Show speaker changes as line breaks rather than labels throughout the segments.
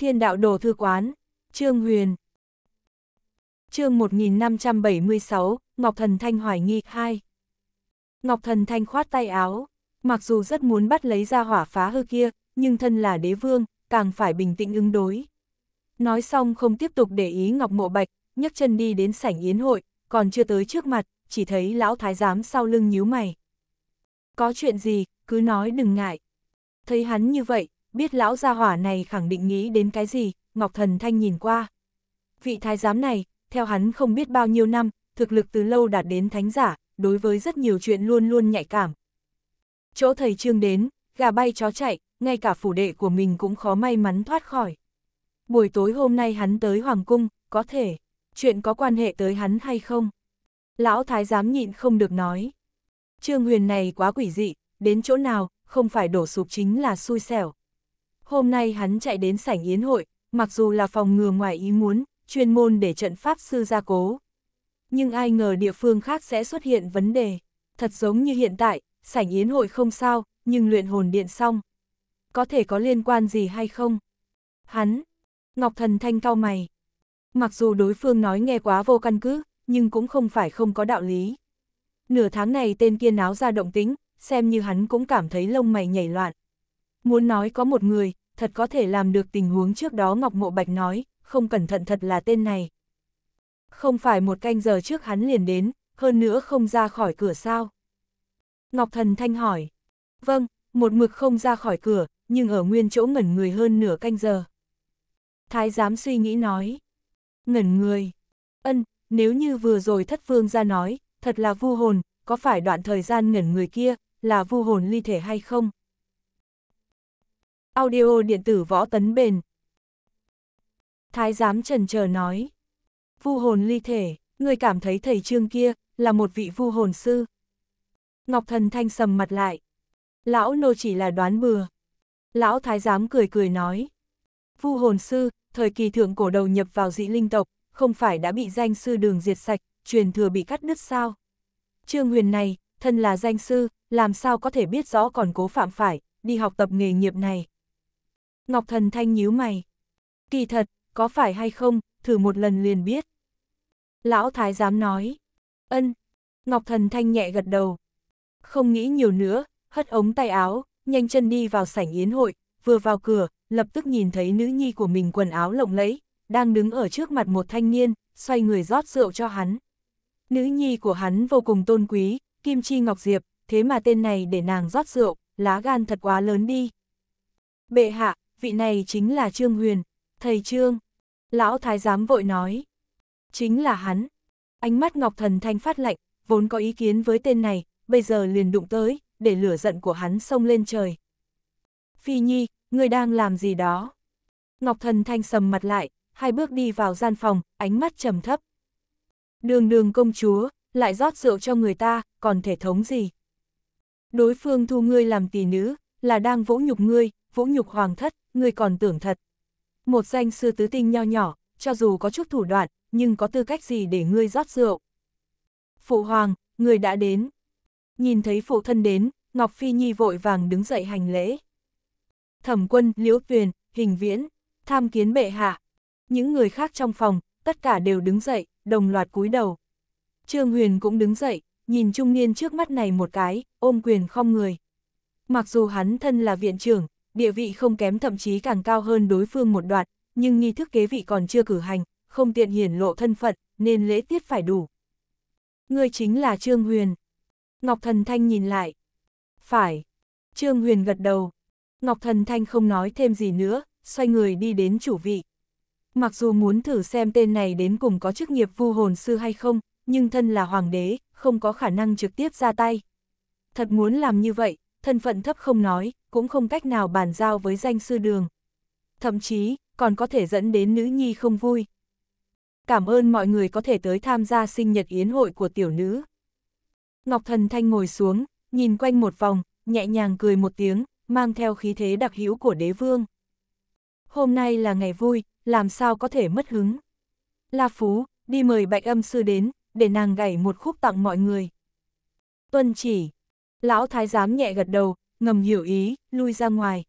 Thiên đạo đồ thư quán, Trương Huyền. chương 1576, Ngọc Thần Thanh hoài nghi 2. Ngọc Thần Thanh khoát tay áo, mặc dù rất muốn bắt lấy ra hỏa phá hư kia, nhưng thân là đế vương, càng phải bình tĩnh ứng đối. Nói xong không tiếp tục để ý Ngọc Mộ Bạch, nhấc chân đi đến sảnh yến hội, còn chưa tới trước mặt, chỉ thấy lão thái giám sau lưng nhíu mày. Có chuyện gì, cứ nói đừng ngại. Thấy hắn như vậy, biết lão gia hỏa này khẳng định nghĩ đến cái gì, Ngọc Thần Thanh nhìn qua. Vị thái giám này, theo hắn không biết bao nhiêu năm, thực lực từ lâu đạt đến thánh giả, đối với rất nhiều chuyện luôn luôn nhạy cảm. Chỗ thầy trương đến, gà bay chó chạy, ngay cả phủ đệ của mình cũng khó may mắn thoát khỏi. Buổi tối hôm nay hắn tới Hoàng Cung, có thể, chuyện có quan hệ tới hắn hay không? Lão thái giám nhịn không được nói. Trương Huyền này quá quỷ dị, đến chỗ nào, không phải đổ sụp chính là xui xẻo. Hôm nay hắn chạy đến sảnh yến hội, mặc dù là phòng ngừa ngoài ý muốn, chuyên môn để trận pháp sư gia cố. Nhưng ai ngờ địa phương khác sẽ xuất hiện vấn đề. Thật giống như hiện tại, sảnh yến hội không sao, nhưng luyện hồn điện xong. Có thể có liên quan gì hay không? Hắn, Ngọc Thần Thanh cao mày. Mặc dù đối phương nói nghe quá vô căn cứ, nhưng cũng không phải không có đạo lý. Nửa tháng này tên kia náo ra động tính, xem như hắn cũng cảm thấy lông mày nhảy loạn. Muốn nói có một người, thật có thể làm được tình huống trước đó Ngọc Mộ Bạch nói, không cẩn thận thật là tên này. Không phải một canh giờ trước hắn liền đến, hơn nữa không ra khỏi cửa sao. Ngọc Thần Thanh hỏi. Vâng, một mực không ra khỏi cửa, nhưng ở nguyên chỗ ngẩn người hơn nửa canh giờ. Thái giám suy nghĩ nói. Ngẩn người. Ân, nếu như vừa rồi thất vương ra nói, thật là vu hồn, có phải đoạn thời gian ngẩn người kia, là vu hồn ly thể hay không? Audio điện tử võ tấn bền. Thái giám trần chờ nói. Vu hồn ly thể, người cảm thấy thầy trương kia, là một vị vu hồn sư. Ngọc thần thanh sầm mặt lại. Lão nô chỉ là đoán bừa. Lão thái giám cười cười nói. Vu hồn sư, thời kỳ thượng cổ đầu nhập vào dị linh tộc, không phải đã bị danh sư đường diệt sạch, truyền thừa bị cắt đứt sao? Trương Huyền này, thân là danh sư, làm sao có thể biết rõ còn cố phạm phải, đi học tập nghề nghiệp này. Ngọc Thần Thanh nhíu mày. Kỳ thật, có phải hay không, thử một lần liền biết. Lão Thái giám nói. Ân. Ngọc Thần Thanh nhẹ gật đầu. Không nghĩ nhiều nữa, hất ống tay áo, nhanh chân đi vào sảnh yến hội, vừa vào cửa, lập tức nhìn thấy nữ nhi của mình quần áo lộng lẫy, đang đứng ở trước mặt một thanh niên, xoay người rót rượu cho hắn. Nữ nhi của hắn vô cùng tôn quý, Kim Chi Ngọc Diệp, thế mà tên này để nàng rót rượu, lá gan thật quá lớn đi. Bệ hạ, vị này chính là Trương Huyền, thầy Trương. Lão Thái giám vội nói. Chính là hắn. Ánh mắt Ngọc Thần Thanh phát lạnh, vốn có ý kiến với tên này, bây giờ liền đụng tới, để lửa giận của hắn sông lên trời. Phi Nhi, người đang làm gì đó? Ngọc Thần Thanh sầm mặt lại, hai bước đi vào gian phòng, ánh mắt trầm thấp. Đường đường công chúa, lại rót rượu cho người ta, còn thể thống gì? Đối phương thu ngươi làm tỷ nữ, là đang vỗ nhục ngươi, vỗ nhục hoàng thất, ngươi còn tưởng thật. Một danh sư tứ tinh nho nhỏ, cho dù có chút thủ đoạn, nhưng có tư cách gì để ngươi rót rượu? Phụ hoàng, người đã đến. Nhìn thấy phụ thân đến, Ngọc Phi Nhi vội vàng đứng dậy hành lễ. Thẩm quân, liễu tuyền, hình viễn, tham kiến bệ hạ. Những người khác trong phòng, tất cả đều đứng dậy, đồng loạt cúi đầu. Trương Huyền cũng đứng dậy, nhìn trung niên trước mắt này một cái, ôm quyền không người. Mặc dù hắn thân là viện trưởng, địa vị không kém thậm chí càng cao hơn đối phương một đoạn, nhưng nghi thức kế vị còn chưa cử hành, không tiện hiển lộ thân phận, nên lễ tiết phải đủ. Người chính là Trương Huyền. Ngọc Thần Thanh nhìn lại. Phải. Trương Huyền gật đầu. Ngọc Thần Thanh không nói thêm gì nữa, xoay người đi đến chủ vị. Mặc dù muốn thử xem tên này đến cùng có chức nghiệp vu hồn sư hay không, nhưng thân là hoàng đế, không có khả năng trực tiếp ra tay. Thật muốn làm như vậy, thân phận thấp không nói, cũng không cách nào bàn giao với danh sư đường. Thậm chí, còn có thể dẫn đến nữ nhi không vui. Cảm ơn mọi người có thể tới tham gia sinh nhật yến hội của tiểu nữ. Ngọc Thần Thanh ngồi xuống, nhìn quanh một vòng, nhẹ nhàng cười một tiếng, mang theo khí thế đặc hữu của đế vương. Hôm nay là ngày vui, làm sao có thể mất hứng. La Phú, đi mời bạch âm sư đến, để nàng gảy một khúc tặng mọi người. Tuân chỉ, lão thái giám nhẹ gật đầu, ngầm hiểu ý, lui ra ngoài.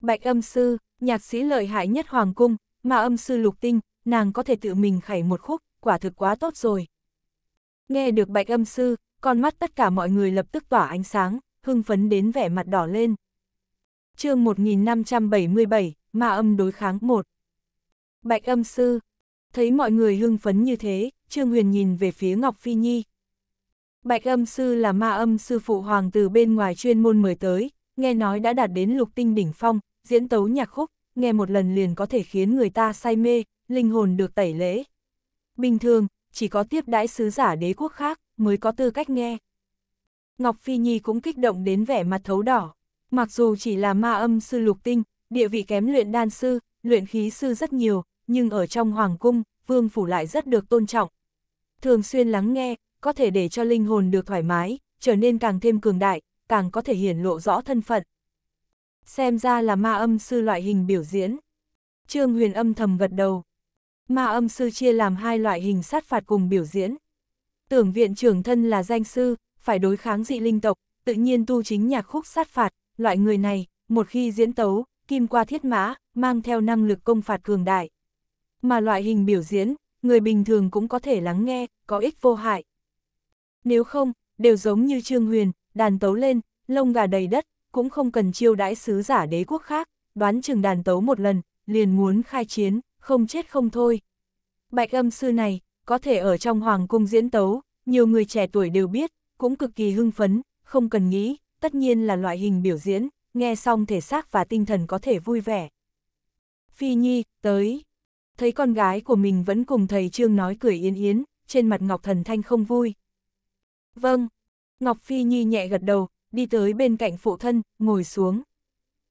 Bạch âm sư, Nhạc sĩ lợi hại nhất hoàng cung, mà âm sư lục tinh, nàng có thể tự mình khảy một khúc, quả thực quá tốt rồi. Nghe được bạch âm sư, con mắt tất cả mọi người lập tức tỏa ánh sáng, hưng phấn đến vẻ mặt đỏ lên. chương 1577, ma âm đối kháng 1. Bạch âm sư, thấy mọi người hưng phấn như thế, Trương Huyền nhìn về phía Ngọc Phi Nhi. Bạch âm sư là ma âm sư phụ hoàng từ bên ngoài chuyên môn mời tới, nghe nói đã đạt đến lục tinh đỉnh phong, diễn tấu nhạc khúc, nghe một lần liền có thể khiến người ta say mê, linh hồn được tẩy lễ. Bình thường, chỉ có tiếp đãi sứ giả đế quốc khác mới có tư cách nghe. Ngọc Phi Nhi cũng kích động đến vẻ mặt thấu đỏ. Mặc dù chỉ là ma âm sư lục tinh, địa vị kém luyện đan sư, luyện khí sư rất nhiều, nhưng ở trong hoàng cung, vương phủ lại rất được tôn trọng. Thường xuyên lắng nghe, có thể để cho linh hồn được thoải mái, trở nên càng thêm cường đại, càng có thể hiển lộ rõ thân phận. Xem ra là ma âm sư loại hình biểu diễn. Trương huyền âm thầm gật đầu. Ma âm sư chia làm hai loại hình sát phạt cùng biểu diễn. Tưởng viện trưởng thân là danh sư, phải đối kháng dị linh tộc, tự nhiên tu chính nhạc khúc sát phạt, loại người này, một khi diễn tấu, kim qua thiết mã, mang theo năng lực công phạt cường đại. Mà loại hình biểu diễn, người bình thường cũng có thể lắng nghe, có ích vô hại. Nếu không, đều giống như Trương Huyền, đàn tấu lên, lông gà đầy đất, cũng không cần chiêu đãi sứ giả đế quốc khác, đoán chừng đàn tấu một lần, liền muốn khai chiến, không chết không thôi. Bạch âm sư này, có thể ở trong hoàng cung diễn tấu, nhiều người trẻ tuổi đều biết, cũng cực kỳ hưng phấn, không cần nghĩ, tất nhiên là loại hình biểu diễn, nghe xong thể xác và tinh thần có thể vui vẻ. Phi Nhi, tới. Thấy con gái của mình vẫn cùng thầy Trương nói cười yên yến, trên mặt Ngọc Thần Thanh không vui. Vâng. Ngọc Phi Nhi nhẹ gật đầu, đi tới bên cạnh phụ thân, ngồi xuống.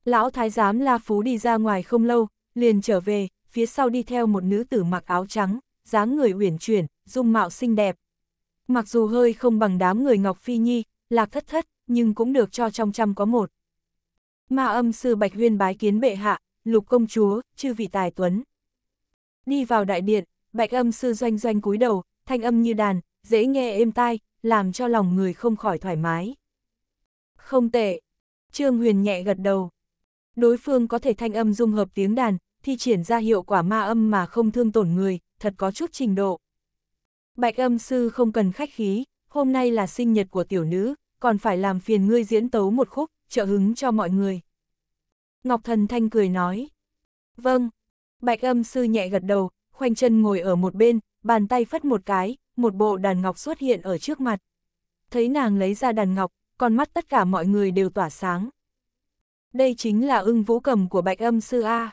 Lão thái giám La Phú đi ra ngoài không lâu, liền trở về, phía sau đi theo một nữ tử mặc áo trắng, dáng người uyển chuyển, dung mạo xinh đẹp. Mặc dù hơi không bằng đám người Ngọc Phi Nhi, lạc thất thất, nhưng cũng được cho trong trăm có một. Ma âm sư Bạch Huyên bái kiến bệ hạ, lục công chúa, chư vị tài tuấn. Đi vào đại điện, Bạch âm sư doanh doanh cúi đầu, thanh âm như đàn, dễ nghe êm tai, làm cho lòng người không khỏi thoải mái. Không tệ. Trương Huyền nhẹ gật đầu. Đối phương có thể thanh âm dung hợp tiếng đàn, thi triển ra hiệu quả ma âm mà không thương tổn người, thật có chút trình độ. Bạch âm sư không cần khách khí, hôm nay là sinh nhật của tiểu nữ, còn phải làm phiền ngươi diễn tấu một khúc, trợ hứng cho mọi người. Ngọc Thần Thanh cười nói. Vâng. Bạch âm sư nhẹ gật đầu, khoanh chân ngồi ở một bên, bàn tay phất một cái, một bộ đàn ngọc xuất hiện ở trước mặt. Thấy nàng lấy ra đàn ngọc, con mắt tất cả mọi người đều tỏa sáng. Đây chính là ưng vũ cầm của bạch âm sư A.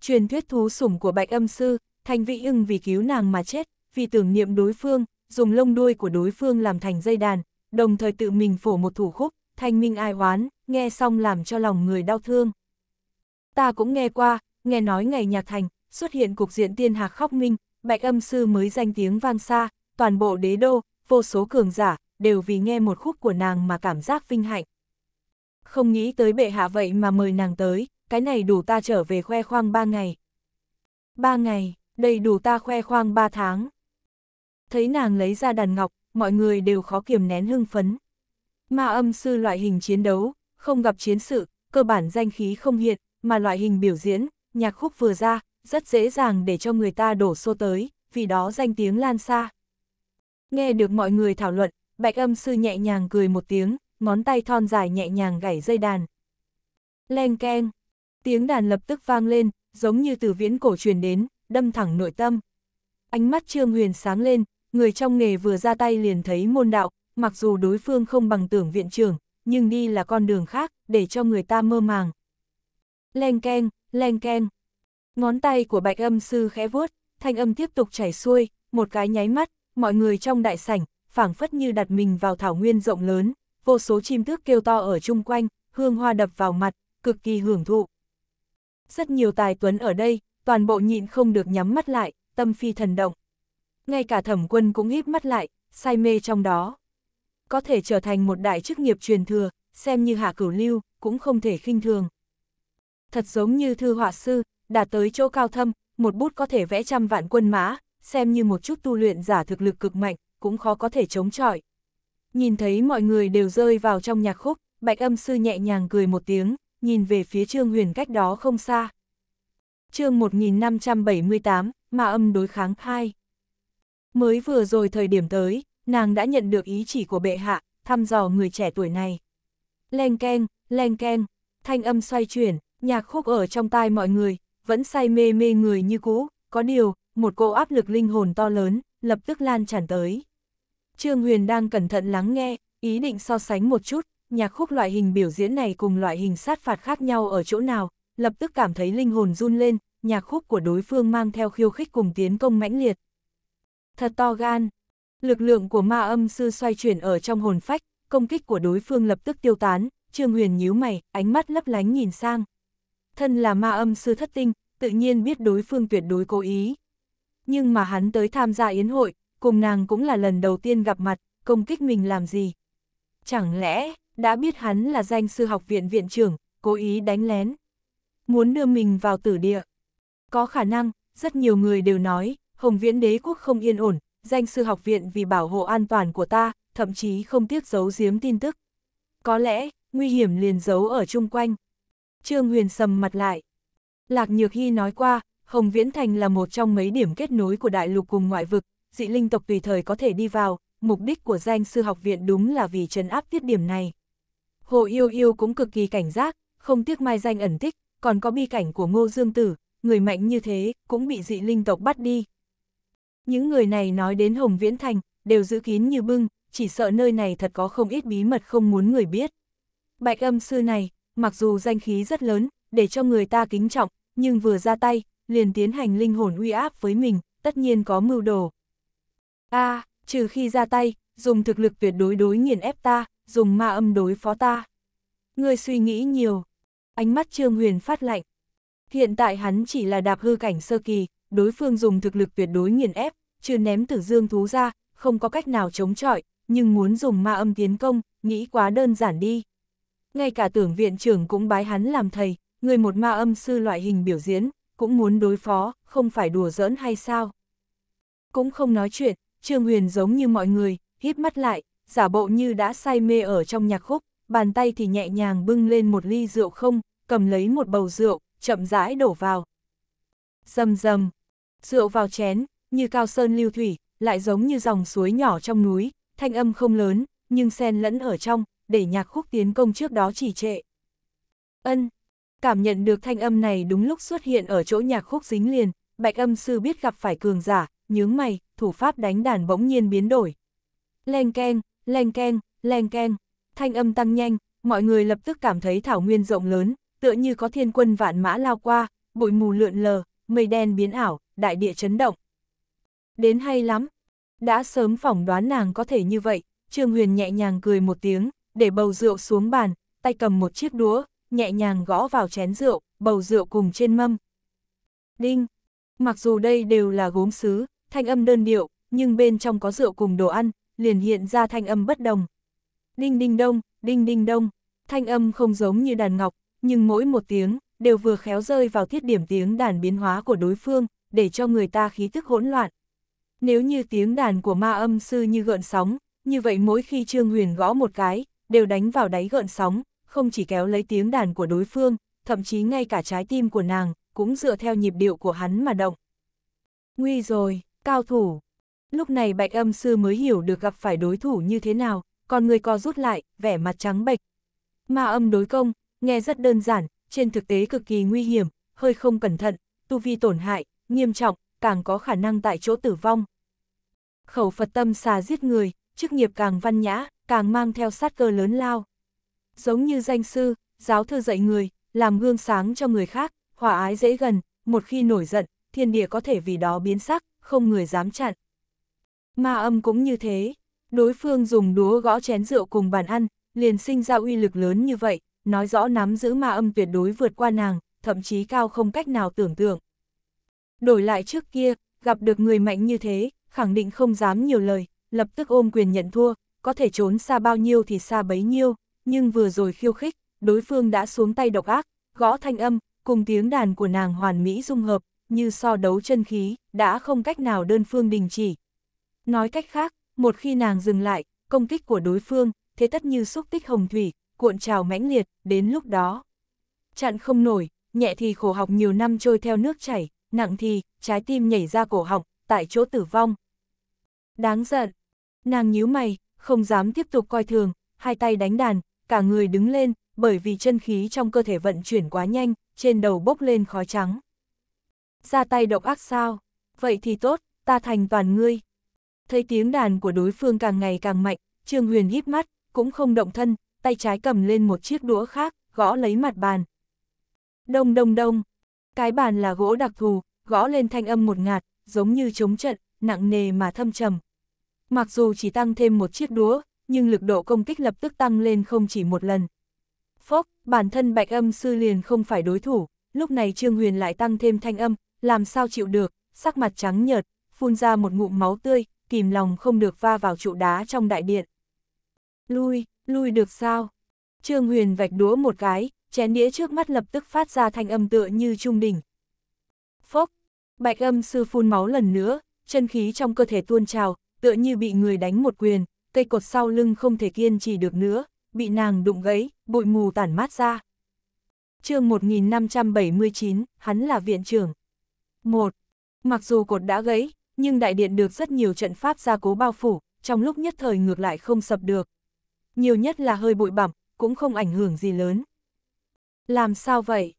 Truyền thuyết thú sủng của bạch âm sư, thanh vị ưng vì cứu nàng mà chết, vì tưởng niệm đối phương, dùng lông đuôi của đối phương làm thành dây đàn, đồng thời tự mình phổ một thủ khúc, thanh minh ai oán, nghe xong làm cho lòng người đau thương. Ta cũng nghe qua, nghe nói ngày nhạc thành, xuất hiện cục diện tiên hạc khóc minh, bạch âm sư mới danh tiếng vang xa, toàn bộ đế đô, vô số cường giả, đều vì nghe một khúc của nàng mà cảm giác vinh hạnh. Không nghĩ tới bệ hạ vậy mà mời nàng tới, cái này đủ ta trở về khoe khoang ba ngày. Ba ngày, đầy đủ ta khoe khoang ba tháng. Thấy nàng lấy ra đàn ngọc, mọi người đều khó kiềm nén hưng phấn. Ma âm sư loại hình chiến đấu, không gặp chiến sự, cơ bản danh khí không hiện, mà loại hình biểu diễn, nhạc khúc vừa ra, rất dễ dàng để cho người ta đổ xô tới, vì đó danh tiếng lan xa. Nghe được mọi người thảo luận, bạch âm sư nhẹ nhàng cười một tiếng, ngón tay thon dài nhẹ nhàng gảy dây đàn. Len keng, tiếng đàn lập tức vang lên, giống như từ viễn cổ truyền đến, đâm thẳng nội tâm. Ánh mắt Trương Huyền sáng lên, người trong nghề vừa ra tay liền thấy môn đạo, mặc dù đối phương không bằng tưởng viện trưởng, nhưng đi là con đường khác, để cho người ta mơ màng. Len keng, len keng. Ngón tay của bạch âm sư khẽ vuốt, thanh âm tiếp tục chảy xuôi, một cái nháy mắt, mọi người trong đại sảnh, phảng phất như đặt mình vào thảo nguyên rộng lớn, vô số chim tước kêu to ở chung quanh, hương hoa đập vào mặt, cực kỳ hưởng thụ. Rất nhiều tài tuấn ở đây, toàn bộ nhịn không được nhắm mắt lại, tâm phi thần động. Ngay cả thẩm quân cũng híp mắt lại, say mê trong đó. Có thể trở thành một đại chức nghiệp truyền thừa, xem như hạ cửu lưu, cũng không thể khinh thường. Thật giống như thư họa sư, đạt tới chỗ cao thâm, một bút có thể vẽ trăm vạn quân mã, xem như một chút tu luyện giả thực lực cực mạnh, cũng khó có thể chống chọi. Nhìn thấy mọi người đều rơi vào trong nhạc khúc, bạch âm sư nhẹ nhàng cười một tiếng, nhìn về phía Trương Huyền cách đó không xa. chương 1578, mà âm đối kháng 2. Mới vừa rồi thời điểm tới, nàng đã nhận được ý chỉ của bệ hạ, thăm dò người trẻ tuổi này. Leng keng, leng keng, thanh âm xoay chuyển, nhạc khúc ở trong tai mọi người, vẫn say mê mê người như cũ, có điều, một cô áp lực linh hồn to lớn, lập tức lan tràn tới. Trương Huyền đang cẩn thận lắng nghe, ý định so sánh một chút, nhạc khúc loại hình biểu diễn này cùng loại hình sát phạt khác nhau ở chỗ nào, lập tức cảm thấy linh hồn run lên, nhạc khúc của đối phương mang theo khiêu khích cùng tiến công mãnh liệt. Thật to gan, lực lượng của ma âm sư xoay chuyển ở trong hồn phách, công kích của đối phương lập tức tiêu tán, Trương Huyền nhíu mày, ánh mắt lấp lánh nhìn sang. Thân là ma âm sư thất tinh, tự nhiên biết đối phương tuyệt đối cố ý. Nhưng mà hắn tới tham gia yến hội, cùng nàng cũng là lần đầu tiên gặp mặt, công kích mình làm gì? Chẳng lẽ, đã biết hắn là danh sư học viện viện trưởng, cố ý đánh lén? Muốn đưa mình vào tử địa? Có khả năng, rất nhiều người đều nói, Hồng Viễn đế quốc không yên ổn, danh sư học viện vì bảo hộ an toàn của ta, thậm chí không tiếc giấu giếm tin tức. Có lẽ, nguy hiểm liền giấu ở chung quanh. Trương Huyền sầm mặt lại. Lạc Nhược Hy nói qua, Hồng Viễn Thành là một trong mấy điểm kết nối của đại lục cùng ngoại vực, dị linh tộc tùy thời có thể đi vào, mục đích của danh sư học viện đúng là vì trấn áp tiết điểm này. Hồ Yêu Yêu cũng cực kỳ cảnh giác, không tiếc mai danh ẩn tích, còn có bi cảnh của Ngô Dương Tử, người mạnh như thế, cũng bị dị linh tộc bắt đi. Những người này nói đến Hồng Viễn Thành, đều giữ kín như bưng, chỉ sợ nơi này thật có không ít bí mật không muốn người biết. Bạch âm sư này, mặc dù danh khí rất lớn, để cho người ta kính trọng, nhưng vừa ra tay, liền tiến hành linh hồn uy áp với mình, tất nhiên có mưu đồ. a à, trừ khi ra tay, dùng thực lực tuyệt đối đối nghiền ép ta, dùng ma âm đối phó ta. Người suy nghĩ nhiều. Ánh mắt Trương Huyền phát lạnh. Hiện tại hắn chỉ là đạp hư cảnh sơ kỳ, đối phương dùng thực lực tuyệt đối nghiền ép, chưa ném tử dương thú ra, không có cách nào chống chọi, nhưng muốn dùng ma âm tiến công, nghĩ quá đơn giản đi. Ngay cả tưởng viện trưởng cũng bái hắn làm thầy, người một ma âm sư loại hình biểu diễn, cũng muốn đối phó, không phải đùa giỡn hay sao. Cũng không nói chuyện, Trương Huyền giống như mọi người, hít mắt lại, giả bộ như đã say mê ở trong nhạc khúc, bàn tay thì nhẹ nhàng bưng lên một ly rượu không, cầm lấy một bầu rượu, chậm rãi đổ vào. Dầm dầm, rượu vào chén, như cao sơn lưu thủy, lại giống như dòng suối nhỏ trong núi, thanh âm không lớn, nhưng xen lẫn ở trong, để nhạc khúc tiến công trước đó chỉ trệ. Ân, cảm nhận được thanh âm này đúng lúc xuất hiện ở chỗ nhạc khúc dính liền, bạch âm sư biết gặp phải cường giả, nhướng mày, thủ pháp đánh đàn bỗng nhiên biến đổi. Len keng, len keng, len keng, thanh âm tăng nhanh, mọi người lập tức cảm thấy thảo nguyên rộng lớn, tựa như có thiên quân vạn mã lao qua, bụi mù lượn lờ, mây đen biến ảo, đại địa chấn động. Đến hay lắm, đã sớm phỏng đoán nàng có thể như vậy, Trương Huyền nhẹ nhàng cười một tiếng, để bầu rượu xuống bàn, tay cầm một chiếc đũa, nhẹ nhàng gõ vào chén rượu, bầu rượu cùng trên mâm. Đinh! Mặc dù đây đều là gốm sứ, thanh âm đơn điệu, nhưng bên trong có rượu cùng đồ ăn, liền hiện ra thanh âm bất đồng. Đinh đinh đông, đinh đinh đông, thanh âm không giống như đàn ngọc, nhưng mỗi một tiếng, đều vừa khéo rơi vào thiết điểm tiếng đàn biến hóa của đối phương, để cho người ta khí thức hỗn loạn. Nếu như tiếng đàn của ma âm sư như gợn sóng, như vậy mỗi khi Trương Huyền gõ một cái, đều đánh vào đáy gợn sóng, không chỉ kéo lấy tiếng đàn của đối phương, thậm chí ngay cả trái tim của nàng, cũng dựa theo nhịp điệu của hắn mà động. Nguy rồi, cao thủ. Lúc này bạch âm sư mới hiểu được gặp phải đối thủ như thế nào, còn người co rút lại, vẻ mặt trắng bệch. Ma âm đối công, nghe rất đơn giản, trên thực tế cực kỳ nguy hiểm, hơi không cẩn thận, tu vi tổn hại, nghiêm trọng, càng có khả năng tại chỗ tử vong. Khẩu Phật tâm xà giết người, chức nghiệp càng văn nhã, càng mang theo sát cơ lớn lao. Giống như danh sư, giáo thư dạy người, làm gương sáng cho người khác, hòa ái dễ gần, một khi nổi giận, thiên địa có thể vì đó biến sắc, không người dám chặn. Ma âm cũng như thế, đối phương dùng đúa gõ chén rượu cùng bàn ăn, liền sinh ra uy lực lớn như vậy, nói rõ nắm giữ ma âm tuyệt đối vượt qua nàng, thậm chí cao không cách nào tưởng tượng. Đổi lại trước kia, gặp được người mạnh như thế, khẳng định không dám nhiều lời, lập tức ôm quyền nhận thua, có thể trốn xa bao nhiêu thì xa bấy nhiêu, nhưng vừa rồi khiêu khích, đối phương đã xuống tay độc ác, gõ thanh âm, cùng tiếng đàn của nàng hoàn mỹ dung hợp, như so đấu chân khí, đã không cách nào đơn phương đình chỉ. Nói cách khác, một khi nàng dừng lại, công kích của đối phương, thế tất như xúc tích hồng thủy, cuộn trào mãnh liệt, đến lúc đó. Chặn không nổi, nhẹ thì khổ học nhiều năm trôi theo nước chảy, nặng thì, trái tim nhảy ra cổ họng, tại chỗ tử vong. Đáng giận. Nàng nhíu mày, không dám tiếp tục coi thường, hai tay đánh đàn, cả người đứng lên, bởi vì chân khí trong cơ thể vận chuyển quá nhanh, trên đầu bốc lên khói trắng. Ra tay độc ác sao? Vậy thì tốt, ta thành toàn ngươi. Thấy tiếng đàn của đối phương càng ngày càng mạnh, Trương Huyền híp mắt, cũng không động thân, tay trái cầm lên một chiếc đũa khác, gõ lấy mặt bàn. Đông đông đông, cái bàn là gỗ đặc thù, gõ lên thanh âm một ngạt, giống như chống trận, nặng nề mà thâm trầm. Mặc dù chỉ tăng thêm một chiếc đũa, nhưng lực độ công kích lập tức tăng lên không chỉ một lần. Phốc, bản thân bạch âm sư liền không phải đối thủ, lúc này Trương Huyền lại tăng thêm thanh âm, làm sao chịu được, sắc mặt trắng nhợt, phun ra một ngụm máu tươi, kìm lòng không được va vào trụ đá trong đại điện. Lui, lui được sao? Trương Huyền vạch đũa một cái, chén đĩa trước mắt lập tức phát ra thanh âm tựa như trung đỉnh. Phốc, bạch âm sư phun máu lần nữa, chân khí trong cơ thể tuôn trào, tựa như bị người đánh một quyền, cây cột sau lưng không thể kiên trì được nữa, bị nàng đụng gãy, bụi mù tản mát ra. chương 1579, hắn là viện trưởng. 1. Mặc dù cột đã gãy, nhưng đại điện được rất nhiều trận pháp gia cố bao phủ, trong lúc nhất thời ngược lại không sập được. Nhiều nhất là hơi bụi bặm, cũng không ảnh hưởng gì lớn. Làm sao vậy?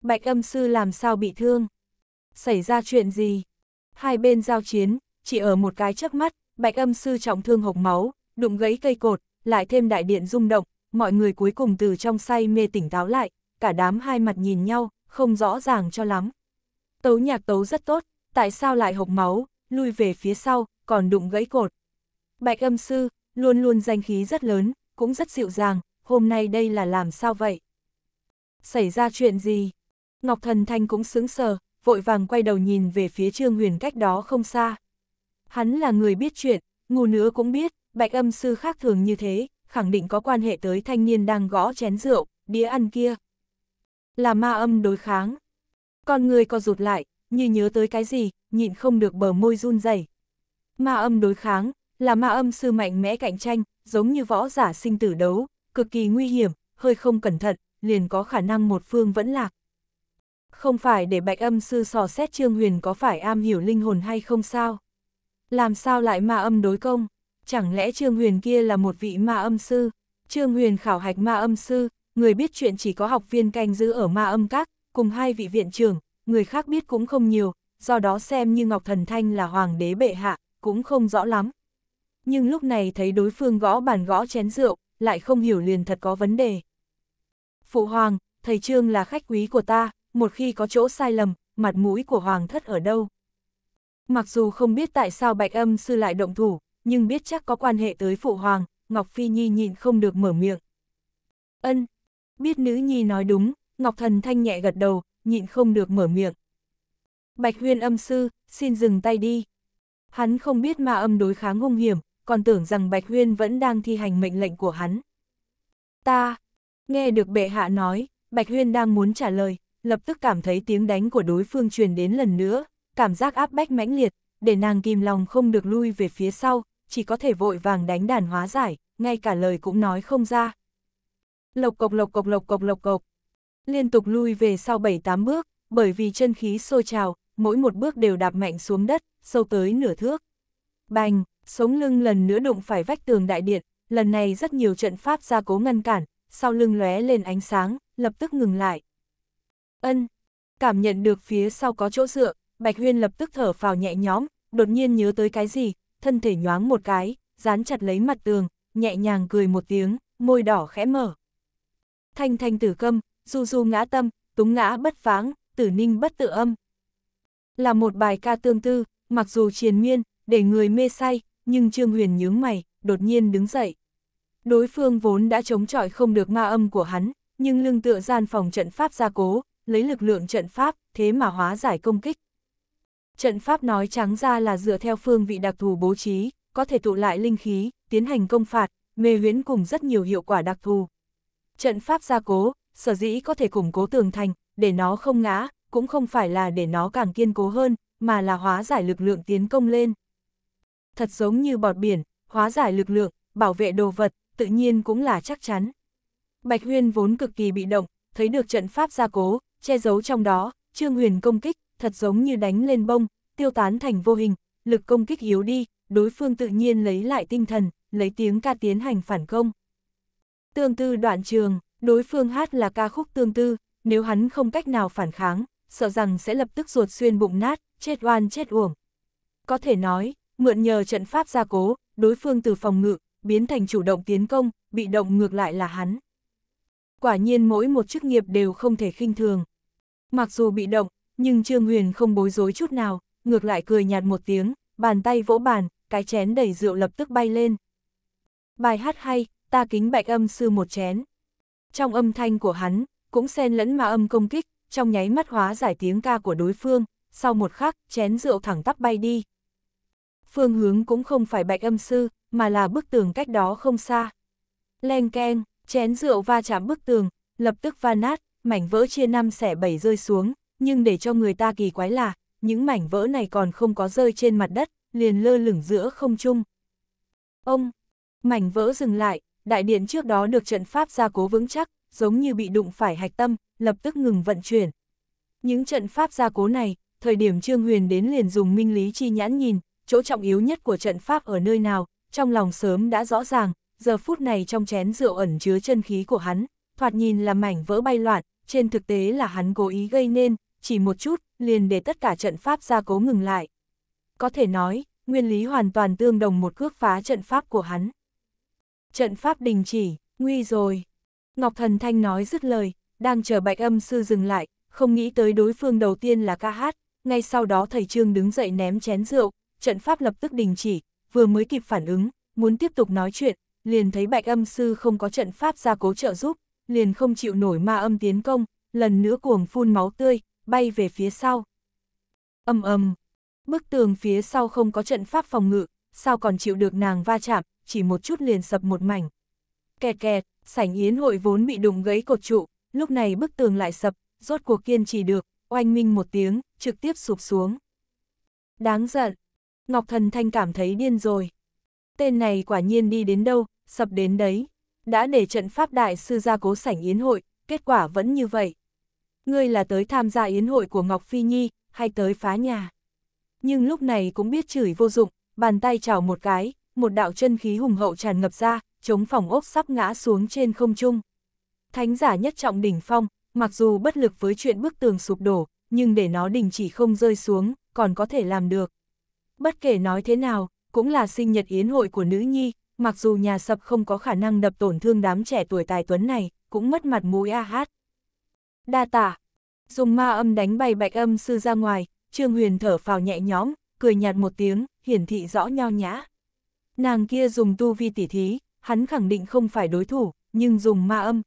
Bạch âm sư làm sao bị thương? Xảy ra chuyện gì? Hai bên giao chiến, chỉ ở một cái chớp mắt, bạch âm sư trọng thương hộc máu, đụng gãy cây cột, lại thêm đại điện rung động, mọi người cuối cùng từ trong say mê tỉnh táo lại, cả đám hai mặt nhìn nhau, không rõ ràng cho lắm. Tấu nhạc tấu rất tốt, tại sao lại hộc máu, lui về phía sau, còn đụng gãy cột. Bạch âm sư, luôn luôn danh khí rất lớn, cũng rất dịu dàng, hôm nay đây là làm sao vậy? Xảy ra chuyện gì? Ngọc Thần Thanh cũng sững sờ, vội vàng quay đầu nhìn về phía Trương Huyền cách đó không xa. Hắn là người biết chuyện, ngu nữa cũng biết, bạch âm sư khác thường như thế, khẳng định có quan hệ tới thanh niên đang gõ chén rượu, đĩa ăn kia. Là ma âm đối kháng. Con người co rụt lại, như nhớ tới cái gì, nhịn không được bờ môi run rẩy. Ma âm đối kháng, là ma âm sư mạnh mẽ cạnh tranh, giống như võ giả sinh tử đấu, cực kỳ nguy hiểm, hơi không cẩn thận, liền có khả năng một phương vẫn lạc. Không phải để bạch âm sư sò xét Trương Huyền có phải am hiểu linh hồn hay không sao? Làm sao lại ma âm đối công? Chẳng lẽ Trương Huyền kia là một vị ma âm sư? Trương Huyền khảo hạch ma âm sư, người biết chuyện chỉ có học viên canh giữ ở ma âm các, cùng hai vị viện trưởng, người khác biết cũng không nhiều, do đó xem như Ngọc Thần Thanh là hoàng đế bệ hạ, cũng không rõ lắm. Nhưng lúc này thấy đối phương gõ bàn gõ chén rượu, lại không hiểu liền thật có vấn đề. Phụ hoàng, thầy Trương là khách quý của ta, một khi có chỗ sai lầm, mặt mũi của hoàng thất ở đâu? Mặc dù không biết tại sao bạch âm sư lại động thủ, nhưng biết chắc có quan hệ tới phụ hoàng, Ngọc Phi Nhi nhịn không được mở miệng. Ân, biết nữ nhi nói đúng, Ngọc Thần Thanh nhẹ gật đầu, nhịn không được mở miệng. Bạch huyên âm sư, xin dừng tay đi. Hắn không biết ma âm đối kháng hung hiểm, còn tưởng rằng Bạch huyên vẫn đang thi hành mệnh lệnh của hắn. Ta, nghe được bệ hạ nói, Bạch huyên đang muốn trả lời, lập tức cảm thấy tiếng đánh của đối phương truyền đến lần nữa, cảm giác áp bách mãnh liệt, để nàng kìm lòng không được lui về phía sau, chỉ có thể vội vàng đánh đàn hóa giải, ngay cả lời cũng nói không ra. Lộc cộc lộc cộc lộc cộc lộc cộc, liên tục lui về sau 7-8 bước, bởi vì chân khí sôi trào, mỗi một bước đều đạp mạnh xuống đất, sâu tới nửa thước. Bành, sống lưng lần nữa đụng phải vách tường đại điện, lần này rất nhiều trận pháp gia cố ngăn cản, sau lưng lóe lên ánh sáng, lập tức ngừng lại. Ân, cảm nhận được phía sau có chỗ dựa, Bạch Huyên lập tức thở phào nhẹ nhõm, đột nhiên nhớ tới cái gì, thân thể nhoáng một cái, dán chặt lấy mặt tường, nhẹ nhàng cười một tiếng, môi đỏ khẽ mở. Thanh thanh tử câm, du du ngã tâm, túng ngã bất pháng, tử ninh bất tự âm. Là một bài ca tương tư, mặc dù triền miên, để người mê say, nhưng Trương Huyền nhướng mày, đột nhiên đứng dậy. Đối phương vốn đã chống chọi không được ma âm của hắn, nhưng lưng tựa gian phòng trận pháp gia cố, lấy lực lượng trận pháp, thế mà hóa giải công kích. Trận pháp nói trắng ra là dựa theo phương vị đặc thù bố trí, có thể tụ lại linh khí, tiến hành công phạt, mê huyễn cùng rất nhiều hiệu quả đặc thù. Trận pháp gia cố, sở dĩ có thể củng cố tường thành, để nó không ngã, cũng không phải là để nó càng kiên cố hơn, mà là hóa giải lực lượng tiến công lên. Thật giống như bọt biển, hóa giải lực lượng, bảo vệ đồ vật, tự nhiên cũng là chắc chắn. Bạch Huyên vốn cực kỳ bị động, thấy được trận pháp gia cố, che giấu trong đó, Trương Huyền công kích, thật giống như đánh lên bông, tiêu tán thành vô hình, lực công kích yếu đi, đối phương tự nhiên lấy lại tinh thần, lấy tiếng ca tiến hành phản công. Tương tư đoạn trường, đối phương hát là ca khúc tương tư, nếu hắn không cách nào phản kháng, sợ rằng sẽ lập tức ruột xuyên bụng nát, chết oan chết uổng. Có thể nói, mượn nhờ trận pháp gia cố, đối phương từ phòng ngự, biến thành chủ động tiến công, bị động ngược lại là hắn. Quả nhiên mỗi một chức nghiệp đều không thể khinh thường. Mặc dù bị động, nhưng Trương Huyền không bối rối chút nào, ngược lại cười nhạt một tiếng, bàn tay vỗ bàn, cái chén đầy rượu lập tức bay lên. Bài hát hay, ta kính bạch âm sư một chén. Trong âm thanh của hắn, cũng xen lẫn ma âm công kích, trong nháy mắt hóa giải tiếng ca của đối phương, sau một khắc, chén rượu thẳng tắp bay đi. Phương hướng cũng không phải bạch âm sư, mà là bức tường cách đó không xa. Len keng, chén rượu va chạm bức tường, lập tức va nát, mảnh vỡ chia năm xẻ bảy rơi xuống, nhưng để cho người ta kỳ quái là, những mảnh vỡ này còn không có rơi trên mặt đất, liền lơ lửng giữa không trung. Ông, mảnh vỡ dừng lại, đại điện trước đó được trận pháp gia cố vững chắc, giống như bị đụng phải hạch tâm, lập tức ngừng vận chuyển. Những trận pháp gia cố này, thời điểm Trương Huyền đến liền dùng minh lý chi nhãn nhìn, chỗ trọng yếu nhất của trận pháp ở nơi nào, trong lòng sớm đã rõ ràng, giờ phút này trong chén rượu ẩn chứa chân khí của hắn, thoạt nhìn là mảnh vỡ bay loạn, trên thực tế là hắn cố ý gây nên, chỉ một chút, liền để tất cả trận pháp gia cố ngừng lại. Có thể nói, nguyên lý hoàn toàn tương đồng một cước phá trận pháp của hắn. Trận pháp đình chỉ, nguy rồi. Ngọc Thần Thanh nói dứt lời, đang chờ bạch âm sư dừng lại, không nghĩ tới đối phương đầu tiên là ca hát, ngay sau đó thầy Trương đứng dậy ném chén rượu, trận pháp lập tức đình chỉ, vừa mới kịp phản ứng, muốn tiếp tục nói chuyện, liền thấy bạch âm sư không có trận pháp ra cố trợ giúp, liền không chịu nổi ma âm tiến công, lần nữa cuồng phun máu tươi, bay về phía sau. Âm âm, bức tường phía sau không có trận pháp phòng ngự, sao còn chịu được nàng va chạm, chỉ một chút liền sập một mảnh. Kẹt kẹt, sảnh yến hội vốn bị đụng gãy cột trụ, lúc này bức tường lại sập, rốt cuộc kiên trì được, oanh minh một tiếng, trực tiếp sụp xuống. Đáng giận, Ngọc Thần Thanh cảm thấy điên rồi. Tên này quả nhiên đi đến đâu, sập đến đấy. Đã để trận pháp đại sư ra cố sảnh yến hội, kết quả vẫn như vậy. Ngươi là tới tham gia yến hội của Ngọc Phi Nhi, hay tới phá nhà. Nhưng lúc này cũng biết chửi vô dụng, bàn tay chào một cái, một đạo chân khí hùng hậu tràn ngập ra, chống phòng ốc sắp ngã xuống trên không trung. Thánh giả nhất trọng đỉnh phong, mặc dù bất lực với chuyện bức tường sụp đổ, nhưng để nó đình chỉ không rơi xuống, còn có thể làm được. Bất kể nói thế nào, cũng là sinh nhật yến hội của nữ nhi, mặc dù nhà sập không có khả năng đập tổn thương đám trẻ tuổi tài tuấn này, cũng mất mặt mũi a hát. Đa tả, dùng ma âm đánh bay bạch âm sư ra ngoài, Trương Huyền thở phào nhẹ nhõm, cười nhạt một tiếng, hiển thị rõ nho nhã. Nàng kia dùng tu vi tỉ thí, hắn khẳng định không phải đối thủ, nhưng dùng ma âm.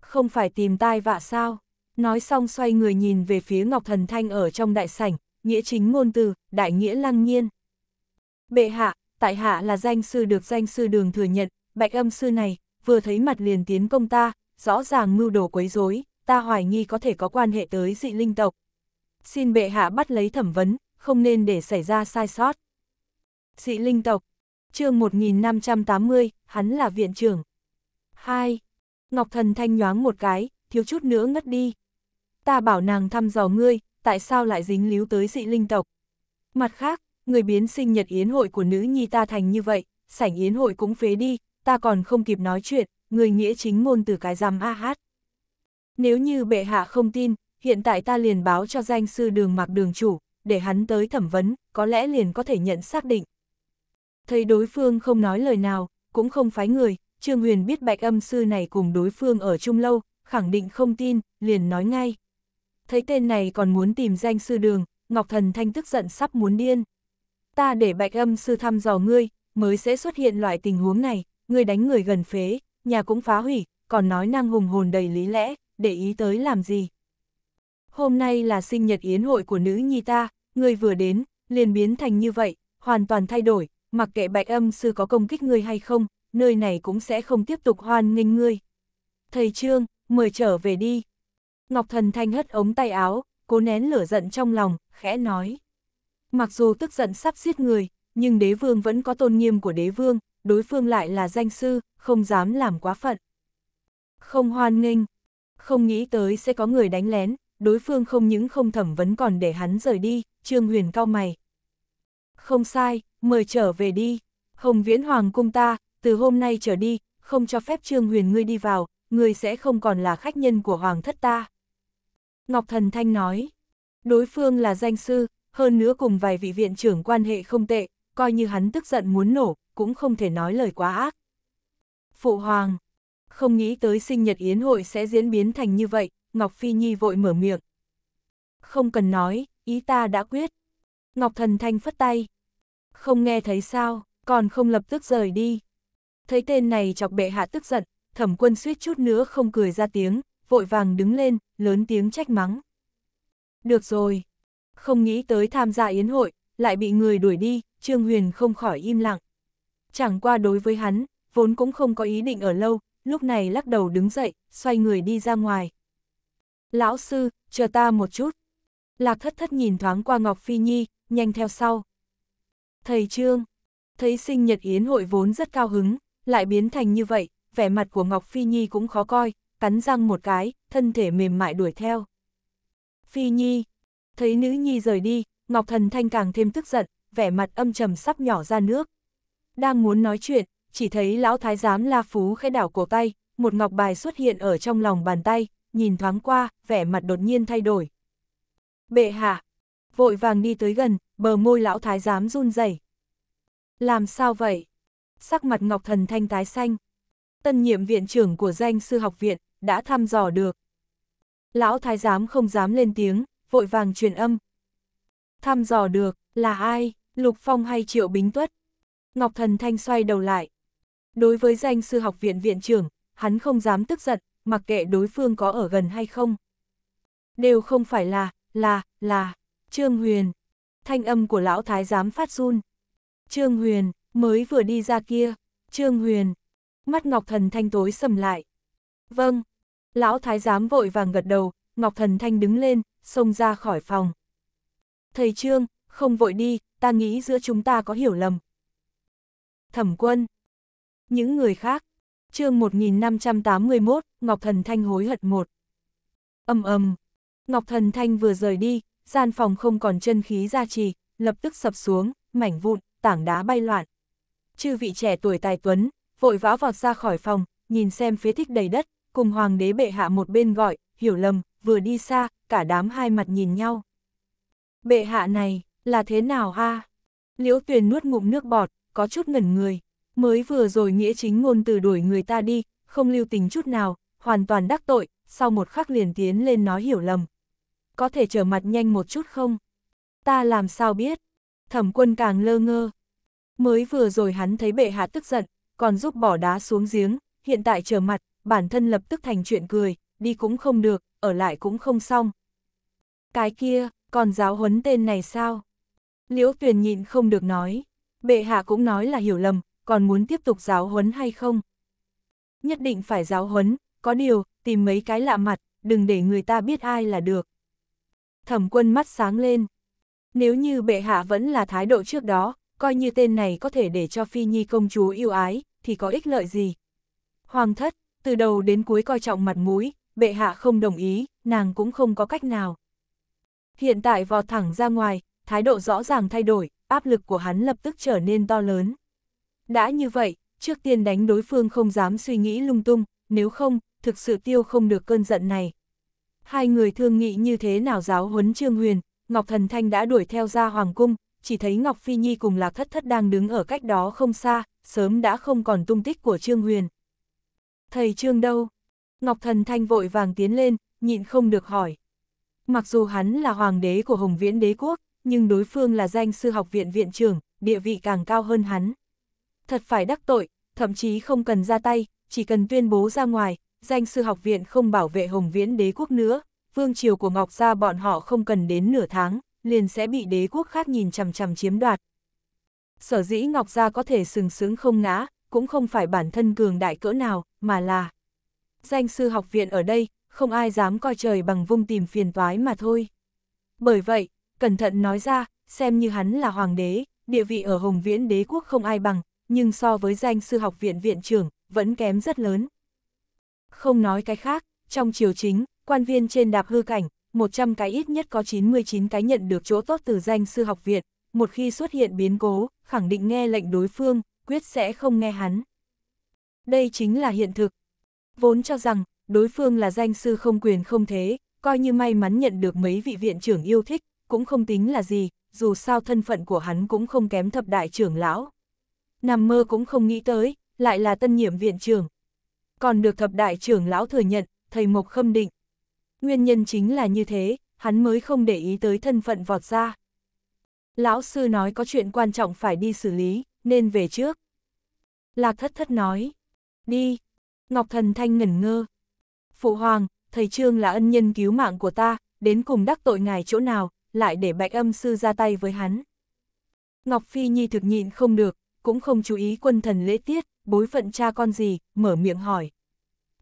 Không phải tìm tai vạ sao? Nói xong xoay người nhìn về phía Ngọc Thần Thanh ở trong đại sảnh, nghĩa chính ngôn từ, đại nghĩa lăng nhiên. Bệ hạ, tại hạ là danh sư được danh sư đường thừa nhận, bạch âm sư này, vừa thấy mặt liền tiến công ta, rõ ràng mưu đồ quấy rối, ta hoài nghi có thể có quan hệ tới dị linh tộc. Xin bệ hạ bắt lấy thẩm vấn, không nên để xảy ra sai sót. Dị linh tộc, chương 1580, hắn là viện trưởng. 2. Ngọc Thần Thanh nhoáng một cái, thiếu chút nữa ngất đi. Ta bảo nàng thăm dò ngươi, tại sao lại dính líu tới dị linh tộc. Mặt khác, người biến sinh nhật yến hội của nữ nhi ta thành như vậy, sảnh yến hội cũng phế đi, ta còn không kịp nói chuyện, người nghĩa chính ngôn từ cái giam a hát. Nếu như bệ hạ không tin, hiện tại ta liền báo cho danh sư đường mặc đường chủ, để hắn tới thẩm vấn, có lẽ liền có thể nhận xác định. Thấy đối phương không nói lời nào, cũng không phái người, Trương Huyền biết bạch âm sư này cùng đối phương ở chung lâu, khẳng định không tin, liền nói ngay. Thấy tên này còn muốn tìm danh sư đường, Ngọc Thần Thanh tức giận sắp muốn điên. Ta để bạch âm sư thăm dò ngươi, mới sẽ xuất hiện loại tình huống này, ngươi đánh người gần phế, nhà cũng phá hủy, còn nói năng hùng hồn đầy lý lẽ, để ý tới làm gì. Hôm nay là sinh nhật yến hội của nữ nhi ta, ngươi vừa đến, liền biến thành như vậy, hoàn toàn thay đổi, mặc kệ bạch âm sư có công kích ngươi hay không, nơi này cũng sẽ không tiếp tục hoan nghênh ngươi. Thầy Trương, mời trở về đi. Ngọc Thần Thanh hất ống tay áo, cố nén lửa giận trong lòng, khẽ nói. Mặc dù tức giận sắp giết người, nhưng đế vương vẫn có tôn nghiêm của đế vương, đối phương lại là danh sư, không dám làm quá phận. Không hoan nghênh, không nghĩ tới sẽ có người đánh lén, đối phương không những không thẩm vấn còn để hắn rời đi, Trương Huyền cao mày. Không sai, mời trở về đi, Hồng Viễn Hoàng cung ta, từ hôm nay trở đi, không cho phép Trương Huyền ngươi đi vào, ngươi sẽ không còn là khách nhân của Hoàng thất ta. Ngọc Thần Thanh nói, đối phương là danh sư, hơn nữa cùng vài vị viện trưởng quan hệ không tệ, coi như hắn tức giận muốn nổ, cũng không thể nói lời quá ác. Phụ Hoàng, không nghĩ tới sinh nhật yến hội sẽ diễn biến thành như vậy, Ngọc Phi Nhi vội mở miệng. Không cần nói, ý ta đã quyết. Ngọc Thần Thanh phất tay. Không nghe thấy sao, còn không lập tức rời đi. Thấy tên này chọc bệ hạ tức giận, thẩm quân suýt chút nữa không cười ra tiếng, vội vàng đứng lên, lớn tiếng trách mắng. Được rồi. Không nghĩ tới tham gia yến hội, lại bị người đuổi đi, Trương Huyền không khỏi im lặng. Chẳng qua đối với hắn, vốn cũng không có ý định ở lâu, lúc này lắc đầu đứng dậy, xoay người đi ra ngoài. Lão sư, chờ ta một chút. Lạc thất thất nhìn thoáng qua Ngọc Phi Nhi, nhanh theo sau. Thầy Trương, thấy sinh nhật yến hội vốn rất cao hứng, lại biến thành như vậy, vẻ mặt của Ngọc Phi Nhi cũng khó coi, cắn răng một cái, thân thể mềm mại đuổi theo. Phi Nhi, thấy nữ nhi rời đi, Ngọc Thần Thanh càng thêm tức giận, vẻ mặt âm trầm sắp nhỏ ra nước. Đang muốn nói chuyện, chỉ thấy lão thái giám La Phú khẽ đảo cổ tay, một ngọc bài xuất hiện ở trong lòng bàn tay, nhìn thoáng qua, vẻ mặt đột nhiên thay đổi. Bệ hạ, vội vàng đi tới gần, bờ môi lão thái giám run rẩy. Làm sao vậy? Sắc mặt Ngọc Thần Thanh tái xanh. Tân nhiệm viện trưởng của danh sư học viện, đã thăm dò được. Lão thái giám không dám lên tiếng, vội vàng truyền âm. Thăm dò được, là ai, Lục Phong hay Triệu Bính Tuất? Ngọc Thần Thanh xoay đầu lại. Đối với danh sư học viện viện trưởng, hắn không dám tức giận, mặc kệ đối phương có ở gần hay không. Đều không phải là, là, là, Trương Huyền. Thanh âm của lão thái giám phát run. Trương Huyền, mới vừa đi ra kia, Trương Huyền. Mắt Ngọc Thần Thanh tối sầm lại. Vâng. Lão thái giám vội vàng gật đầu, Ngọc Thần Thanh đứng lên, xông ra khỏi phòng. Thầy Trương, không vội đi, ta nghĩ giữa chúng ta có hiểu lầm. Thẩm quân. Những người khác. chương 1581, Ngọc Thần Thanh hối hận một. Âm ầm. Ngọc Thần Thanh vừa rời đi, gian phòng không còn chân khí gia trì, lập tức sập xuống, mảnh vụn, tảng đá bay loạn. Chư vị trẻ tuổi tài tuấn, vội vã vọt ra khỏi phòng, nhìn xem phế tích đầy đất, cùng hoàng đế bệ hạ một bên gọi, hiểu lầm, vừa đi xa, cả đám hai mặt nhìn nhau. Bệ hạ này, là thế nào ha? Liễu tuyền nuốt ngụm nước bọt, có chút ngẩn người. Mới vừa rồi nghĩa chính ngôn từ đuổi người ta đi, không lưu tình chút nào, hoàn toàn đắc tội, sau một khắc liền tiến lên nói hiểu lầm. Có thể trở mặt nhanh một chút không? Ta làm sao biết? Thẩm quân càng lơ ngơ. Mới vừa rồi hắn thấy bệ hạ tức giận, còn giúp bỏ đá xuống giếng, hiện tại trở mặt, bản thân lập tức thành chuyện cười, đi cũng không được, ở lại cũng không xong. Cái kia, còn giáo huấn tên này sao? Liễu tuyền nhịn không được nói. Bệ hạ cũng nói là hiểu lầm, còn muốn tiếp tục giáo huấn hay không? Nhất định phải giáo huấn, có điều, tìm mấy cái lạ mặt, đừng để người ta biết ai là được. Thẩm quân mắt sáng lên. Nếu như bệ hạ vẫn là thái độ trước đó, coi như tên này có thể để cho phi nhi công chúa yêu ái, thì có ích lợi gì? Hoàng thất, từ đầu đến cuối coi trọng mặt mũi, bệ hạ không đồng ý, nàng cũng không có cách nào. Hiện tại vò thẳng ra ngoài, thái độ rõ ràng thay đổi, áp lực của hắn lập tức trở nên to lớn. Đã như vậy, trước tiên đánh đối phương không dám suy nghĩ lung tung, nếu không, thực sự tiêu không được cơn giận này. Hai người thương nghị như thế nào giáo huấn Trương Huyền, Ngọc Thần Thanh đã đuổi theo ra Hoàng Cung, chỉ thấy Ngọc Phi Nhi cùng Lạc Thất Thất đang đứng ở cách đó không xa, sớm đã không còn tung tích của Trương Huyền. Thầy Trương đâu? Ngọc Thần Thanh vội vàng tiến lên, nhịn không được hỏi. Mặc dù hắn là hoàng đế của Hồng Viễn đế quốc, nhưng đối phương là danh sư học viện viện trưởng, địa vị càng cao hơn hắn. Thật phải đắc tội, thậm chí không cần ra tay, chỉ cần tuyên bố ra ngoài, danh sư học viện không bảo vệ Hồng Viễn đế quốc nữa, vương triều của Ngọc Gia bọn họ không cần đến nửa tháng, liền sẽ bị đế quốc khác nhìn chằm chằm chiếm đoạt. Sở dĩ Ngọc Gia có thể sừng sướng không ngã, cũng không phải bản thân cường đại cỡ nào, mà là danh sư học viện ở đây, không ai dám coi trời bằng vung tìm phiền toái mà thôi. Bởi vậy, cẩn thận nói ra, xem như hắn là hoàng đế, địa vị ở Hồng Viễn đế quốc không ai bằng, nhưng so với danh sư học viện viện trưởng, vẫn kém rất lớn. Không nói cái khác, trong triều chính, quan viên trên đạp hư cảnh, 100 cái ít nhất có 99 cái nhận được chỗ tốt từ danh sư học viện, một khi xuất hiện biến cố, khẳng định nghe lệnh đối phương, quyết sẽ không nghe hắn. Đây chính là hiện thực. Vốn cho rằng, đối phương là danh sư không quyền không thế, coi như may mắn nhận được mấy vị viện trưởng yêu thích, cũng không tính là gì, dù sao thân phận của hắn cũng không kém thập đại trưởng lão. Nằm mơ cũng không nghĩ tới, lại là tân nhiệm viện trưởng. Còn được thập đại trưởng lão thừa nhận, thầy Mộc khâm định. Nguyên nhân chính là như thế, hắn mới không để ý tới thân phận vọt ra. Lão sư nói có chuyện quan trọng phải đi xử lý, nên về trước. Lạc thất thất nói, đi. Ngọc thần thanh ngẩn ngơ. Phụ hoàng, thầy Trương là ân nhân cứu mạng của ta, đến cùng đắc tội ngài chỗ nào, lại để bạch âm sư ra tay với hắn. Ngọc Phi Nhi thực nhịn không được, cũng không chú ý quân thần lễ tiết, bối phận cha con gì, mở miệng hỏi.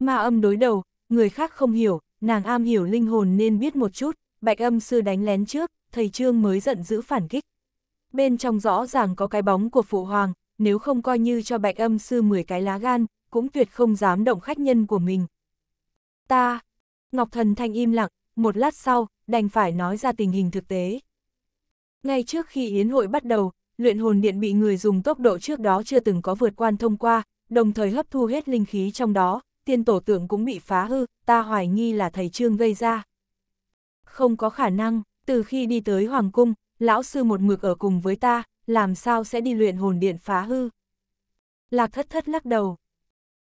Ma âm đối đầu, người khác không hiểu, nàng am hiểu linh hồn nên biết một chút, bạch âm sư đánh lén trước, thầy Trương mới giận dữ phản kích. Bên trong rõ ràng có cái bóng của phụ hoàng, nếu không coi như cho bạch âm sư 10 cái lá gan, cũng tuyệt không dám động khách nhân của mình. Ta, Ngọc Thần Thanh im lặng, một lát sau, đành phải nói ra tình hình thực tế. Ngay trước khi yến hội bắt đầu, luyện hồn điện bị người dùng tốc độ trước đó chưa từng có vượt quan thông qua, đồng thời hấp thu hết linh khí trong đó, tiên tổ tượng cũng bị phá hư, ta hoài nghi là thầy Trương gây ra. Không có khả năng, từ khi đi tới Hoàng Cung, lão sư một mực ở cùng với ta, làm sao sẽ đi luyện hồn điện phá hư. Lạc thất thất lắc đầu.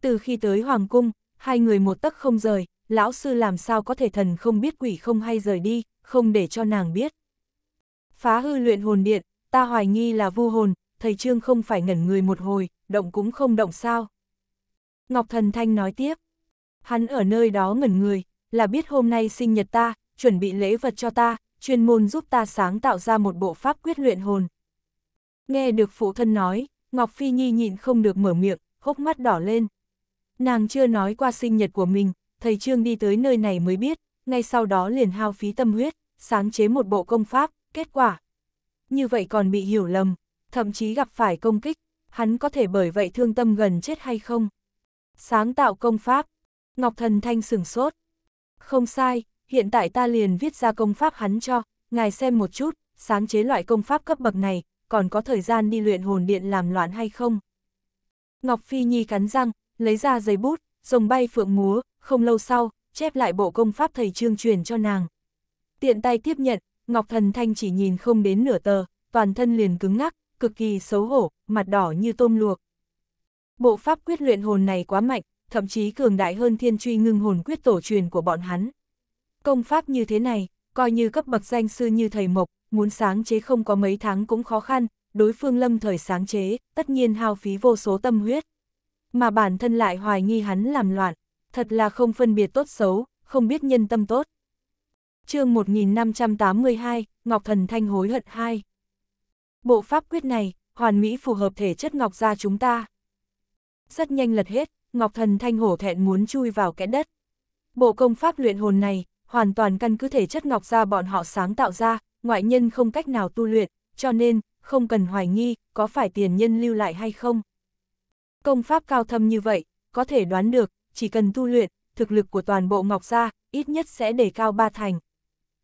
Từ khi tới Hoàng Cung, hai người một tấc không rời, lão sư làm sao có thể thần không biết quỷ không hay rời đi, không để cho nàng biết. Phá hư luyện hồn điện, ta hoài nghi là vu hồn, thầy Trương không phải ngẩn người một hồi, động cũng không động sao. Ngọc Thần Thanh nói tiếp, hắn ở nơi đó ngẩn người, là biết hôm nay sinh nhật ta, chuẩn bị lễ vật cho ta, chuyên môn giúp ta sáng tạo ra một bộ pháp quyết luyện hồn. Nghe được phụ thân nói, Ngọc Phi Nhi nhịn không được mở miệng, hốc mắt đỏ lên. Nàng chưa nói qua sinh nhật của mình, thầy Trương đi tới nơi này mới biết, ngay sau đó liền hao phí tâm huyết, sáng chế một bộ công pháp, kết quả. Như vậy còn bị hiểu lầm, thậm chí gặp phải công kích, hắn có thể bởi vậy thương tâm gần chết hay không? Sáng tạo công pháp, Ngọc Thần Thanh sửng sốt. Không sai, hiện tại ta liền viết ra công pháp hắn cho, ngài xem một chút, sáng chế loại công pháp cấp bậc này, còn có thời gian đi luyện hồn điện làm loạn hay không? Ngọc Phi Nhi cắn răng, lấy ra giấy bút, rồng bay phượng múa, không lâu sau, chép lại bộ công pháp thầy trương truyền cho nàng. Tiện tay tiếp nhận, Ngọc Thần Thanh chỉ nhìn không đến nửa tờ, toàn thân liền cứng ngắc, cực kỳ xấu hổ, mặt đỏ như tôm luộc. Bộ pháp quyết luyện hồn này quá mạnh, thậm chí cường đại hơn thiên truy ngưng hồn quyết tổ truyền của bọn hắn. Công pháp như thế này, coi như cấp bậc danh sư như thầy Mộc, muốn sáng chế không có mấy tháng cũng khó khăn, đối phương lâm thời sáng chế, tất nhiên hao phí vô số tâm huyết. Mà bản thân lại hoài nghi hắn làm loạn, thật là không phân biệt tốt xấu, không biết nhân tâm tốt chương 1582, Ngọc Thần Thanh hối hận 2 Bộ pháp quyết này, hoàn mỹ phù hợp thể chất Ngọc gia chúng ta. Rất nhanh lật hết, Ngọc Thần Thanh hổ thẹn muốn chui vào kẽ đất. Bộ công pháp luyện hồn này, hoàn toàn căn cứ thể chất Ngọc gia bọn họ sáng tạo ra, ngoại nhân không cách nào tu luyện, cho nên, không cần hoài nghi, có phải tiền nhân lưu lại hay không. Công pháp cao thâm như vậy, có thể đoán được, chỉ cần tu luyện, thực lực của toàn bộ Ngọc Gia, ít nhất sẽ để cao ba thành.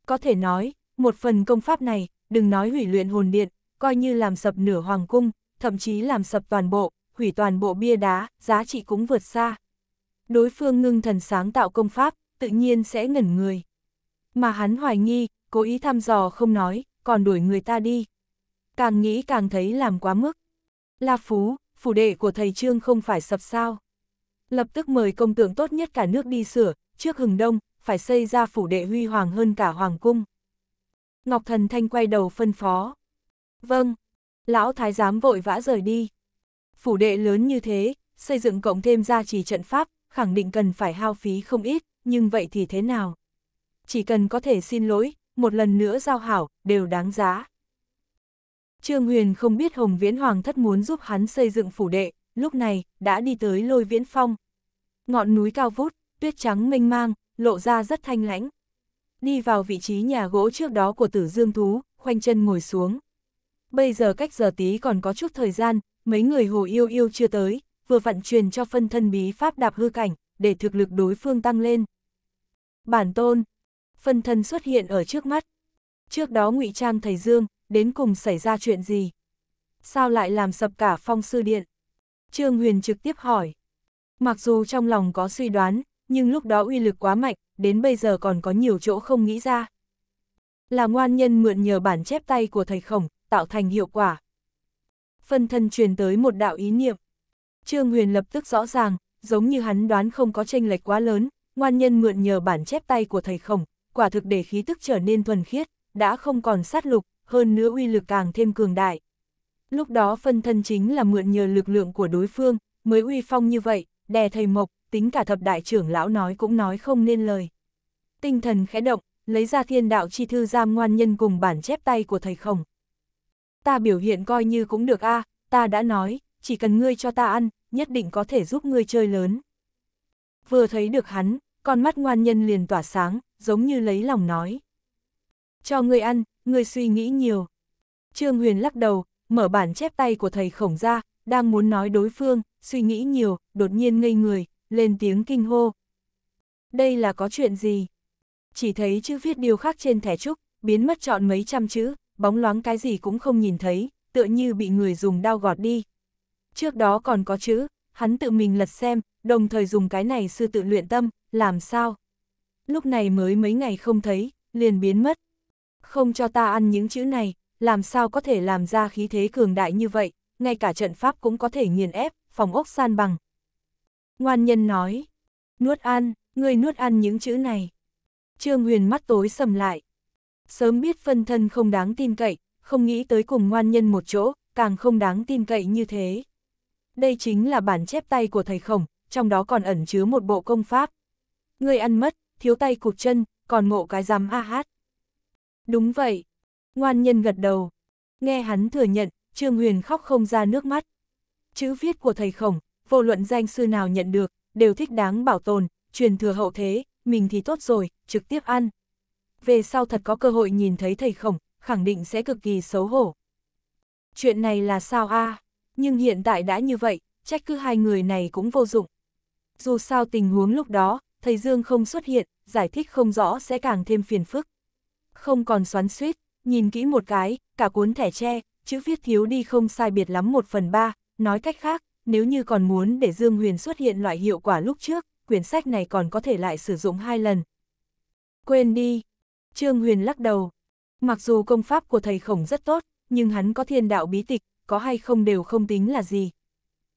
Có thể nói, một phần công pháp này, đừng nói hủy luyện hồn điện, coi như làm sập nửa hoàng cung, thậm chí làm sập toàn bộ, hủy toàn bộ bia đá, giá trị cũng vượt xa. Đối phương ngưng thần sáng tạo công pháp, tự nhiên sẽ ngẩn người. Mà hắn hoài nghi, cố ý thăm dò không nói, còn đuổi người ta đi. Càng nghĩ càng thấy làm quá mức. La Phú, phủ đệ của thầy Trương không phải sập sao. Lập tức mời công tượng tốt nhất cả nước đi sửa, trước hừng đông, phải xây ra phủ đệ huy hoàng hơn cả hoàng cung. Ngọc Thần Thanh quay đầu phân phó. Vâng, lão thái giám vội vã rời đi. Phủ đệ lớn như thế, xây dựng cộng thêm gia trì trận pháp, khẳng định cần phải hao phí không ít, nhưng vậy thì thế nào? Chỉ cần có thể xin lỗi, một lần nữa giao hảo, đều đáng giá. Trương Huyền không biết Hồng Viễn Hoàng thất muốn giúp hắn xây dựng phủ đệ, lúc này, đã đi tới lôi viễn phong. Ngọn núi cao vút, tuyết trắng mênh mang, lộ ra rất thanh lãnh. Đi vào vị trí nhà gỗ trước đó của tử dương thú, khoanh chân ngồi xuống. Bây giờ cách giờ tí còn có chút thời gian, mấy người hồ yêu yêu chưa tới, vừa vận truyền cho phân thân bí pháp đạp hư cảnh, để thực lực đối phương tăng lên. Bản tôn, phân thân xuất hiện ở trước mắt. Trước đó ngụy trang thầy Dương, đến cùng xảy ra chuyện gì? Sao lại làm sập cả phong sư điện? Trương Huyền trực tiếp hỏi. Mặc dù trong lòng có suy đoán, nhưng lúc đó uy lực quá mạnh, đến bây giờ còn có nhiều chỗ không nghĩ ra. Là ngoan nhân mượn nhờ bản chép tay của thầy khổng, tạo thành hiệu quả. Phân thân truyền tới một đạo ý niệm. Trương Huyền lập tức rõ ràng, giống như hắn đoán không có tranh lệch quá lớn, ngoan nhân mượn nhờ bản chép tay của thầy khổng, quả thực để khí tức trở nên thuần khiết, đã không còn sát lục, hơn nữa uy lực càng thêm cường đại. Lúc đó phân thân chính là mượn nhờ lực lượng của đối phương, mới uy phong như vậy, đè thầy mộc, tính cả thập đại trưởng lão nói cũng nói không nên lời. Tinh thần khẽ động, lấy ra thiên đạo chi thư giam ngoan nhân cùng bản chép tay của thầy khổng. Ta biểu hiện coi như cũng được a ta đã nói, chỉ cần ngươi cho ta ăn, nhất định có thể giúp ngươi chơi lớn. Vừa thấy được hắn, con mắt ngoan nhân liền tỏa sáng, giống như lấy lòng nói. Cho ngươi ăn, ngươi suy nghĩ nhiều. Trương Huyền lắc đầu, mở bản chép tay của thầy khổng ra, đang muốn nói đối phương, suy nghĩ nhiều, đột nhiên ngây người, lên tiếng kinh hô. Đây là có chuyện gì? Chỉ thấy chữ viết điều khác trên thẻ trúc, biến mất trọn mấy trăm chữ, bóng loáng cái gì cũng không nhìn thấy, tựa như bị người dùng đao gọt đi. Trước đó còn có chữ, hắn tự mình lật xem, đồng thời dùng cái này sư tự luyện tâm, làm sao? Lúc này mới mấy ngày không thấy, liền biến mất. Không cho ta ăn những chữ này, làm sao có thể làm ra khí thế cường đại như vậy, ngay cả trận pháp cũng có thể nghiền ép, phòng ốc san bằng. Ngoan nhân nói, nuốt ăn, ngươi nuốt ăn những chữ này. Trương Huyền mắt tối sầm lại. Sớm biết phân thân không đáng tin cậy, không nghĩ tới cùng ngoan nhân một chỗ, càng không đáng tin cậy như thế. Đây chính là bản chép tay của thầy khổng, trong đó còn ẩn chứa một bộ công pháp. Ngươi ăn mất, thiếu tay cụt chân, còn ngộ cái giám a hát. Đúng vậy. Ngoan nhân gật đầu. Nghe hắn thừa nhận, Trương Huyền khóc không ra nước mắt. Chữ viết của thầy khổng, vô luận danh sư nào nhận được, đều thích đáng bảo tồn, truyền thừa hậu thế, mình thì tốt rồi, trực tiếp ăn. Về sau thật có cơ hội nhìn thấy thầy khổng, khẳng định sẽ cực kỳ xấu hổ. Chuyện này là sao a? Nhưng hiện tại đã như vậy, trách cứ hai người này cũng vô dụng. Dù sao tình huống lúc đó, thầy Dương không xuất hiện, giải thích không rõ sẽ càng thêm phiền phức. Không còn xoắn suýt, nhìn kỹ một cái, cả cuốn thẻ tre, chữ viết thiếu đi không sai biệt lắm một phần ba, nói cách khác, nếu như còn muốn để Dương Huyền xuất hiện loại hiệu quả lúc trước, quyển sách này còn có thể lại sử dụng hai lần. Quên đi. Trương Huyền lắc đầu. Mặc dù công pháp của thầy khổng rất tốt, nhưng hắn có thiên đạo bí tịch, có hay không đều không tính là gì.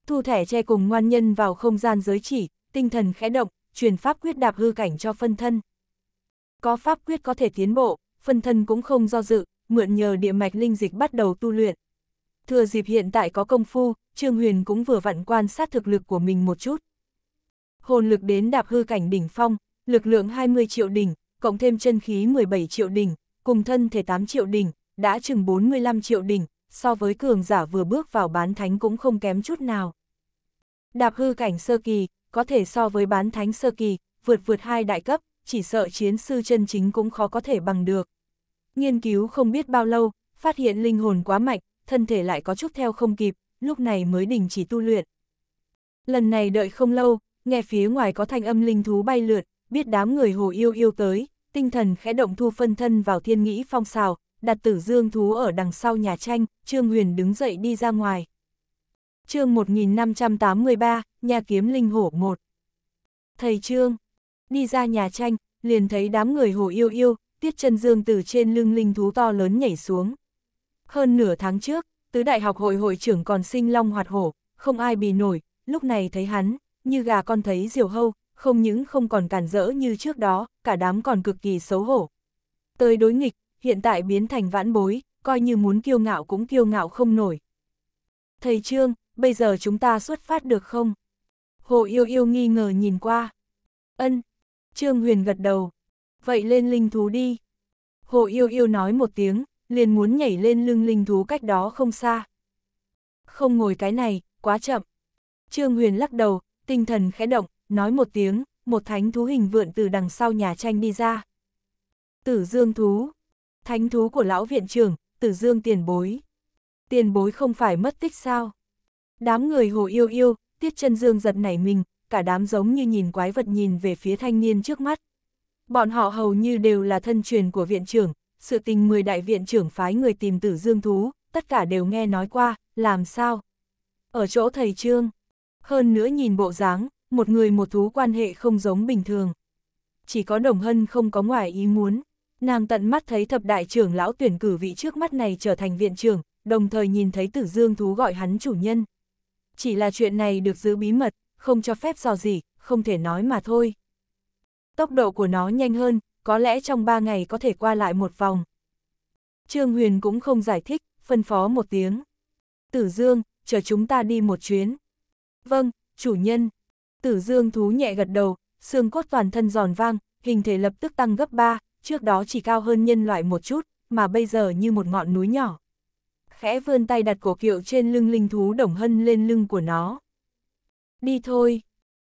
Thu thẻ che cùng ngoan nhân vào không gian giới chỉ, tinh thần khẽ động, truyền pháp quyết đạp hư cảnh cho phân thân. Có pháp quyết có thể tiến bộ, phân thân cũng không do dự, mượn nhờ địa mạch linh dịch bắt đầu tu luyện. Thừa dịp hiện tại có công phu, Trương Huyền cũng vừa vặn quan sát thực lực của mình một chút. Hồn lực đến đạp hư cảnh đỉnh phong, lực lượng 20 triệu đỉnh, cộng thêm chân khí 17 triệu đỉnh, cùng thân thể 8 triệu đỉnh, đã chừng 45 triệu đỉnh, so với cường giả vừa bước vào bán thánh cũng không kém chút nào. Đạp hư cảnh sơ kỳ, có thể so với bán thánh sơ kỳ, vượt vượt hai đại cấp, chỉ sợ chiến sư chân chính cũng khó có thể bằng được. Nghiên cứu không biết bao lâu, phát hiện linh hồn quá mạnh, thân thể lại có chút theo không kịp, lúc này mới đình chỉ tu luyện. Lần này đợi không lâu, nghe phía ngoài có thanh âm linh thú bay lượn, biết đám người hồ yêu yêu tới, tinh thần khẽ động thu phân thân vào thiên nghĩ phong xào, đặt tử dương thú ở đằng sau nhà tranh, Trương Huyền đứng dậy đi ra ngoài. chương 1583, nhà kiếm linh hổ 1. Thầy Trương, đi ra nhà tranh, liền thấy đám người hồ yêu yêu, tiết chân dương từ trên lưng linh thú to lớn nhảy xuống. Hơn nửa tháng trước, tứ đại học hội hội trưởng còn sinh long hoạt hổ, không ai bì nổi, lúc này thấy hắn, như gà con thấy diều hâu, không những không còn cản rỡ như trước đó, cả đám còn cực kỳ xấu hổ. Tới đối nghịch, hiện tại biến thành vãn bối, coi như muốn kiêu ngạo cũng kiêu ngạo không nổi. Thầy Trương, bây giờ chúng ta xuất phát được không? Hồ yêu yêu nghi ngờ nhìn qua. Ân, Trương Huyền gật đầu. Vậy lên linh thú đi. Hồ yêu yêu nói một tiếng, liền muốn nhảy lên lưng linh thú cách đó không xa. Không ngồi cái này, quá chậm. Trương Huyền lắc đầu, tinh thần khẽ động, nói một tiếng, một thánh thú hình vượn từ đằng sau nhà tranh đi ra. Tử dương thú, thánh thú của lão viện trưởng, tử dương tiền bối. Tiền bối không phải mất tích sao? Đám người hồ yêu yêu, tiết chân dương giật nảy mình, cả đám giống như nhìn quái vật nhìn về phía thanh niên trước mắt. Bọn họ hầu như đều là thân truyền của viện trưởng, sự tình 10 đại viện trưởng phái người tìm tử dương thú, tất cả đều nghe nói qua, làm sao? Ở chỗ thầy Trương, hơn nữa nhìn bộ dáng, một người một thú quan hệ không giống bình thường. Chỉ có Đồng Hân không có ngoài ý muốn, nàng tận mắt thấy thập đại trưởng lão tuyển cử vị trước mắt này trở thành viện trưởng, đồng thời nhìn thấy tử dương thú gọi hắn chủ nhân. Chỉ là chuyện này được giữ bí mật, không cho phép dò gì, không thể nói mà thôi. Tốc độ của nó nhanh hơn, có lẽ trong 3 ngày có thể qua lại một vòng. Trương Huyền cũng không giải thích, phân phó một tiếng. Tử Dương, chờ chúng ta đi một chuyến. Vâng, chủ nhân. Tử Dương thú nhẹ gật đầu, xương cốt toàn thân giòn vang, hình thể lập tức tăng gấp 3, trước đó chỉ cao hơn nhân loại một chút, mà bây giờ như một ngọn núi nhỏ. Khẽ vươn tay đặt cổ kiệu trên lưng linh thú đồng hân lên lưng của nó. Đi thôi.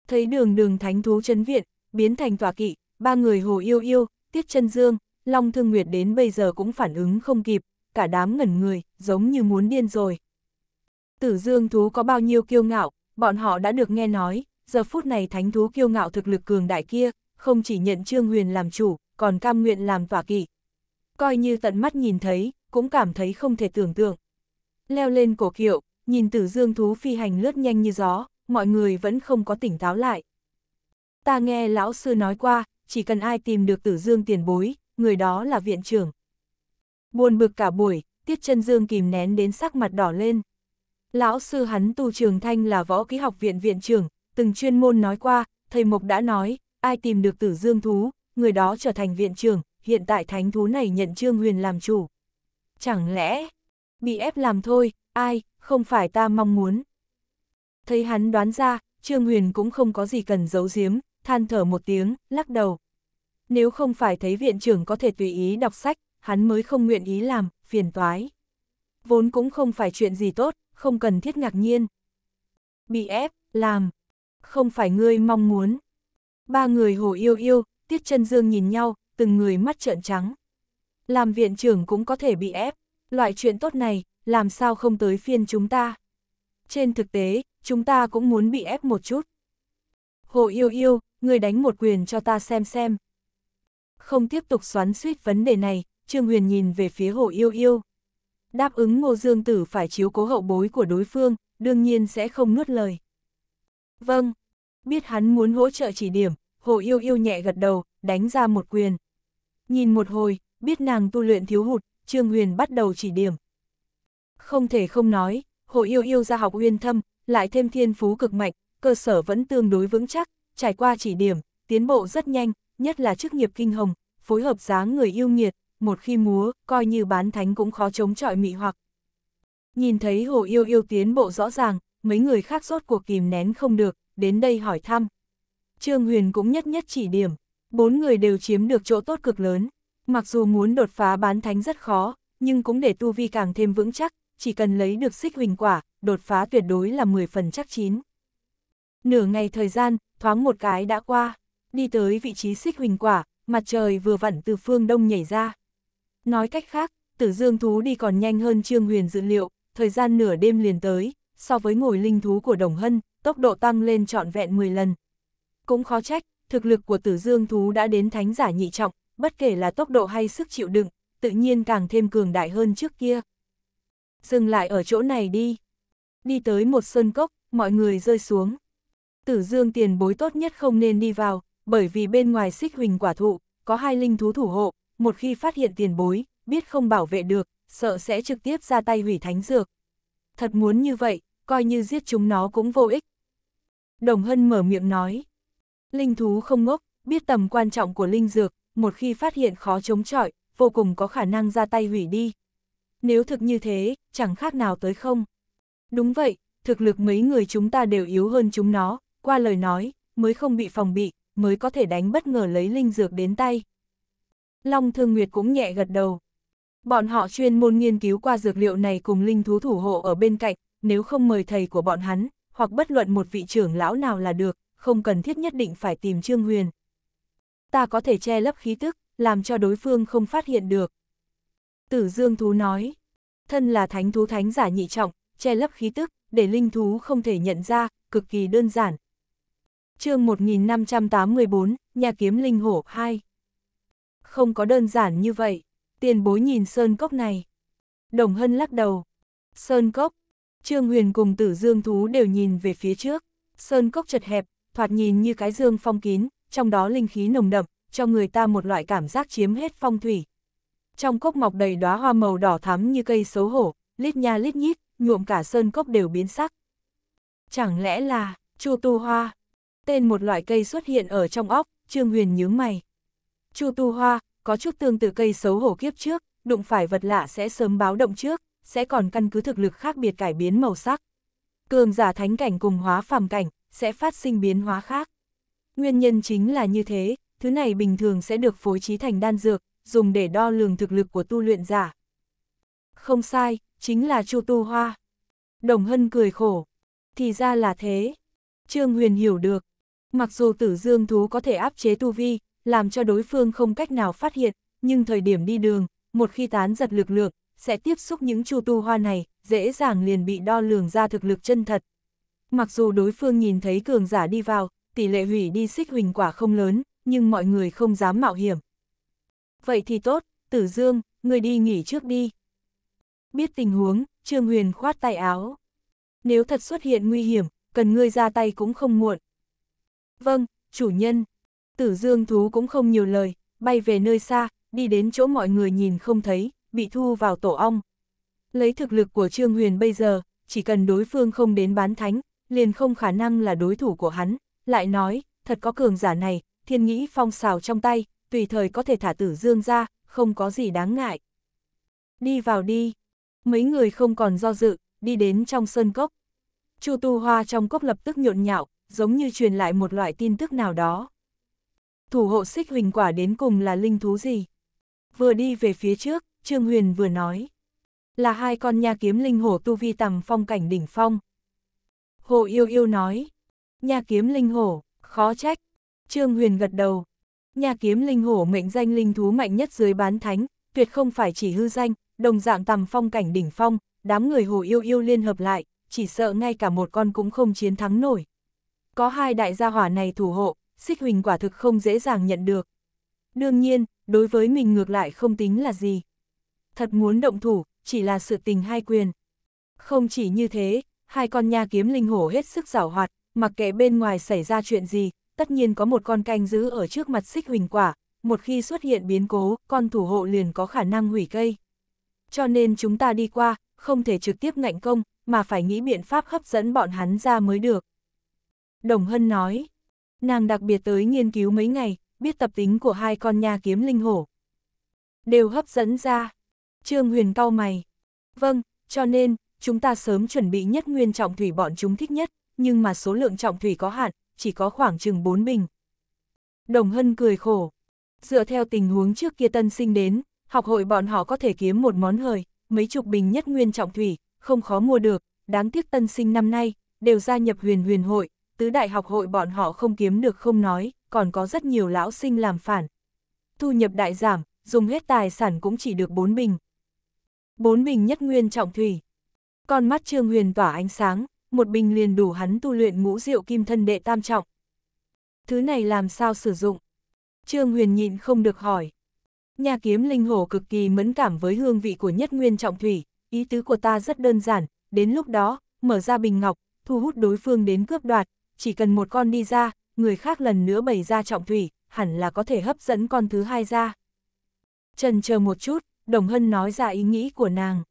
Thấy đường đường thánh thú chấn viện, biến thành tòa kỵ, ba người hồ yêu yêu, tiết chân dương, Long Thương Nguyệt đến bây giờ cũng phản ứng không kịp, cả đám ngẩn người, giống như muốn điên rồi. Tử dương thú có bao nhiêu kiêu ngạo, bọn họ đã được nghe nói, giờ phút này thánh thú kiêu ngạo thực lực cường đại kia, không chỉ nhận Trương Huyền làm chủ, còn cam nguyện làm tòa kỵ. Coi như tận mắt nhìn thấy, cũng cảm thấy không thể tưởng tượng. Leo lên cổ kiệu, nhìn tử dương thú phi hành lướt nhanh như gió, mọi người vẫn không có tỉnh táo lại. Ta nghe lão sư nói qua, chỉ cần ai tìm được tử dương tiền bối, người đó là viện trưởng. Buồn bực cả buổi, tiết chân dương kìm nén đến sắc mặt đỏ lên. Lão sư hắn tu trường thanh là võ ký học viện viện trưởng, từng chuyên môn nói qua, thầy Mộc đã nói, ai tìm được tử dương thú, người đó trở thành viện trưởng, hiện tại thánh thú này nhận Trương Huyền làm chủ. Chẳng lẽ, bị ép làm thôi, ai, không phải ta mong muốn. Thấy hắn đoán ra, Trương Huyền cũng không có gì cần giấu giếm, than thở một tiếng, lắc đầu. Nếu không phải thấy viện trưởng có thể tùy ý đọc sách, hắn mới không nguyện ý làm, phiền toái. Vốn cũng không phải chuyện gì tốt, không cần thiết ngạc nhiên. Bị ép, làm, không phải ngươi mong muốn. Ba người hồ yêu yêu, tiết chân dương nhìn nhau, từng người mắt trợn trắng. Làm viện trưởng cũng có thể bị ép, loại chuyện tốt này, làm sao không tới phiên chúng ta. Trên thực tế, chúng ta cũng muốn bị ép một chút. Hồ yêu yêu, người đánh một quyền cho ta xem xem. Không tiếp tục xoắn suýt vấn đề này, Trương Huyền nhìn về phía hồ yêu yêu. Đáp ứng ngô dương tử phải chiếu cố hậu bối của đối phương, đương nhiên sẽ không nuốt lời. Vâng, biết hắn muốn hỗ trợ chỉ điểm, hồ yêu yêu nhẹ gật đầu, đánh ra một quyền. Nhìn một hồi, biết nàng tu luyện thiếu hụt, Trương Huyền bắt đầu chỉ điểm. Không thể không nói, hồ yêu yêu ra học uyên thâm, lại thêm thiên phú cực mạnh, cơ sở vẫn tương đối vững chắc, trải qua chỉ điểm, tiến bộ rất nhanh, nhất là chức nghiệp kinh hồng, phối hợp dáng người yêu nghiệt, một khi múa, coi như bán thánh cũng khó chống chọi mị hoặc. Nhìn thấy hồ yêu yêu tiến bộ rõ ràng, mấy người khác rốt cuộc kìm nén không được, đến đây hỏi thăm. Trương Huyền cũng nhất nhất chỉ điểm, bốn người đều chiếm được chỗ tốt cực lớn. Mặc dù muốn đột phá bán thánh rất khó, nhưng cũng để tu vi càng thêm vững chắc, chỉ cần lấy được xích huỳnh quả, đột phá tuyệt đối là 10 phần chắc chín. Nửa ngày thời gian, thoáng một cái đã qua, đi tới vị trí xích huỳnh quả, mặt trời vừa vặn từ phương đông nhảy ra. Nói cách khác, tử dương thú đi còn nhanh hơn Trương Huyền dự liệu, thời gian nửa đêm liền tới, so với ngồi linh thú của Đồng Hân, tốc độ tăng lên trọn vẹn 10 lần. Cũng khó trách, thực lực của tử dương thú đã đến thánh giả nhị trọng, bất kể là tốc độ hay sức chịu đựng, tự nhiên càng thêm cường đại hơn trước kia. Dừng lại ở chỗ này đi. Đi tới một sơn cốc, mọi người rơi xuống. Tử dương tiền bối tốt nhất không nên đi vào, bởi vì bên ngoài xích huỳnh quả thụ, có hai linh thú thủ hộ, một khi phát hiện tiền bối, biết không bảo vệ được, sợ sẽ trực tiếp ra tay hủy thánh dược. Thật muốn như vậy, coi như giết chúng nó cũng vô ích. Đồng Hân mở miệng nói. Linh thú không ngốc, biết tầm quan trọng của linh dược, một khi phát hiện khó chống chọi, vô cùng có khả năng ra tay hủy đi. Nếu thực như thế, chẳng khác nào tới không. Đúng vậy, thực lực mấy người chúng ta đều yếu hơn chúng nó, qua lời nói, mới không bị phòng bị, mới có thể đánh bất ngờ lấy linh dược đến tay. Long Thương Nguyệt cũng nhẹ gật đầu. Bọn họ chuyên môn nghiên cứu qua dược liệu này cùng linh thú thủ hộ ở bên cạnh, nếu không mời thầy của bọn hắn, hoặc bất luận một vị trưởng lão nào là được, không cần thiết nhất định phải tìm Trương Huyền. Ta có thể che lấp khí tức, làm cho đối phương không phát hiện được. Tử Dương Thú nói, thân là thánh thú thánh giả nhị trọng, che lấp khí tức, để linh thú không thể nhận ra, cực kỳ đơn giản chương 1584, Nhà kiếm linh hổ 2 Không có đơn giản như vậy, tiền bối nhìn sơn cốc này. Đồng Hân lắc đầu. Sơn cốc, Trương Huyền cùng tử dương thú đều nhìn về phía trước. Sơn cốc chật hẹp, thoạt nhìn như cái dương phong kín, trong đó linh khí nồng đậm, cho người ta một loại cảm giác chiếm hết phong thủy. Trong cốc mọc đầy đóa hoa màu đỏ thắm như cây xấu hổ, lít nha lít nhít, nhuộm cả sơn cốc đều biến sắc. Chẳng lẽ là, chu tu hoa? Tên một loại cây xuất hiện ở trong óc, Trương Huyền nhướng mày. Chu tu hoa, có chút tương tự cây xấu hổ kiếp trước, đụng phải vật lạ sẽ sớm báo động trước, sẽ còn căn cứ thực lực khác biệt cải biến màu sắc. Cường giả thánh cảnh cùng hóa phàm cảnh, sẽ phát sinh biến hóa khác. Nguyên nhân chính là như thế, thứ này bình thường sẽ được phối trí thành đan dược, dùng để đo lường thực lực của tu luyện giả. Không sai, chính là Chu Tu Hoa. Đồng Hân cười khổ. Thì ra là thế. Trương Huyền hiểu được. Mặc dù tử dương thú có thể áp chế tu vi, làm cho đối phương không cách nào phát hiện, nhưng thời điểm đi đường, một khi tán giật lực lượng, sẽ tiếp xúc những chu tu hoa này, dễ dàng liền bị đo lường ra thực lực chân thật. Mặc dù đối phương nhìn thấy cường giả đi vào, tỷ lệ hủy đi xích huỳnh quả không lớn, nhưng mọi người không dám mạo hiểm. Vậy thì tốt, tử dương, người đi nghỉ trước đi. Biết tình huống, Trương Huyền khoát tay áo. Nếu thật xuất hiện nguy hiểm, cần ngươi ra tay cũng không muộn. Vâng, chủ nhân. Tử dương thú cũng không nhiều lời, bay về nơi xa, đi đến chỗ mọi người nhìn không thấy, bị thu vào tổ ong. Lấy thực lực của Trương Huyền bây giờ, chỉ cần đối phương không đến bán thánh, liền không khả năng là đối thủ của hắn, lại nói, thật có cường giả này, thiên nghĩ phong xào trong tay, tùy thời có thể thả tử dương ra, không có gì đáng ngại. Đi vào đi. Mấy người không còn do dự, đi đến trong sơn cốc. Chu tu hoa trong cốc lập tức nhộn nhạo, giống như truyền lại một loại tin tức nào đó. Thủ hộ xích huỳnh quả đến cùng là linh thú gì? Vừa đi về phía trước, Trương Huyền vừa nói. Là hai con nha kiếm linh hổ tu vi tầm phong cảnh đỉnh phong. Hồ yêu yêu nói. Nha kiếm linh hổ, khó trách. Trương Huyền gật đầu. Nha kiếm linh hổ mệnh danh linh thú mạnh nhất dưới bán thánh, tuyệt không phải chỉ hư danh, đồng dạng tầm phong cảnh đỉnh phong, đám người hồ yêu yêu liên hợp lại, chỉ sợ ngay cả một con cũng không chiến thắng nổi. Có hai đại gia hỏa này thủ hộ, xích huỳnh quả thực không dễ dàng nhận được. Đương nhiên, đối với mình ngược lại không tính là gì. Thật muốn động thủ, chỉ là sự tình hai quyền. Không chỉ như thế, hai con nha kiếm linh hổ hết sức giảo hoạt, mặc kệ bên ngoài xảy ra chuyện gì, tất nhiên có một con canh giữ ở trước mặt xích huỳnh quả, một khi xuất hiện biến cố, con thủ hộ liền có khả năng hủy cây. Cho nên chúng ta đi qua, không thể trực tiếp ngạnh công, mà phải nghĩ biện pháp hấp dẫn bọn hắn ra mới được. Đồng Hân nói, nàng đặc biệt tới nghiên cứu mấy ngày, biết tập tính của hai con nha kiếm linh hổ. Đều hấp dẫn ra. Trương Huyền cau mày. Vâng, cho nên, chúng ta sớm chuẩn bị nhất nguyên trọng thủy bọn chúng thích nhất, nhưng mà số lượng trọng thủy có hạn, chỉ có khoảng chừng 4 bình. Đồng Hân cười khổ. Dựa theo tình huống trước kia tân sinh đến, học hội bọn họ có thể kiếm một món hời, mấy chục bình nhất nguyên trọng thủy, không khó mua được, đáng tiếc tân sinh năm nay, đều gia nhập huyền huyền hội, tứ đại học hội bọn họ không kiếm được không nói, còn có rất nhiều lão sinh làm phản. Thu nhập đại giảm, dùng hết tài sản cũng chỉ được bốn bình. bốn bình nhất nguyên trọng thủy. Con mắt Trương Huyền tỏa ánh sáng, một bình liền đủ hắn tu luyện ngũ diệu kim thân đệ tam trọng. Thứ này làm sao sử dụng? Trương Huyền nhịn không được hỏi. Nhà kiếm linh hổ cực kỳ mẫn cảm với hương vị của nhất nguyên trọng thủy, ý tứ của ta rất đơn giản, đến lúc đó, mở ra bình ngọc, thu hút đối phương đến cướp đoạt, chỉ cần một con đi ra, người khác lần nữa bày ra trọng thủy, hẳn là có thể hấp dẫn con thứ hai ra. Trần chờ một chút, Đồng Hân nói ra ý nghĩ của nàng.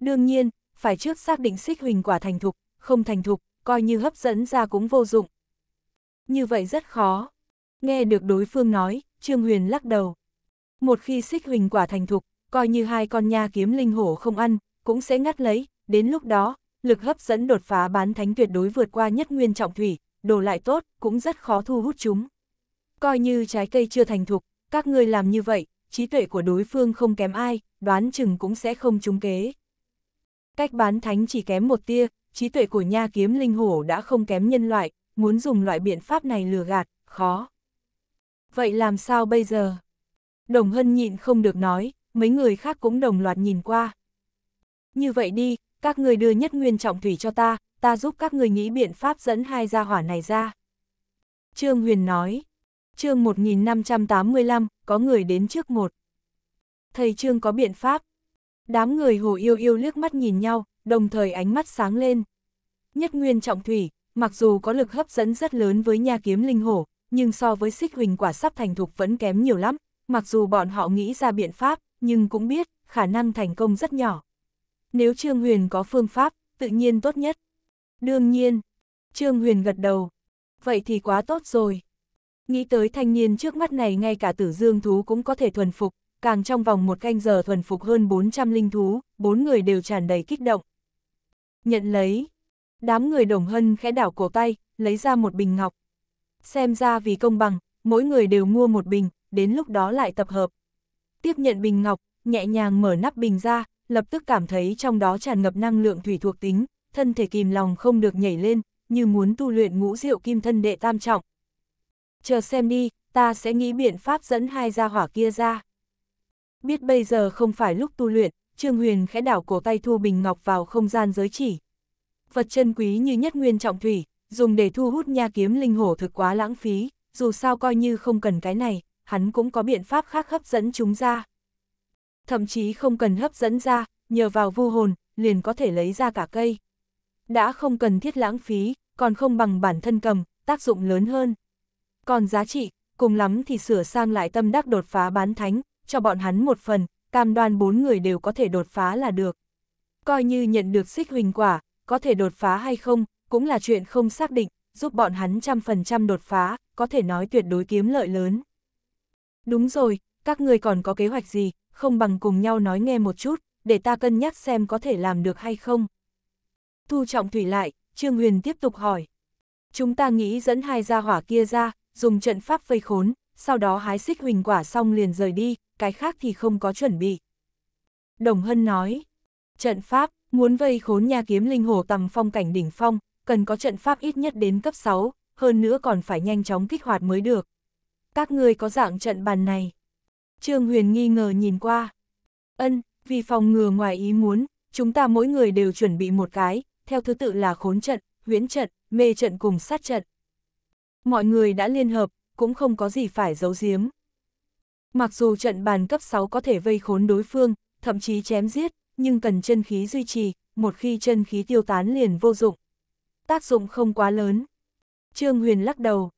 Đương nhiên, phải trước xác định xích huỳnh quả thành thục, không thành thục, coi như hấp dẫn ra cũng vô dụng. Như vậy rất khó. Nghe được đối phương nói, Trương Huyền lắc đầu. Một khi xích huỳnh quả thành thục, coi như hai con nha kiếm linh hổ không ăn, cũng sẽ ngắt lấy, đến lúc đó, lực hấp dẫn đột phá bán thánh tuyệt đối vượt qua nhất nguyên trọng thủy, đồ lại tốt, cũng rất khó thu hút chúng. Coi như trái cây chưa thành thục, các ngươi làm như vậy, trí tuệ của đối phương không kém ai, đoán chừng cũng sẽ không trúng kế. Cách bán thánh chỉ kém một tia, trí tuệ của nha kiếm linh hổ đã không kém nhân loại, muốn dùng loại biện pháp này lừa gạt, khó. Vậy làm sao bây giờ? Đồng hân nhịn không được nói, mấy người khác cũng đồng loạt nhìn qua. Như vậy đi, các người đưa nhất nguyên trọng thủy cho ta, ta giúp các người nghĩ biện pháp dẫn hai gia hỏa này ra. Trương Huyền nói, chương 1585, có người đến trước một. Thầy Trương có biện pháp. Đám người hồ yêu yêu liếc mắt nhìn nhau, đồng thời ánh mắt sáng lên. Nhất nguyên trọng thủy, mặc dù có lực hấp dẫn rất lớn với nha kiếm linh hổ, nhưng so với xích huỳnh quả sắp thành thục vẫn kém nhiều lắm, mặc dù bọn họ nghĩ ra biện pháp, nhưng cũng biết, khả năng thành công rất nhỏ. Nếu Trương Huyền có phương pháp, tự nhiên tốt nhất. Đương nhiên, Trương Huyền gật đầu. Vậy thì quá tốt rồi. Nghĩ tới thanh niên trước mắt này ngay cả tử dương thú cũng có thể thuần phục, càng trong vòng một canh giờ thuần phục hơn 400 linh thú, bốn người đều tràn đầy kích động. Nhận lấy. Đám người đồng hân khẽ đảo cổ tay, lấy ra một bình ngọc. Xem ra vì công bằng, mỗi người đều mua một bình, đến lúc đó lại tập hợp. Tiếp nhận bình ngọc, nhẹ nhàng mở nắp bình ra, lập tức cảm thấy trong đó tràn ngập năng lượng thủy thuộc tính, thân thể kìm lòng không được nhảy lên, như muốn tu luyện ngũ diệu kim thân đệ tam trọng. Chờ xem đi, ta sẽ nghĩ biện pháp dẫn hai gia hỏa kia ra. Biết bây giờ không phải lúc tu luyện, Trương Huyền khẽ đảo cổ tay thu bình ngọc vào không gian giới chỉ. Vật chân quý như nhất nguyên trọng thủy, dùng để thu hút nha kiếm linh hổ thực quá lãng phí, dù sao coi như không cần cái này, hắn cũng có biện pháp khác hấp dẫn chúng ra. Thậm chí không cần hấp dẫn ra, nhờ vào vu hồn, liền có thể lấy ra cả cây. Đã không cần thiết lãng phí, còn không bằng bản thân cầm, tác dụng lớn hơn. Còn giá trị, cùng lắm thì sửa sang lại tâm đắc đột phá bán thánh, cho bọn hắn một phần, cam đoan bốn người đều có thể đột phá là được. Coi như nhận được xích huỳnh quả, có thể đột phá hay không, cũng là chuyện không xác định, giúp bọn hắn trăm phần trăm đột phá, có thể nói tuyệt đối kiếm lợi lớn. Đúng rồi, các người còn có kế hoạch gì, không bằng cùng nhau nói nghe một chút, để ta cân nhắc xem có thể làm được hay không. Thu trọng thủy lại, Trương Huyền tiếp tục hỏi. Chúng ta nghĩ dẫn hai gia hỏa kia ra, dùng trận pháp vây khốn, sau đó hái xích huỳnh quả xong liền rời đi, cái khác thì không có chuẩn bị. Đồng Hân nói, trận pháp, muốn vây khốn nhà kiếm linh hồ tầm phong cảnh đỉnh phong, cần có trận pháp ít nhất đến cấp 6, hơn nữa còn phải nhanh chóng kích hoạt mới được. Các người có dạng trận bàn này. Trương Huyền nghi ngờ nhìn qua. Ân, vì phòng ngừa ngoài ý muốn, chúng ta mỗi người đều chuẩn bị một cái, theo thứ tự là khốn trận, huyễn trận, mê trận cùng sát trận. Mọi người đã liên hợp, cũng không có gì phải giấu giếm. Mặc dù trận bàn cấp 6 có thể vây khốn đối phương, thậm chí chém giết, nhưng cần chân khí duy trì, một khi chân khí tiêu tán liền vô dụng. Tác dụng không quá lớn. Trương Huyền lắc đầu.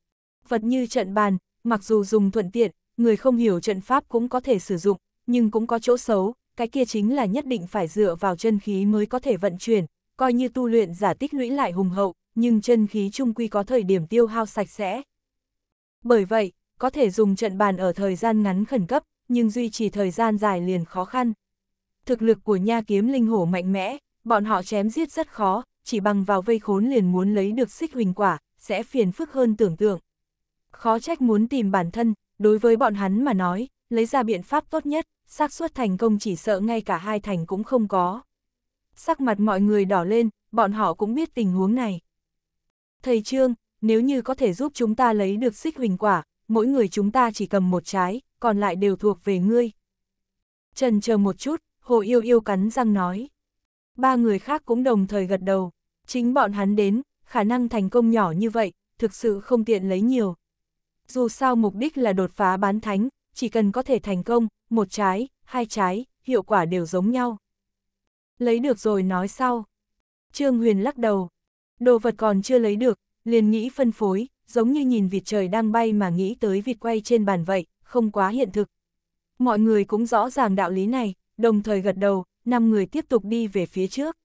Vật như trận bàn, mặc dù dùng thuận tiện, người không hiểu trận pháp cũng có thể sử dụng, nhưng cũng có chỗ xấu, cái kia chính là nhất định phải dựa vào chân khí mới có thể vận chuyển, coi như tu luyện giả tích lũy lại hùng hậu, nhưng chân khí trung quy có thời điểm tiêu hao sạch sẽ. Bởi vậy, có thể dùng trận bàn ở thời gian ngắn khẩn cấp, nhưng duy trì thời gian dài liền khó khăn. Thực lực của nha kiếm linh hổ mạnh mẽ, bọn họ chém giết rất khó, chỉ bằng vào vây khốn liền muốn lấy được xích huỳnh quả, sẽ phiền phức hơn tưởng tượng. Khó trách muốn tìm bản thân, đối với bọn hắn mà nói, lấy ra biện pháp tốt nhất, xác suất thành công chỉ sợ ngay cả hai thành cũng không có. Sắc mặt mọi người đỏ lên, bọn họ cũng biết tình huống này. Thầy Trương, nếu như có thể giúp chúng ta lấy được xích huỳnh quả, mỗi người chúng ta chỉ cầm một trái, còn lại đều thuộc về ngươi. Trần chờ một chút, Hồ Yêu Yêu cắn răng nói. Ba người khác cũng đồng thời gật đầu, chính bọn hắn đến, khả năng thành công nhỏ như vậy, thực sự không tiện lấy nhiều. Dù sao mục đích là đột phá bán thánh, chỉ cần có thể thành công, một trái, hai trái, hiệu quả đều giống nhau. Lấy được rồi nói sau. Trương Huyền lắc đầu. Đồ vật còn chưa lấy được, liền nghĩ phân phối, giống như nhìn vịt trời đang bay mà nghĩ tới vịt quay trên bàn vậy, không quá hiện thực. Mọi người cũng rõ ràng đạo lý này, đồng thời gật đầu, năm người tiếp tục đi về phía trước.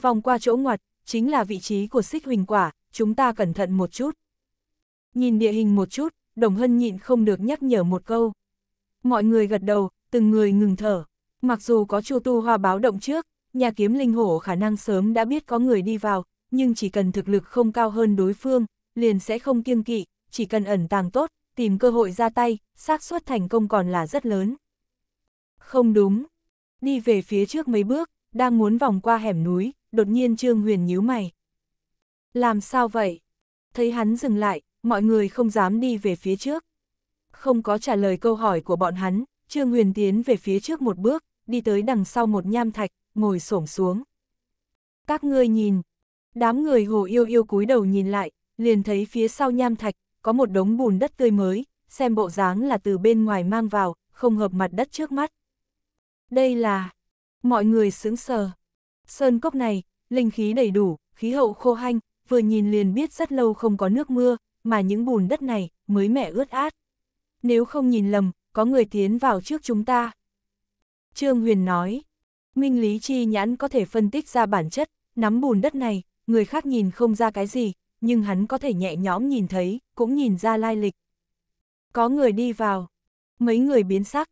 Vòng qua chỗ ngoặt, chính là vị trí của xích huỳnh quả, chúng ta cẩn thận một chút. Nhìn địa hình một chút, Đồng Hân nhịn không được nhắc nhở một câu. Mọi người gật đầu, từng người ngừng thở. Mặc dù có chu tu hoa báo động trước, nhà kiếm linh hổ khả năng sớm đã biết có người đi vào, nhưng chỉ cần thực lực không cao hơn đối phương, liền sẽ không kiêng kỵ, chỉ cần ẩn tàng tốt, tìm cơ hội ra tay, xác suất thành công còn là rất lớn. Không đúng. Đi về phía trước mấy bước, đang muốn vòng qua hẻm núi, đột nhiên Trương Huyền nhíu mày. Làm sao vậy? Thấy hắn dừng lại, mọi người không dám đi về phía trước. Không có trả lời câu hỏi của bọn hắn, Trương Huyền tiến về phía trước một bước, đi tới đằng sau một nham thạch, ngồi xổm xuống. Các ngươi nhìn, đám người hồ yêu yêu cúi đầu nhìn lại, liền thấy phía sau nham thạch, có một đống bùn đất tươi mới, xem bộ dáng là từ bên ngoài mang vào, không hợp mặt đất trước mắt. Đây là... Mọi người sững sờ. Sơn cốc này, linh khí đầy đủ, khí hậu khô hanh, vừa nhìn liền biết rất lâu không có nước mưa, mà những bùn đất này mới mẻ ướt át. Nếu không nhìn lầm, có người tiến vào trước chúng ta. Trương Huyền nói, Minh Lý Chi nhãn có thể phân tích ra bản chất, nắm bùn đất này, người khác nhìn không ra cái gì, nhưng hắn có thể nhẹ nhõm nhìn thấy, cũng nhìn ra lai lịch. Có người đi vào, mấy người biến sắc,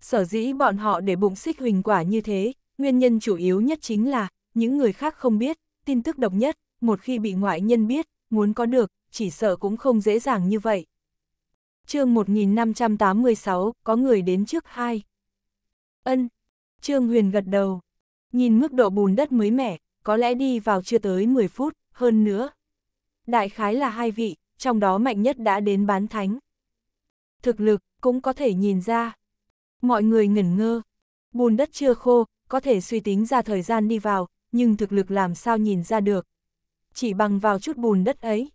sở dĩ bọn họ để bụng xích huỳnh quả như thế, nguyên nhân chủ yếu nhất chính là, những người khác không biết, tin tức độc nhất, một khi bị ngoại nhân biết, muốn có được, chỉ sợ cũng không dễ dàng như vậy. chương 1586, có người đến trước hai. Ân, Trương Huyền gật đầu, nhìn mức độ bùn đất mới mẻ, có lẽ đi vào chưa tới 10 phút, hơn nữa. Đại khái là hai vị, trong đó mạnh nhất đã đến bán thánh. Thực lực, cũng có thể nhìn ra. Mọi người ngẩn ngơ, bùn đất chưa khô, có thể suy tính ra thời gian đi vào, nhưng thực lực làm sao nhìn ra được. Chỉ bằng vào chút bùn đất ấy.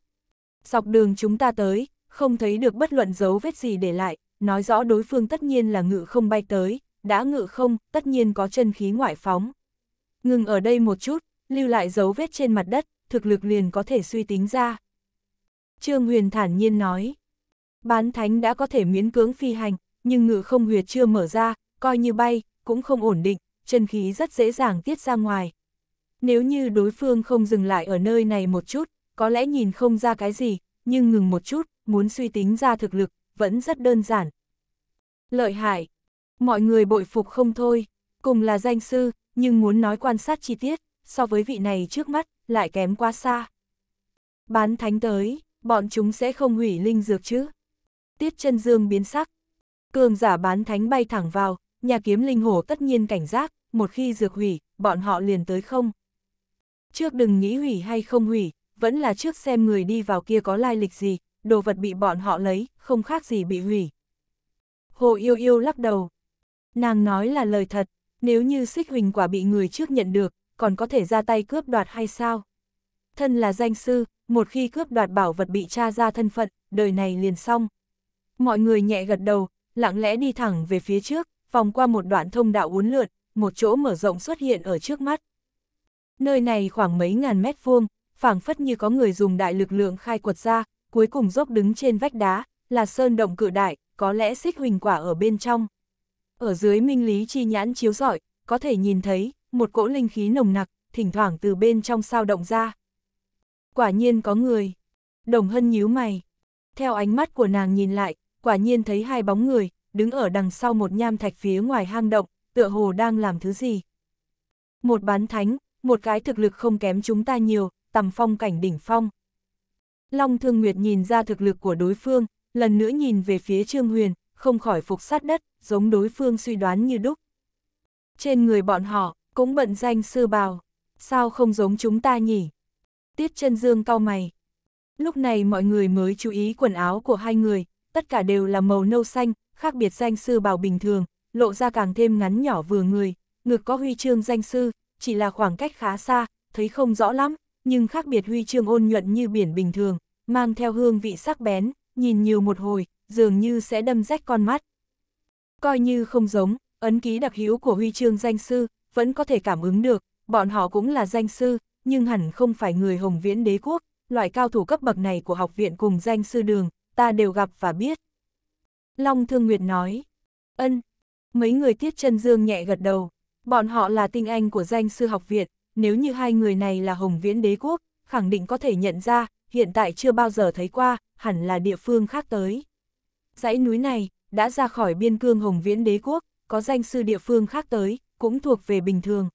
Dọc đường chúng ta tới, không thấy được bất luận dấu vết gì để lại, nói rõ đối phương tất nhiên là ngự không bay tới, đã ngự không, tất nhiên có chân khí ngoại phóng. Ngừng ở đây một chút, lưu lại dấu vết trên mặt đất, thực lực liền có thể suy tính ra. Trương Huyền thản nhiên nói, bán thánh đã có thể miễn cưỡng phi hành, nhưng ngự không huyệt chưa mở ra, coi như bay, cũng không ổn định, chân khí rất dễ dàng tiết ra ngoài. Nếu như đối phương không dừng lại ở nơi này một chút, có lẽ nhìn không ra cái gì, nhưng ngừng một chút, muốn suy tính ra thực lực, vẫn rất đơn giản. Lợi hại, mọi người bội phục không thôi, cùng là danh sư, nhưng muốn nói quan sát chi tiết, so với vị này trước mắt, lại kém quá xa. Bán thánh tới, bọn chúng sẽ không hủy linh dược chứ. Tiết chân dương biến sắc. Cường giả bán thánh bay thẳng vào, nhà kiếm linh hổ tất nhiên cảnh giác, một khi dược hủy, bọn họ liền tới không. Trước đừng nghĩ hủy hay không hủy, vẫn là trước xem người đi vào kia có lai lịch gì, đồ vật bị bọn họ lấy, không khác gì bị hủy. Hồ yêu yêu lắc đầu. Nàng nói là lời thật, nếu như xích huỳnh quả bị người trước nhận được, còn có thể ra tay cướp đoạt hay sao? Thân là danh sư, một khi cướp đoạt bảo vật bị tra ra thân phận, đời này liền xong. Mọi người nhẹ gật đầu, lặng lẽ đi thẳng về phía trước, vòng qua một đoạn thông đạo uốn lượn, một chỗ mở rộng xuất hiện ở trước mắt. Nơi này khoảng mấy ngàn mét vuông, phảng phất như có người dùng đại lực lượng khai quật ra, cuối cùng dốc đứng trên vách đá, là sơn động cự đại, có lẽ xích huỳnh quả ở bên trong. Ở dưới minh lý chi nhãn chiếu rọi, có thể nhìn thấy, một cỗ linh khí nồng nặc, thỉnh thoảng từ bên trong sao động ra. Quả nhiên có người. Đồng hân nhíu mày. Theo ánh mắt của nàng nhìn lại, quả nhiên thấy hai bóng người, đứng ở đằng sau một nham thạch phía ngoài hang động, tựa hồ đang làm thứ gì. Một bán thánh, một cái thực lực không kém chúng ta nhiều, tầm phong cảnh đỉnh phong. Long Thương Nguyệt nhìn ra thực lực của đối phương, lần nữa nhìn về phía Trương Huyền, không khỏi phục sát đất, giống đối phương suy đoán như đúc. Trên người bọn họ, cũng bận danh sư bào, sao không giống chúng ta nhỉ? Tiết chân dương cau mày. Lúc này mọi người mới chú ý quần áo của hai người, tất cả đều là màu nâu xanh, khác biệt danh sư bào bình thường, lộ ra càng thêm ngắn nhỏ vừa người, ngực có huy chương danh sư, chỉ là khoảng cách khá xa, thấy không rõ lắm, nhưng khác biệt huy chương ôn nhuận như biển bình thường, mang theo hương vị sắc bén, nhìn nhiều một hồi, dường như sẽ đâm rách con mắt. Coi như không giống, ấn ký đặc hữu của huy chương danh sư, vẫn có thể cảm ứng được, bọn họ cũng là danh sư, nhưng hẳn không phải người hồng viễn đế quốc, loại cao thủ cấp bậc này của học viện cùng danh sư đường, ta đều gặp và biết. Long Thương Nguyệt nói, ân, mấy người tiết chân dương nhẹ gật đầu, bọn họ là tinh anh của danh sư học viện, nếu như hai người này là hồng viễn đế quốc, khẳng định có thể nhận ra, hiện tại chưa bao giờ thấy qua, hẳn là địa phương khác tới. Dãy núi này, đã ra khỏi biên cương hồng viễn đế quốc, có danh sư địa phương khác tới, cũng thuộc về bình thường.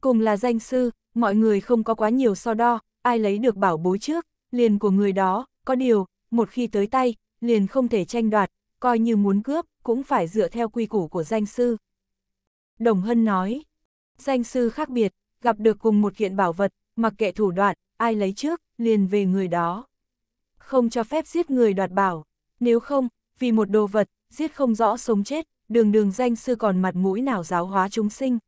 Cùng là danh sư, mọi người không có quá nhiều so đo, ai lấy được bảo bối trước, liền của người đó, có điều, một khi tới tay, liền không thể tranh đoạt, coi như muốn cướp, cũng phải dựa theo quy củ của danh sư. Đồng Hân nói, danh sư khác biệt, gặp được cùng một kiện bảo vật, mặc kệ thủ đoạn, ai lấy trước, liền về người đó. Không cho phép giết người đoạt bảo, nếu không, vì một đồ vật, giết không rõ sống chết, đường đường danh sư còn mặt mũi nào giáo hóa chúng sinh.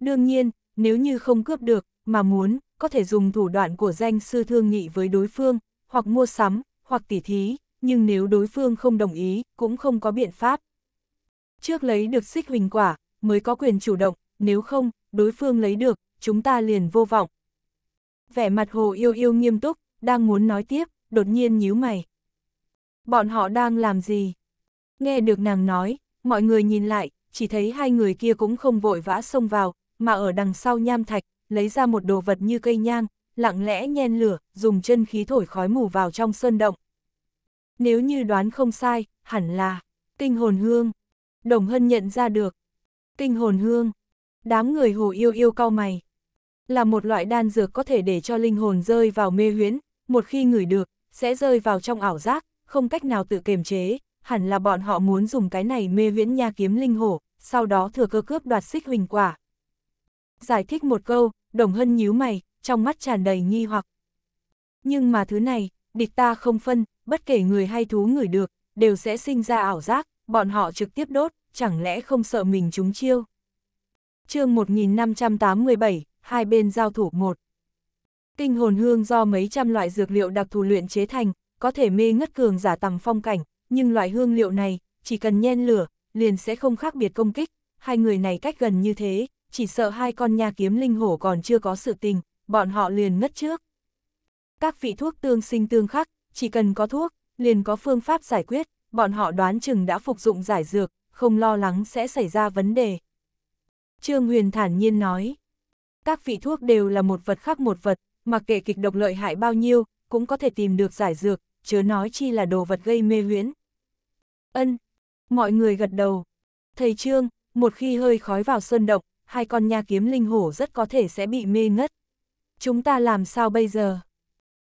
Đương nhiên, nếu như không cướp được, mà muốn, có thể dùng thủ đoạn của danh sư thương nghị với đối phương, hoặc mua sắm, hoặc tỉ thí, nhưng nếu đối phương không đồng ý, cũng không có biện pháp. Trước lấy được xích huỳnh quả, mới có quyền chủ động, nếu không, đối phương lấy được, chúng ta liền vô vọng. Vẻ mặt hồ yêu yêu nghiêm túc, đang muốn nói tiếp, đột nhiên nhíu mày. Bọn họ đang làm gì? Nghe được nàng nói, mọi người nhìn lại, chỉ thấy hai người kia cũng không vội vã xông vào, mà ở đằng sau nham thạch, lấy ra một đồ vật như cây nhang, lặng lẽ nhen lửa, dùng chân khí thổi khói mù vào trong sơn động. Nếu như đoán không sai, hẳn là kinh hồn hương. Đồng Hân nhận ra được. Kinh hồn hương. Đám người hồ yêu yêu cao mày. Là một loại đan dược có thể để cho linh hồn rơi vào mê huyễn, một khi ngửi được, sẽ rơi vào trong ảo giác, không cách nào tự kiềm chế, hẳn là bọn họ muốn dùng cái này mê huyễn nha kiếm linh hổ, sau đó thừa cơ cướp đoạt xích huỳnh quả. Giải thích một câu, Đồng Hân nhíu mày, trong mắt tràn đầy nghi hoặc. Nhưng mà thứ này, địch ta không phân, bất kể người hay thú người được, đều sẽ sinh ra ảo giác, bọn họ trực tiếp đốt, chẳng lẽ không sợ mình trúng chiêu chương 1587, hai bên giao thủ một. Kinh hồn hương do mấy trăm loại dược liệu đặc thù luyện chế thành, có thể mê ngất cường giả tầm phong cảnh, nhưng loại hương liệu này, chỉ cần nhen lửa, liền sẽ không khác biệt công kích, hai người này cách gần như thế, chỉ sợ hai con nha kiếm linh hổ còn chưa có sự tình, bọn họ liền ngất trước. Các vị thuốc tương sinh tương khắc, chỉ cần có thuốc, liền có phương pháp giải quyết, bọn họ đoán chừng đã phục dụng giải dược, không lo lắng sẽ xảy ra vấn đề. Trương Huyền thản nhiên nói, các vị thuốc đều là một vật khác một vật, mặc kệ kịch độc lợi hại bao nhiêu, cũng có thể tìm được giải dược, chớ nói chi là đồ vật gây mê huyễn. Ân, mọi người gật đầu. Thầy Trương, một khi hơi khói vào sơn động, hai con nha kiếm linh hổ rất có thể sẽ bị mê ngất. Chúng ta làm sao bây giờ?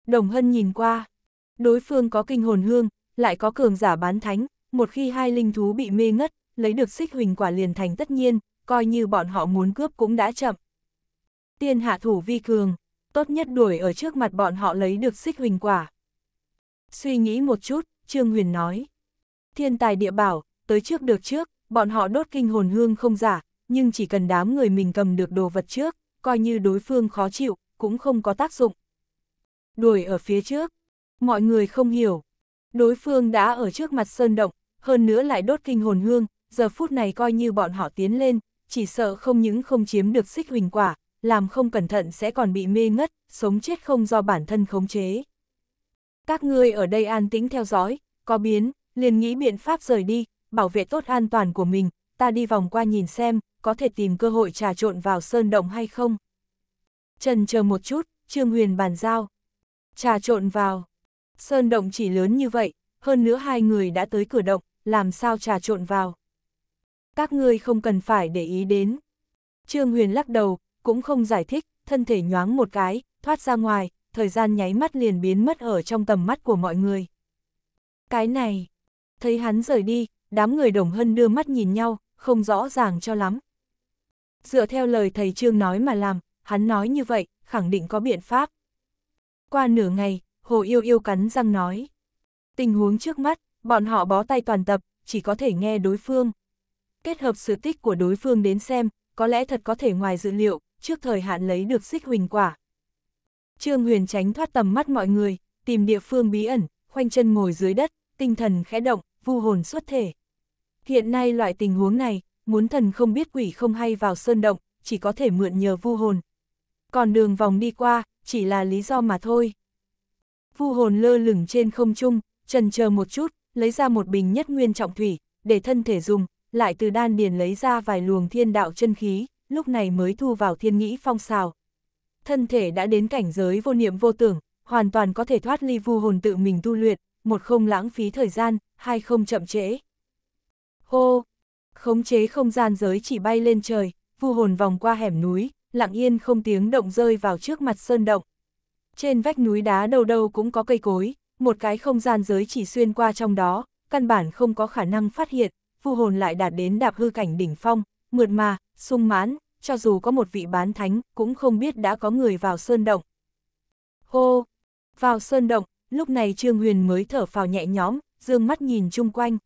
Đồng Hân nhìn qua. Đối phương có kinh hồn hương, lại có cường giả bán thánh, một khi hai linh thú bị mê ngất, lấy được xích huỳnh quả liền thành tất nhiên, coi như bọn họ muốn cướp cũng đã chậm. Tiên hạ thủ vi cường, tốt nhất đuổi ở trước mặt bọn họ lấy được xích huỳnh quả. Suy nghĩ một chút, Trương Huyền nói. Thiên tài địa bảo, tới trước được trước, bọn họ đốt kinh hồn hương không giả, nhưng chỉ cần đám người mình cầm được đồ vật trước, coi như đối phương khó chịu, cũng không có tác dụng. Đuổi ở phía trước, mọi người không hiểu. Đối phương đã ở trước mặt sơn động, hơn nữa lại đốt kinh hồn hương, giờ phút này coi như bọn họ tiến lên, chỉ sợ không những không chiếm được xích huỳnh quả, làm không cẩn thận sẽ còn bị mê ngất, sống chết không do bản thân khống chế. Các ngươi ở đây an tĩnh theo dõi, có biến, liền nghĩ biện pháp rời đi, bảo vệ tốt an toàn của mình, ta đi vòng qua nhìn xem, có thể tìm cơ hội trà trộn vào sơn động hay không. Trần chờ một chút, Trương Huyền bàn giao. Trà trộn vào. Sơn động chỉ lớn như vậy, hơn nữa hai người đã tới cửa động, làm sao trà trộn vào. Các ngươi không cần phải để ý đến. Trương Huyền lắc đầu, cũng không giải thích, thân thể nhoáng một cái, thoát ra ngoài, thời gian nháy mắt liền biến mất ở trong tầm mắt của mọi người. Cái này, thấy hắn rời đi, đám người đồng hân đưa mắt nhìn nhau, không rõ ràng cho lắm. Dựa theo lời thầy Trương nói mà làm, hắn nói như vậy, khẳng định có biện pháp. Qua nửa ngày, Hồ Yêu Yêu cắn răng nói. Tình huống trước mắt, bọn họ bó tay toàn tập, chỉ có thể nghe đối phương. Kết hợp sự tích của đối phương đến xem, có lẽ thật có thể ngoài dự liệu, trước thời hạn lấy được xích huỳnh quả. Trương Huyền tránh thoát tầm mắt mọi người, tìm địa phương bí ẩn, khoanh chân ngồi dưới đất, tinh thần khẽ động, vu hồn xuất thể. Hiện nay loại tình huống này, muốn thần không biết quỷ không hay vào sơn động, chỉ có thể mượn nhờ vu hồn. Còn đường vòng đi qua, chỉ là lý do mà thôi. Vu hồn lơ lửng trên không trung, trần chờ một chút, lấy ra một bình nhất nguyên trọng thủy, để thân thể dùng, lại từ đan điền lấy ra vài luồng thiên đạo chân khí, lúc này mới thu vào thiên nghĩ phong xào. Thân thể đã đến cảnh giới vô niệm vô tưởng, hoàn toàn có thể thoát ly vu hồn tự mình tu luyện, một không lãng phí thời gian, hai không chậm trễ. Hô! Khống chế không gian giới chỉ bay lên trời, vu hồn vòng qua hẻm núi, lặng yên không tiếng động rơi vào trước mặt sơn động. Trên vách núi đá đâu đâu cũng có cây cối, một cái không gian giới chỉ xuyên qua trong đó, căn bản không có khả năng phát hiện, vu hồn lại đạt đến đạp hư cảnh đỉnh phong, mượt mà, sung mãn, cho dù có một vị bán thánh, cũng không biết đã có người vào sơn động. Hô! Vào sơn động, lúc này Trương Huyền mới thở phào nhẹ nhõm, dương mắt nhìn chung quanh.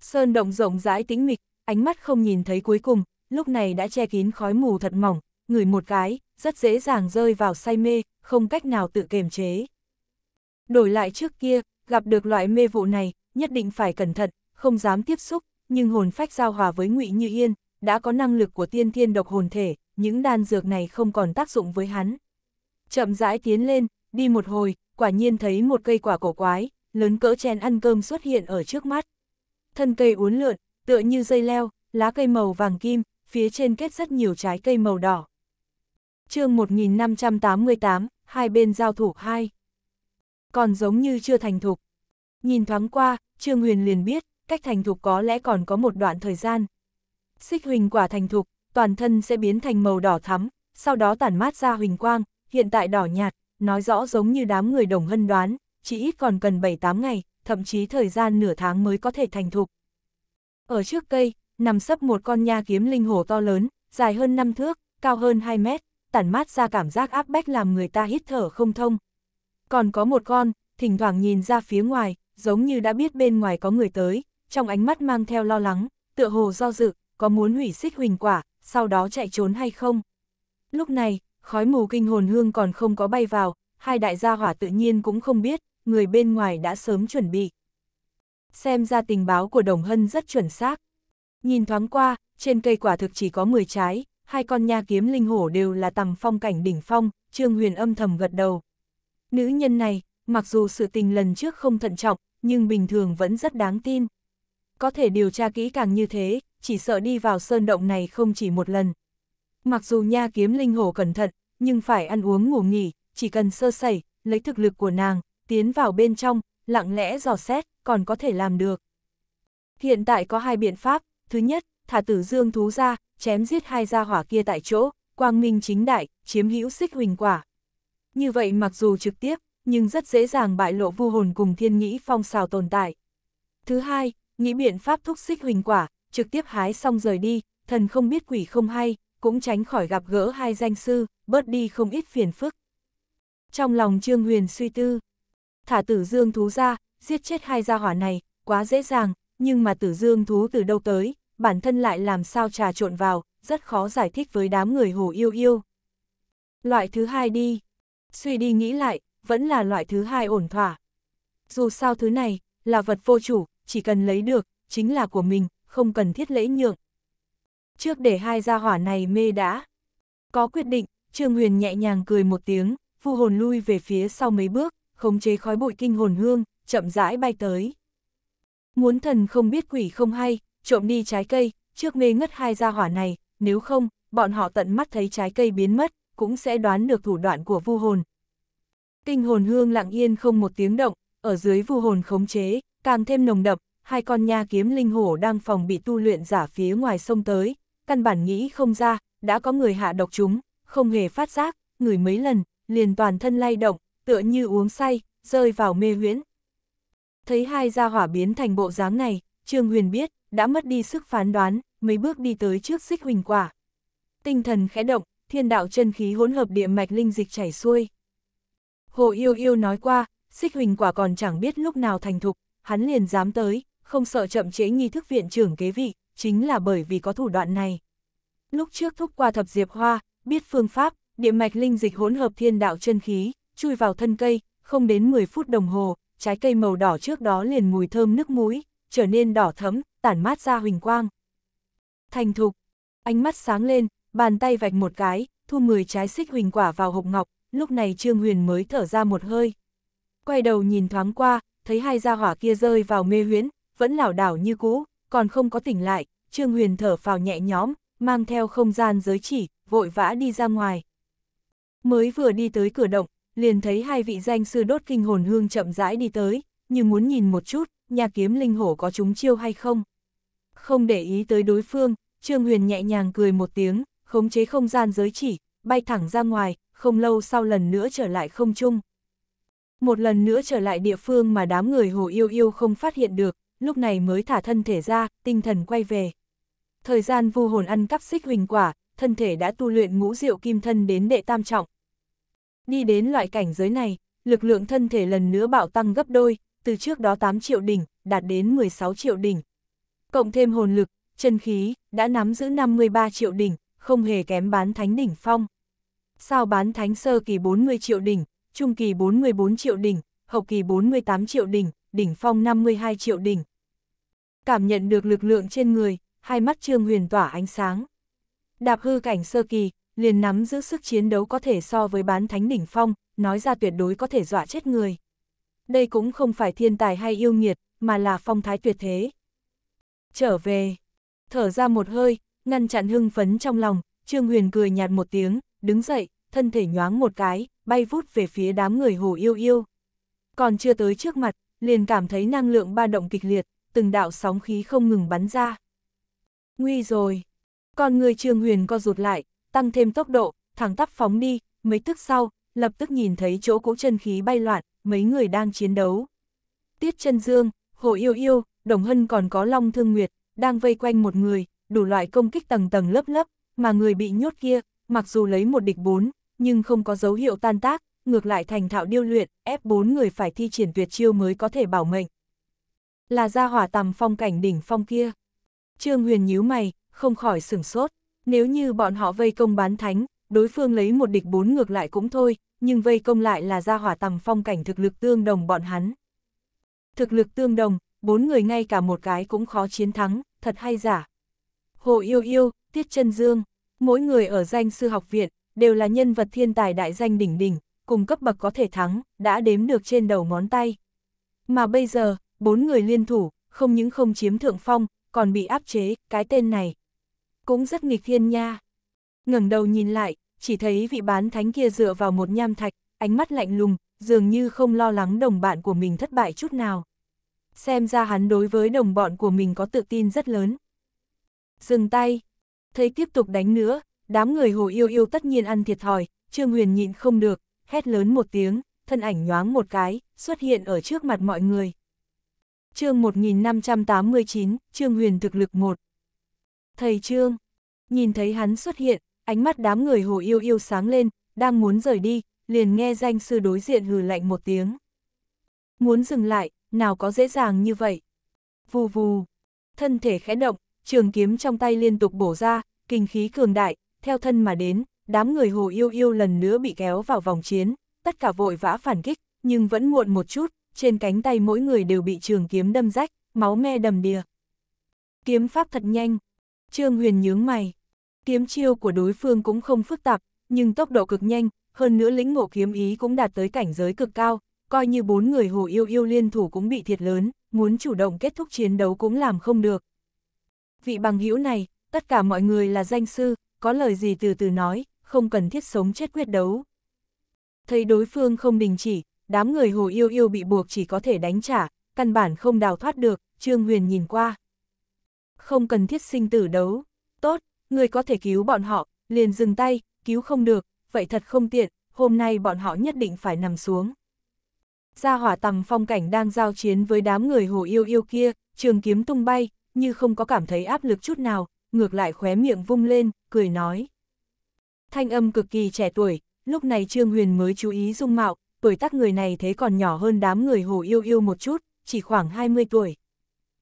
Sơn động rộng rãi tĩnh mịch, ánh mắt không nhìn thấy cuối cùng, lúc này đã che kín khói mù thật mỏng, người một cái, rất dễ dàng rơi vào say mê, không cách nào tự kiềm chế. Đổi lại trước kia, gặp được loại mê vụ này, nhất định phải cẩn thận, không dám tiếp xúc, nhưng hồn phách giao hòa với ngụy Như Yên, đã có năng lực của tiên thiên độc hồn thể, những đan dược này không còn tác dụng với hắn. Chậm rãi tiến lên, đi một hồi, quả nhiên thấy một cây quả cổ quái, lớn cỡ chén ăn cơm xuất hiện ở trước mắt. Thân cây uốn lượn, tựa như dây leo, lá cây màu vàng kim, phía trên kết rất nhiều trái cây màu đỏ. chương 1588, hai bên giao thủ hai. Còn giống như chưa thành thục. Nhìn thoáng qua, Trương Huyền liền biết, cách thành thục có lẽ còn có một đoạn thời gian. Xích huỳnh quả thành thục, toàn thân sẽ biến thành màu đỏ thắm, sau đó tản mát ra huỳnh quang, hiện tại đỏ nhạt, nói rõ giống như đám người đồng hân đoán, chỉ ít còn cần 7-8 ngày, thậm chí thời gian nửa tháng mới có thể thành thục. Ở trước cây, nằm sấp một con nha kiếm linh hổ to lớn, dài hơn 5 thước, cao hơn 2 mét, tản mát ra cảm giác áp bách làm người ta hít thở không thông. Còn có một con, thỉnh thoảng nhìn ra phía ngoài, giống như đã biết bên ngoài có người tới, trong ánh mắt mang theo lo lắng, tựa hồ do dự, có muốn hủy xích huỳnh quả, sau đó chạy trốn hay không. Lúc này, khói mù kinh hồn hương còn không có bay vào, hai đại gia hỏa tự nhiên cũng không biết, người bên ngoài đã sớm chuẩn bị. Xem ra tình báo của Đồng Hân rất chuẩn xác. Nhìn thoáng qua, trên cây quả thực chỉ có 10 trái, hai con nha kiếm linh hổ đều là tầm phong cảnh đỉnh phong, Trương Huyền âm thầm gật đầu. Nữ nhân này, mặc dù sự tình lần trước không thận trọng, nhưng bình thường vẫn rất đáng tin. Có thể điều tra kỹ càng như thế, chỉ sợ đi vào sơn động này không chỉ một lần. Mặc dù nha kiếm linh hổ cẩn thận, nhưng phải ăn uống ngủ nghỉ, chỉ cần sơ sẩy, lấy thực lực của nàng, tiến vào bên trong, lặng lẽ dò xét, còn có thể làm được. Hiện tại có hai biện pháp, thứ nhất, thả tử dương thú ra, chém giết hai gia hỏa kia tại chỗ, quang minh chính đại, chiếm hữu xích huỳnh quả. Như vậy mặc dù trực tiếp, nhưng rất dễ dàng bại lộ vu hồn cùng thiên nghĩ phong xào tồn tại. Thứ hai, nghĩ biện pháp thúc xích huỳnh quả, trực tiếp hái xong rời đi, thần không biết quỷ không hay, cũng tránh khỏi gặp gỡ hai danh sư, bớt đi không ít phiền phức. Trong lòng Trương Huyền suy tư, thả tử dương thú ra, giết chết hai gia hỏa này, quá dễ dàng, nhưng mà tử dương thú từ đâu tới, bản thân lại làm sao trà trộn vào, rất khó giải thích với đám người hồ yêu yêu. Loại thứ hai đi, suy đi nghĩ lại, vẫn là loại thứ hai ổn thỏa. Dù sao thứ này, là vật vô chủ, chỉ cần lấy được, chính là của mình, không cần thiết lễ nhượng. Trước để hai gia hỏa này mê đã. Có quyết định, Trương Huyền nhẹ nhàng cười một tiếng, phu hồn lui về phía sau mấy bước, khống chế khói bụi kinh hồn hương, chậm rãi bay tới. Muốn thần không biết quỷ không hay, trộm đi trái cây, trước mê ngất hai gia hỏa này, nếu không, bọn họ tận mắt thấy trái cây biến mất, cũng sẽ đoán được thủ đoạn của vu hồn. Kinh hồn hương lặng yên không một tiếng động, ở dưới vu hồn khống chế, càng thêm nồng đậm, hai con nha kiếm linh hổ đang phòng bị tu luyện giả phía ngoài sông tới, căn bản nghĩ không ra, đã có người hạ độc chúng, không hề phát giác, người mấy lần, liền toàn thân lay động, tựa như uống say, rơi vào mê huyễn. Thấy hai gia hỏa biến thành bộ dáng này, Trương Huyền biết, đã mất đi sức phán đoán, mấy bước đi tới trước xích huỳnh quả. Tinh thần khẽ động, thiên đạo chân khí hỗn hợp địa mạch linh dịch chảy xuôi. Hồ yêu yêu nói qua, xích huỳnh quả còn chẳng biết lúc nào thành thục, hắn liền dám tới, không sợ chậm trễ nghi thức viện trưởng kế vị, chính là bởi vì có thủ đoạn này. Lúc trước thúc qua thập diệp hoa, biết phương pháp, địa mạch linh dịch hỗn hợp thiên đạo chân khí, chui vào thân cây, không đến 10 phút đồng hồ, trái cây màu đỏ trước đó liền mùi thơm nước mũi, trở nên đỏ thấm, tản mát ra huỳnh quang. Thành thục, ánh mắt sáng lên, bàn tay vạch một cái, thu 10 trái xích huỳnh quả vào hộp ngọc, lúc này Trương Huyền mới thở ra một hơi. Quay đầu nhìn thoáng qua, thấy hai gia hỏa kia rơi vào mê huyễn, vẫn lảo đảo như cũ, còn không có tỉnh lại, Trương Huyền thở phào nhẹ nhõm, mang theo không gian giới chỉ, vội vã đi ra ngoài. Mới vừa đi tới cửa động, liền thấy hai vị danh sư đốt kinh hồn hương chậm rãi đi tới, như muốn nhìn một chút, nhà kiếm linh hổ có chúng chiêu hay không. Không để ý tới đối phương, Trương Huyền nhẹ nhàng cười một tiếng, khống chế không gian giới chỉ, bay thẳng ra ngoài, không lâu sau lần nữa trở lại không chung. Một lần nữa trở lại địa phương mà đám người hồ yêu yêu không phát hiện được, lúc này mới thả thân thể ra, tinh thần quay về. Thời gian vu hồn ăn cắp xích huỳnh quả, thân thể đã tu luyện ngũ diệu kim thân đến đệ tam trọng. Đi đến loại cảnh giới này, lực lượng thân thể lần nữa bạo tăng gấp đôi, từ trước đó 8 triệu đỉnh, đạt đến 16 triệu đỉnh. Cộng thêm hồn lực, chân khí, đã nắm giữ 53 triệu đỉnh, không hề kém bán thánh đỉnh phong. Sao bán thánh sơ kỳ 40 triệu đỉnh, trung kỳ 44 triệu đỉnh, hậu kỳ 48 triệu đỉnh, đỉnh phong 52 triệu đỉnh. Cảm nhận được lực lượng trên người, hai mắt Trương Huyền tỏa ánh sáng. Đạp hư cảnh sơ kỳ, liền nắm giữ sức chiến đấu có thể so với bán thánh đỉnh phong, nói ra tuyệt đối có thể dọa chết người. Đây cũng không phải thiên tài hay yêu nghiệt, mà là phong thái tuyệt thế. Trở về, thở ra một hơi, ngăn chặn hưng phấn trong lòng, Trương Huyền cười nhạt một tiếng, đứng dậy, thân thể nhoáng một cái, bay vút về phía đám người hồ yêu yêu. Còn chưa tới trước mặt, liền cảm thấy năng lượng ba động kịch liệt, từng đạo sóng khí không ngừng bắn ra. Nguy rồi! Con người Trương Huyền co rụt lại, tăng thêm tốc độ, thẳng tắp phóng đi, mấy tức sau, lập tức nhìn thấy chỗ cỗ chân khí bay loạn, mấy người đang chiến đấu. Tiết chân dương, Hồ Yêu Yêu, Đồng Hân còn có Long Thương Nguyệt, đang vây quanh một người, đủ loại công kích tầng tầng lớp lớp, mà người bị nhốt kia, mặc dù lấy một địch bốn, nhưng không có dấu hiệu tan tác, ngược lại thành thạo điêu luyện, ép bốn người phải thi triển tuyệt chiêu mới có thể bảo mệnh. Là gia hỏa tầm phong cảnh đỉnh phong kia. Trương Huyền nhíu mày, không khỏi sửng sốt, nếu như bọn họ vây công bán thánh, đối phương lấy một địch bốn ngược lại cũng thôi, nhưng vây công lại là gia hỏa tầm phong cảnh thực lực tương đồng bọn hắn. Thực lực tương đồng, bốn người ngay cả một cái cũng khó chiến thắng, thật hay giả. Hồ Yêu Yêu, Tiết Chân Dương, mỗi người ở danh sư học viện, đều là nhân vật thiên tài đại danh đỉnh đỉnh, cùng cấp bậc có thể thắng, đã đếm được trên đầu ngón tay. Mà bây giờ, bốn người liên thủ, không những không chiếm thượng phong, còn bị áp chế, cái tên này. Cũng rất nghịch thiên nha. ngẩng đầu nhìn lại, chỉ thấy vị bán thánh kia dựa vào một nham thạch, ánh mắt lạnh lùng, dường như không lo lắng đồng bạn của mình thất bại chút nào. Xem ra hắn đối với đồng bọn của mình có tự tin rất lớn. Dừng tay. Thấy tiếp tục đánh nữa, đám người hồ yêu yêu tất nhiên ăn thiệt thòi, Trương Huyền nhịn không được, hét lớn một tiếng, thân ảnh nhoáng một cái, xuất hiện ở trước mặt mọi người. chương 1589, Trương Huyền thực lực 1. Thầy Trương, nhìn thấy hắn xuất hiện, ánh mắt đám người hồ yêu yêu sáng lên, đang muốn rời đi, liền nghe danh sư đối diện hừ lạnh một tiếng. Muốn dừng lại, nào có dễ dàng như vậy. Vù vù, thân thể khẽ động, trường kiếm trong tay liên tục bổ ra, kinh khí cường đại, theo thân mà đến, đám người hồ yêu yêu lần nữa bị kéo vào vòng chiến, tất cả vội vã phản kích, nhưng vẫn muộn một chút, trên cánh tay mỗi người đều bị trường kiếm đâm rách, máu me đầm đìa. Kiếm pháp thật nhanh, Trương Huyền nhướng mày. Kiếm chiêu của đối phương cũng không phức tạp, nhưng tốc độ cực nhanh, hơn nữa lĩnh ngộ kiếm ý cũng đạt tới cảnh giới cực cao, coi như bốn người hồ yêu yêu liên thủ cũng bị thiệt lớn, muốn chủ động kết thúc chiến đấu cũng làm không được. Vị bằng hữu này, tất cả mọi người là danh sư, có lời gì từ từ nói, không cần thiết sống chết quyết đấu. Thấy đối phương không đình chỉ, đám người hồ yêu yêu bị buộc chỉ có thể đánh trả, căn bản không đào thoát được, Trương Huyền nhìn qua. Không cần thiết sinh tử đấu, tốt, người có thể cứu bọn họ, liền dừng tay, cứu không được, vậy thật không tiện, hôm nay bọn họ nhất định phải nằm xuống. Gia hỏa tầm phong cảnh đang giao chiến với đám người hồ yêu yêu kia, trường kiếm tung bay, như không có cảm thấy áp lực chút nào, ngược lại khóe miệng vung lên, cười nói. Thanh âm cực kỳ trẻ tuổi, lúc này Trương Huyền mới chú ý dung mạo, tuổi tác người này thế còn nhỏ hơn đám người hồ yêu yêu một chút, chỉ khoảng 20 tuổi.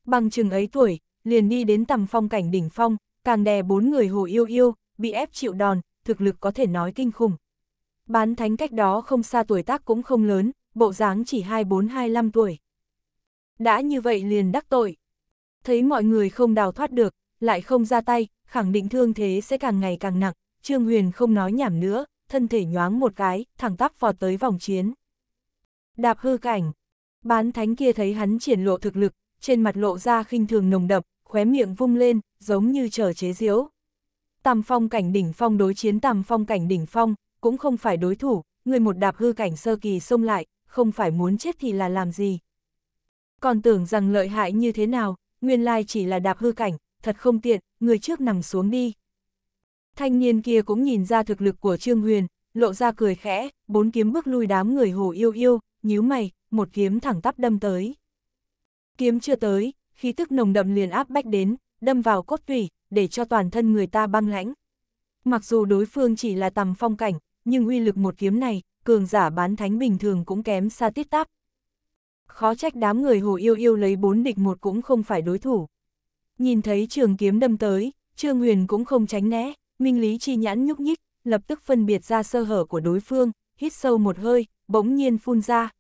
Bằng chừng ấy tuổi, liền đi đến tầm phong cảnh đỉnh phong, càng đè bốn người hồ yêu yêu, bị ép chịu đòn, thực lực có thể nói kinh khủng. Bán thánh cách đó không xa tuổi tác cũng không lớn, bộ dáng chỉ 24-25 tuổi. Đã như vậy liền đắc tội. Thấy mọi người không đào thoát được, lại không ra tay, khẳng định thương thế sẽ càng ngày càng nặng, Trương Huyền không nói nhảm nữa, thân thể nhoáng một cái, thẳng tắp vọt tới vòng chiến. Đạp hư cảnh, bán thánh kia thấy hắn triển lộ thực lực, trên mặt lộ ra khinh thường nồng đậm, khóe miệng vung lên, giống như trở chế diễu. Tầm phong cảnh đỉnh phong đối chiến tầm phong cảnh đỉnh phong, cũng không phải đối thủ, người một đạp hư cảnh sơ kỳ xông lại, không phải muốn chết thì là làm gì. Còn tưởng rằng lợi hại như thế nào, nguyên lai chỉ là đạp hư cảnh, thật không tiện, người trước nằm xuống đi. Thanh niên kia cũng nhìn ra thực lực của Trương Huyền, lộ ra cười khẽ, bốn kiếm bước lui đám người hồ yêu yêu, nhíu mày, một kiếm thẳng tắp đâm tới. Kiếm chưa tới, khí tức nồng đậm liền áp bách đến, đâm vào cốt tủy, để cho toàn thân người ta băng lãnh. Mặc dù đối phương chỉ là tầm phong cảnh, nhưng uy lực một kiếm này, cường giả bán thánh bình thường cũng kém xa tiết tắp. Khó trách đám người hồ yêu yêu lấy bốn địch một cũng không phải đối thủ. Nhìn thấy trường kiếm đâm tới, Trương Huyền cũng không tránh né, minh lý chi nhãn nhúc nhích, lập tức phân biệt ra sơ hở của đối phương, hít sâu một hơi, bỗng nhiên phun ra.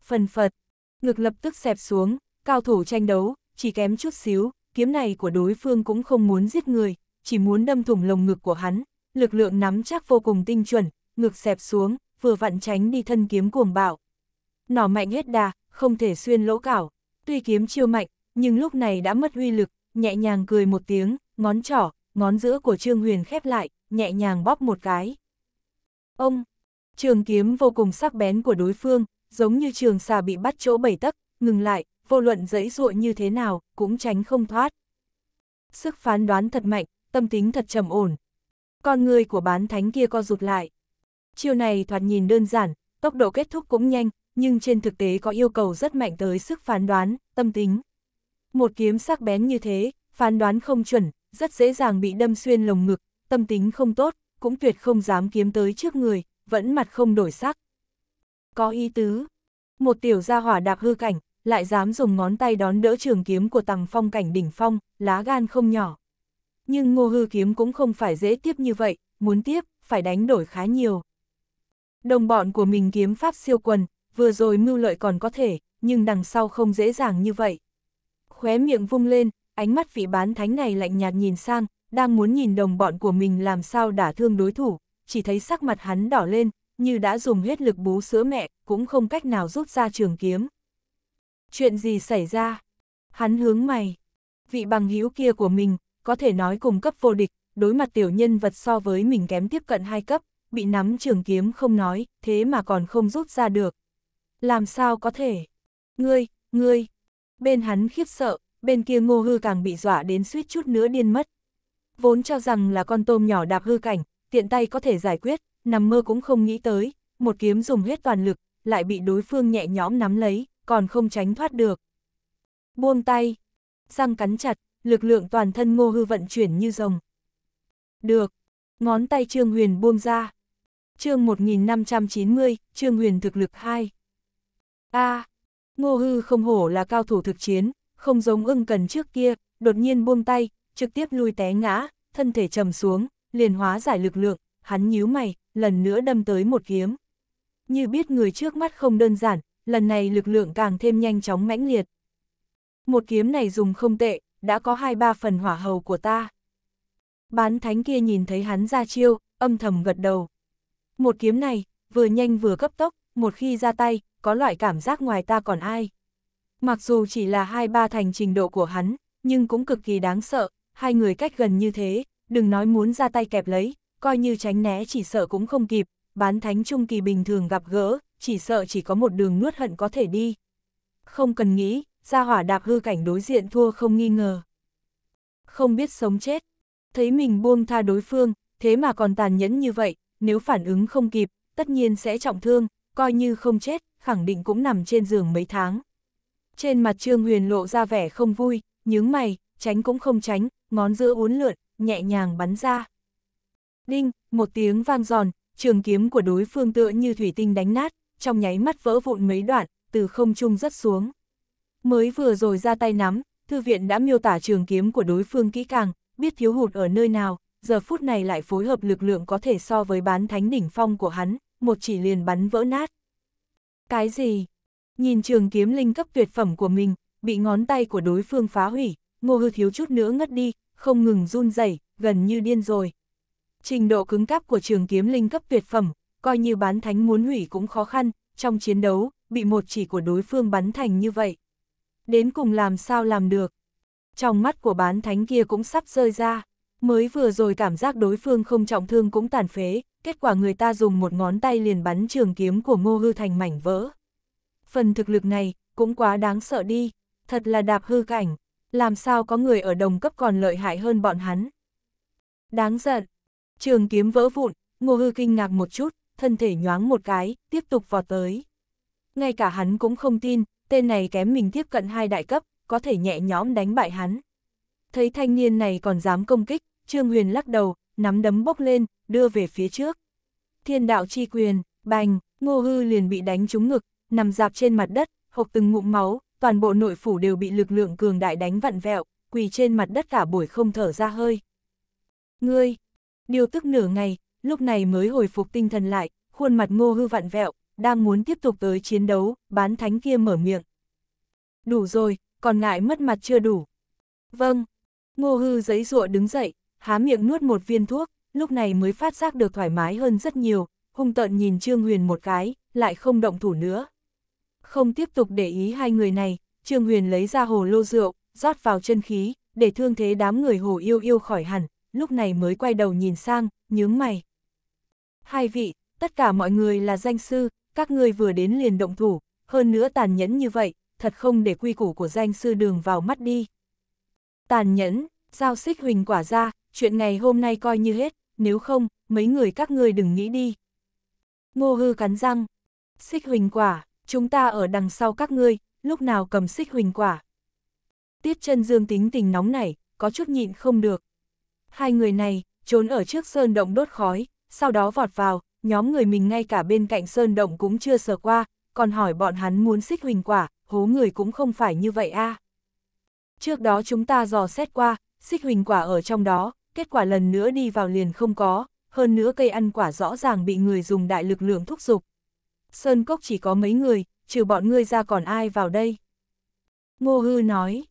Phần phật, ngực lập tức xẹp xuống, cao thủ tranh đấu, chỉ kém chút xíu, kiếm này của đối phương cũng không muốn giết người, chỉ muốn đâm thủng lồng ngực của hắn, lực lượng nắm chắc vô cùng tinh chuẩn, ngực xẹp xuống, vừa vặn tránh đi thân kiếm cuồng bạo. Nỏ mạnh hết đà, không thể xuyên lỗ cảo, tuy kiếm chiêu mạnh, nhưng lúc này đã mất uy lực, nhẹ nhàng cười một tiếng, ngón trỏ, ngón giữa của Trương Huyền khép lại, nhẹ nhàng bóp một cái. Ông, trường kiếm vô cùng sắc bén của đối phương, giống như trường xà bị bắt chỗ bảy tấc, ngừng lại, vô luận dẫy dụa như thế nào, cũng tránh không thoát. Sức phán đoán thật mạnh, tâm tính thật trầm ổn. Con người của bán thánh kia co rụt lại. Chiêu này thoạt nhìn đơn giản, tốc độ kết thúc cũng nhanh, nhưng trên thực tế có yêu cầu rất mạnh tới sức phán đoán, tâm tính. Một kiếm sắc bén như thế, phán đoán không chuẩn, rất dễ dàng bị đâm xuyên lồng ngực, tâm tính không tốt, cũng tuyệt không dám kiếm tới trước người, vẫn mặt không đổi sắc. Có ý tứ, một tiểu gia hỏa đạp hư cảnh, lại dám dùng ngón tay đón đỡ trường kiếm của tầng phong cảnh đỉnh phong, lá gan không nhỏ. Nhưng ngô hư kiếm cũng không phải dễ tiếp như vậy, muốn tiếp, phải đánh đổi khá nhiều. Đồng bọn của mình kiếm pháp siêu quần, vừa rồi mưu lợi còn có thể, nhưng đằng sau không dễ dàng như vậy. Khóe miệng vung lên, ánh mắt vị bán thánh này lạnh nhạt nhìn sang, đang muốn nhìn đồng bọn của mình làm sao đả thương đối thủ, chỉ thấy sắc mặt hắn đỏ lên, như đã dùng hết lực bú sữa mẹ, cũng không cách nào rút ra trường kiếm. Chuyện gì xảy ra? Hắn hướng mày. Vị bằng hữu kia của mình, có thể nói cùng cấp vô địch, đối mặt tiểu nhân vật so với mình kém tiếp cận hai cấp, bị nắm trường kiếm không nói, thế mà còn không rút ra được. Làm sao có thể? Ngươi, ngươi. Bên hắn khiếp sợ, bên kia ngô hư càng bị dọa đến suýt chút nữa điên mất. Vốn cho rằng là con tôm nhỏ đạp hư cảnh, tiện tay có thể giải quyết, nằm mơ cũng không nghĩ tới, một kiếm dùng hết toàn lực, lại bị đối phương nhẹ nhõm nắm lấy, còn không tránh thoát được. Buông tay, răng cắn chặt, lực lượng toàn thân ngô hư vận chuyển như rồng. Được, ngón tay Trương Huyền buông ra. chương 1590, Trương Huyền thực lực 2. a à, ngô hư không hổ là cao thủ thực chiến, không giống ưng cần trước kia, đột nhiên buông tay, trực tiếp lui té ngã, thân thể trầm xuống, liền hóa giải lực lượng, hắn nhíu mày, lần nữa đâm tới một kiếm. Như biết người trước mắt không đơn giản, lần này lực lượng càng thêm nhanh chóng mãnh liệt. Một kiếm này dùng không tệ, đã có hai ba phần hỏa hầu của ta. Bán thánh kia nhìn thấy hắn ra chiêu, âm thầm gật đầu. Một kiếm này, vừa nhanh vừa cấp tốc, một khi ra tay, có loại cảm giác ngoài ta còn ai. Mặc dù chỉ là hai ba thành trình độ của hắn, nhưng cũng cực kỳ đáng sợ, hai người cách gần như thế, đừng nói muốn ra tay kẹp lấy, coi như tránh né chỉ sợ cũng không kịp, bán thánh trung kỳ bình thường gặp gỡ, chỉ sợ chỉ có một đường nuốt hận có thể đi. Không cần nghĩ, gia hỏa đạp hư cảnh đối diện thua không nghi ngờ. Không biết sống chết, thấy mình buông tha đối phương, thế mà còn tàn nhẫn như vậy, nếu phản ứng không kịp, tất nhiên sẽ trọng thương, coi như không chết, khẳng định cũng nằm trên giường mấy tháng. Trên mặt Trương Huyền lộ ra vẻ không vui, nhướng mày, tránh cũng không tránh, ngón giữa uốn lượn, nhẹ nhàng bắn ra. Đinh, một tiếng vang giòn, trường kiếm của đối phương tựa như thủy tinh đánh nát, trong nháy mắt vỡ vụn mấy đoạn, từ không trung rất xuống. Mới vừa rồi ra tay nắm, thư viện đã miêu tả trường kiếm của đối phương kỹ càng, biết thiếu hụt ở nơi nào, giờ phút này lại phối hợp lực lượng có thể so với bán thánh đỉnh phong của hắn, một chỉ liền bắn vỡ nát. Cái gì? Nhìn trường kiếm linh cấp tuyệt phẩm của mình, bị ngón tay của đối phương phá hủy, ngô hư thiếu chút nữa ngất đi, không ngừng run rẩy gần như điên rồi. Trình độ cứng cáp của trường kiếm linh cấp tuyệt phẩm, coi như bán thánh muốn hủy cũng khó khăn, trong chiến đấu, bị một chỉ của đối phương bắn thành như vậy. Đến cùng làm sao làm được? Trong mắt của bán thánh kia cũng sắp rơi ra, mới vừa rồi cảm giác đối phương không trọng thương cũng tàn phế, kết quả người ta dùng một ngón tay liền bắn trường kiếm của ngô hư thành mảnh vỡ. Phần thực lực này, cũng quá đáng sợ đi, thật là đạp hư cảnh, làm sao có người ở đồng cấp còn lợi hại hơn bọn hắn. Đáng giận, trường kiếm vỡ vụn, ngô hư kinh ngạc một chút, thân thể nhoáng một cái, tiếp tục vọt tới. Ngay cả hắn cũng không tin, tên này kém mình tiếp cận hai đại cấp, có thể nhẹ nhõm đánh bại hắn. Thấy thanh niên này còn dám công kích, Trương Huyền lắc đầu, nắm đấm bốc lên, đưa về phía trước. Thiên đạo chi quyền, bành, ngô hư liền bị đánh trúng ngực, nằm dạp trên mặt đất, hộc từng ngụm máu, toàn bộ nội phủ đều bị lực lượng cường đại đánh vặn vẹo, quỳ trên mặt đất cả buổi không thở ra hơi. Ngươi, điều tức nửa ngày, lúc này mới hồi phục tinh thần lại, khuôn mặt ngô hư vặn vẹo, đang muốn tiếp tục tới chiến đấu, bán thánh kia mở miệng. Đủ rồi, còn ngại mất mặt chưa đủ. Vâng, ngô hư giấy ruộ đứng dậy, há miệng nuốt một viên thuốc, lúc này mới phát giác được thoải mái hơn rất nhiều, hung tợn nhìn Trương Huyền một cái, lại không động thủ nữa. Không tiếp tục để ý hai người này, Trương Huyền lấy ra hồ lô rượu, rót vào chân khí, để thương thế đám người hồ yêu yêu khỏi hẳn, lúc này mới quay đầu nhìn sang, nhướng mày. Hai vị, tất cả mọi người là danh sư, các ngươi vừa đến liền động thủ, hơn nữa tàn nhẫn như vậy, thật không để quy củ của danh sư đường vào mắt đi. Tàn nhẫn, giao xích huỳnh quả ra, chuyện ngày hôm nay coi như hết, nếu không, mấy người các ngươi đừng nghĩ đi. Ngô hư cắn răng, xích huỳnh quả, chúng ta ở đằng sau các ngươi, lúc nào cầm xích huỳnh quả. Tiết chân dương tính tình nóng nảy, có chút nhịn không được. Hai người này, trốn ở trước sơn động đốt khói, sau đó vọt vào, nhóm người mình ngay cả bên cạnh sơn động cũng chưa sờ qua, còn hỏi bọn hắn muốn xích huỳnh quả, hố người cũng không phải như vậy a. Trước đó chúng ta dò xét qua, xích huỳnh quả ở trong đó, kết quả lần nữa đi vào liền không có, hơn nữa cây ăn quả rõ ràng bị người dùng đại lực lượng thúc giục. Sơn cốc chỉ có mấy người, trừ bọn ngươi ra còn ai vào đây. Ngô Hư nói,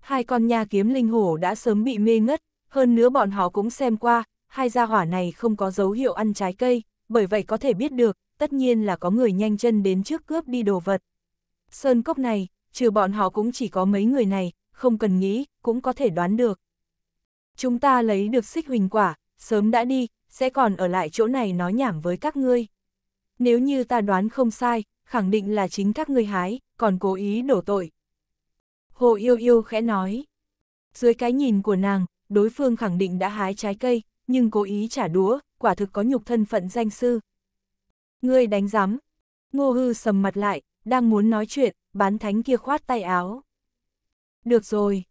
hai con nha kiếm linh hổ đã sớm bị mê ngất, hơn nữa bọn họ cũng xem qua, hai gia hỏa này không có dấu hiệu ăn trái cây, bởi vậy có thể biết được, tất nhiên là có người nhanh chân đến trước cướp đi đồ vật. Sơn cốc này, trừ bọn họ cũng chỉ có mấy người này, không cần nghĩ, cũng có thể đoán được. Chúng ta lấy được xích huỳnh quả, sớm đã đi, sẽ còn ở lại chỗ này nói nhảm với các ngươi. Nếu như ta đoán không sai, khẳng định là chính các ngươi hái, còn cố ý đổ tội. Hồ yêu yêu khẽ nói. Dưới cái nhìn của nàng, đối phương khẳng định đã hái trái cây, nhưng cố ý trả đũa, quả thực có nhục thân phận danh sư. Ngươi đánh giám. Ngô hư sầm mặt lại, đang muốn nói chuyện, bán thánh kia khoát tay áo. Được rồi.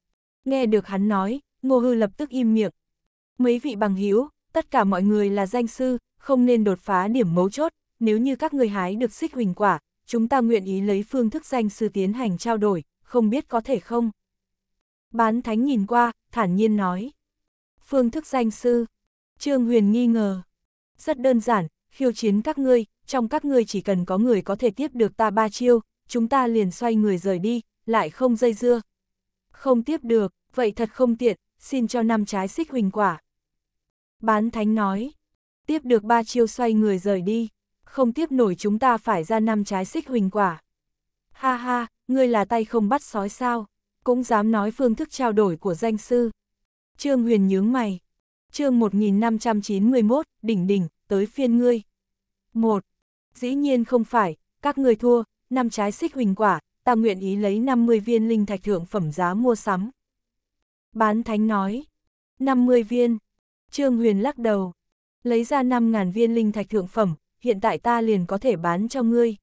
Nghe được hắn nói, ngô hư lập tức im miệng. Mấy vị bằng hữu tất cả mọi người là danh sư, không nên đột phá điểm mấu chốt, nếu như các người hái được xích huỳnh quả, chúng ta nguyện ý lấy phương thức danh sư tiến hành trao đổi, không biết có thể không? Bán thánh nhìn qua, thản nhiên nói. Phương thức danh sư. Trương Huyền nghi ngờ. Rất đơn giản, khiêu chiến các ngươi, trong các ngươi chỉ cần có người có thể tiếp được ta ba chiêu, chúng ta liền xoay người rời đi, lại không dây dưa. Không tiếp được, vậy thật không tiện, xin cho năm trái xích huỳnh quả. Bán thánh nói, tiếp được ba chiêu xoay người rời đi, không tiếp nổi chúng ta phải ra năm trái xích huỳnh quả. Ha ha, ngươi là tay không bắt sói sao, cũng dám nói phương thức trao đổi của danh sư. Trương Huyền nhướng mày. chương 1591, đỉnh đỉnh, tới phiên ngươi. một Dĩ nhiên không phải, các người thua, năm trái xích huỳnh quả, ta nguyện ý lấy 50 viên linh thạch thượng phẩm giá mua sắm. Bán thánh nói, 50 viên. Trương Huyền lắc đầu, lấy ra 5.000 viên linh thạch thượng phẩm, hiện tại ta liền có thể bán cho ngươi.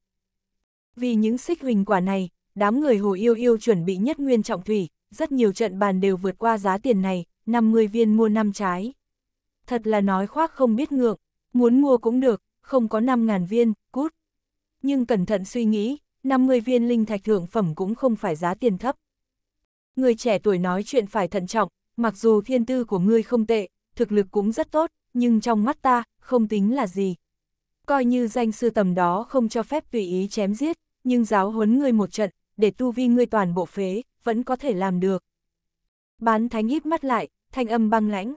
Vì những xích huỳnh quả này, đám người hồ yêu yêu chuẩn bị nhất nguyên trọng thủy, rất nhiều trận bàn đều vượt qua giá tiền này, 50 viên mua 5 trái. Thật là nói khoác không biết ngượng, muốn mua cũng được, không có 5.000 viên, cút. Nhưng cẩn thận suy nghĩ, 50 viên linh thạch thượng phẩm cũng không phải giá tiền thấp. Người trẻ tuổi nói chuyện phải thận trọng, mặc dù thiên tư của ngươi không tệ, thực lực cũng rất tốt, nhưng trong mắt ta, không tính là gì. Coi như danh sư tầm đó không cho phép tùy ý chém giết, nhưng giáo huấn ngươi một trận, để tu vi ngươi toàn bộ phế, vẫn có thể làm được. Bán thánh híp mắt lại, thanh âm băng lãnh.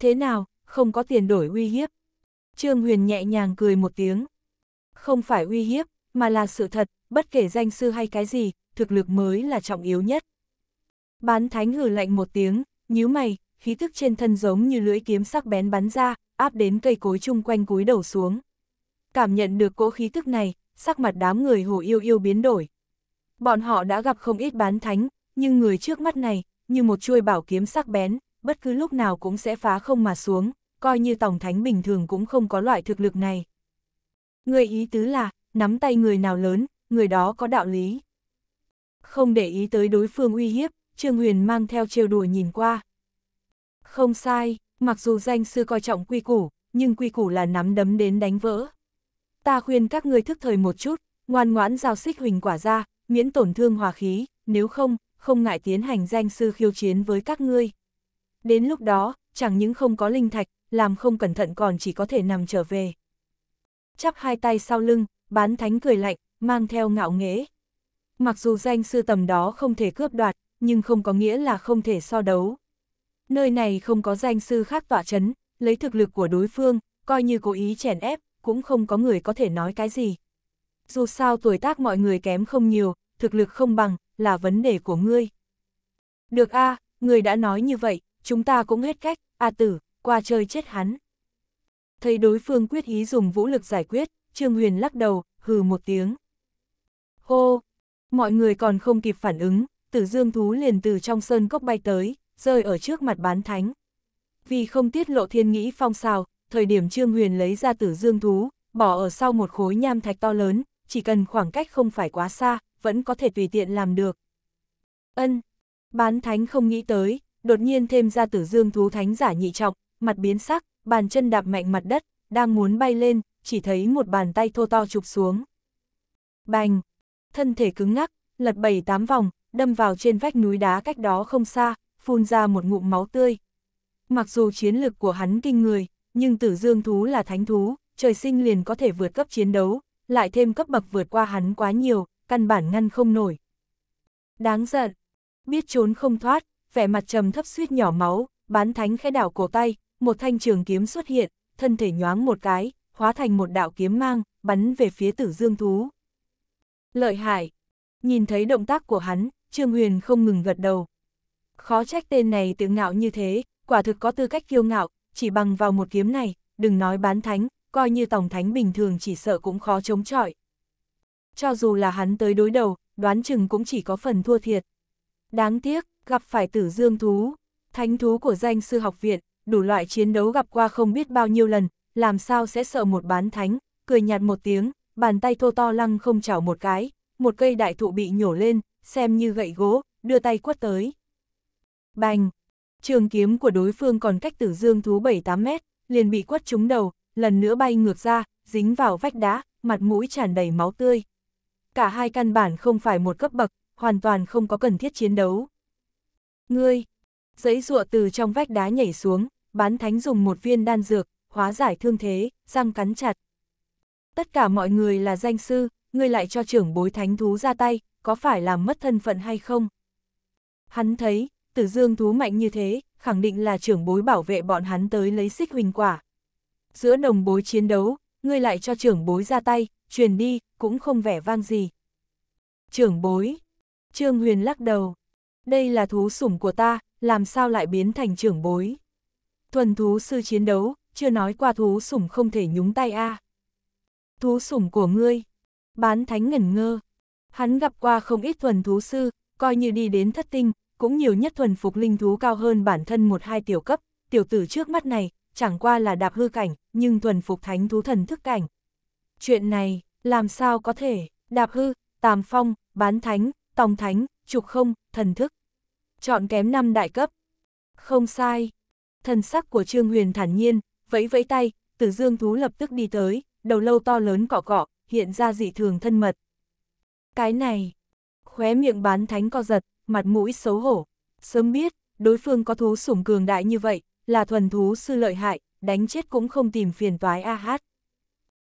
Thế nào, không có tiền đổi uy hiếp. Trương Huyền nhẹ nhàng cười một tiếng. Không phải uy hiếp, mà là sự thật, bất kể danh sư hay cái gì, thực lực mới là trọng yếu nhất. Bán thánh hử lạnh một tiếng, nhíu mày, khí thức trên thân giống như lưỡi kiếm sắc bén bắn ra, áp đến cây cối chung quanh cúi đầu xuống. Cảm nhận được cỗ khí thức này, sắc mặt đám người hồ yêu yêu biến đổi. Bọn họ đã gặp không ít bán thánh, nhưng người trước mắt này, như một chuôi bảo kiếm sắc bén, bất cứ lúc nào cũng sẽ phá không mà xuống, coi như tổng thánh bình thường cũng không có loại thực lực này. Người ý tứ là, nắm tay người nào lớn, người đó có đạo lý. Không để ý tới đối phương uy hiếp, Trương Huyền mang theo trêu đùa nhìn qua. Không sai, mặc dù danh sư coi trọng quy củ, nhưng quy củ là nắm đấm đến đánh vỡ. Ta khuyên các ngươi thức thời một chút, ngoan ngoãn giao xích huỳnh quả ra, miễn tổn thương hòa khí, nếu không, không ngại tiến hành danh sư khiêu chiến với các ngươi. Đến lúc đó, chẳng những không có linh thạch, làm không cẩn thận còn chỉ có thể nằm trở về. Chắp hai tay sau lưng, bán thánh cười lạnh, mang theo ngạo nghễ. Mặc dù danh sư tầm đó không thể cướp đoạt, nhưng không có nghĩa là không thể so đấu. Nơi này không có danh sư khác tỏa chấn, lấy thực lực của đối phương, coi như cố ý chèn ép, cũng không có người có thể nói cái gì. Dù sao tuổi tác mọi người kém không nhiều, thực lực không bằng, là vấn đề của ngươi. Được a người đã nói như vậy, chúng ta cũng hết cách, a tử, qua chơi chết hắn. Thấy đối phương quyết ý dùng vũ lực giải quyết, Trương Huyền lắc đầu, hừ một tiếng. Hô! Mọi người còn không kịp phản ứng, tử dương thú liền từ trong sơn cốc bay tới, rơi ở trước mặt bán thánh. Vì không tiết lộ thiên nghĩ phong xào, thời điểm Trương Huyền lấy ra tử dương thú, bỏ ở sau một khối nham thạch to lớn, chỉ cần khoảng cách không phải quá xa, vẫn có thể tùy tiện làm được. Ân, bán thánh không nghĩ tới, đột nhiên thêm ra tử dương thú thánh giả nhị trọng, mặt biến sắc, bàn chân đạp mạnh mặt đất, đang muốn bay lên, chỉ thấy một bàn tay thô to chụp xuống. Bành! Thân thể cứng ngắc, lật bảy tám vòng, đâm vào trên vách núi đá cách đó không xa, phun ra một ngụm máu tươi. Mặc dù chiến lực của hắn kinh người, nhưng tử dương thú là thánh thú, trời sinh liền có thể vượt cấp chiến đấu, lại thêm cấp bậc vượt qua hắn quá nhiều, căn bản ngăn không nổi. Đáng giận, biết trốn không thoát, vẻ mặt trầm thấp suýt nhỏ máu, bán thánh khẽ đảo cổ tay, một thanh trường kiếm xuất hiện, thân thể nhoáng một cái, hóa thành một đạo kiếm mang, bắn về phía tử dương thú. Lợi hại, nhìn thấy động tác của hắn, Trương Huyền không ngừng gật đầu. Khó trách tên này tự ngạo như thế, quả thực có tư cách kiêu ngạo, chỉ bằng vào một kiếm này, đừng nói bán thánh, coi như tổng thánh bình thường chỉ sợ cũng khó chống chọi. Cho dù là hắn tới đối đầu, đoán chừng cũng chỉ có phần thua thiệt. Đáng tiếc, gặp phải tử dương thú, thánh thú của danh sư học viện, đủ loại chiến đấu gặp qua không biết bao nhiêu lần, làm sao sẽ sợ một bán thánh, cười nhạt một tiếng, bàn tay thô to lăng không chảo một cái, một cây đại thụ bị nhổ lên, xem như gậy gỗ, đưa tay quất tới. Bành! Trường kiếm của đối phương còn cách tử dương thú 7-8 mét, liền bị quất trúng đầu, lần nữa bay ngược ra, dính vào vách đá, mặt mũi tràn đầy máu tươi. Cả hai căn bản không phải một cấp bậc, hoàn toàn không có cần thiết chiến đấu. Ngươi! Giấy rụa từ trong vách đá nhảy xuống, bán thánh dùng một viên đan dược, hóa giải thương thế, răng cắn chặt. Tất cả mọi người là danh sư, ngươi lại cho trưởng bối thánh thú ra tay, có phải làm mất thân phận hay không? Hắn thấy, tử dương thú mạnh như thế, khẳng định là trưởng bối bảo vệ bọn hắn tới lấy xích huỳnh quả. Giữa đồng bối chiến đấu, ngươi lại cho trưởng bối ra tay, truyền đi, cũng không vẻ vang gì. Trưởng bối, Trương Huyền lắc đầu, đây là thú sủng của ta, làm sao lại biến thành trưởng bối? Thuần thú sư chiến đấu, chưa nói qua thú sủng không thể nhúng tay a. Thú sủng của ngươi, bán thánh ngẩn ngơ. Hắn gặp qua không ít thuần thú sư, coi như đi đến thất tinh, cũng nhiều nhất thuần phục linh thú cao hơn bản thân một hai tiểu cấp, tiểu tử trước mắt này, chẳng qua là đạp hư cảnh, nhưng thuần phục thánh thú thần thức cảnh. Chuyện này, làm sao có thể, đạp hư, tàm phong, bán thánh, tòng thánh, trục không, thần thức. Chọn kém năm đại cấp. Không sai. Thần sắc của Trương Huyền thản nhiên, vẫy vẫy tay, tử dương thú lập tức đi tới, đầu lâu to lớn cọ cọ, hiện ra dị thường thân mật. Cái này, khóe miệng bán thánh co giật, mặt mũi xấu hổ. Sớm biết, đối phương có thú sủng cường đại như vậy, là thuần thú sư lợi hại, đánh chết cũng không tìm phiền toái a hát.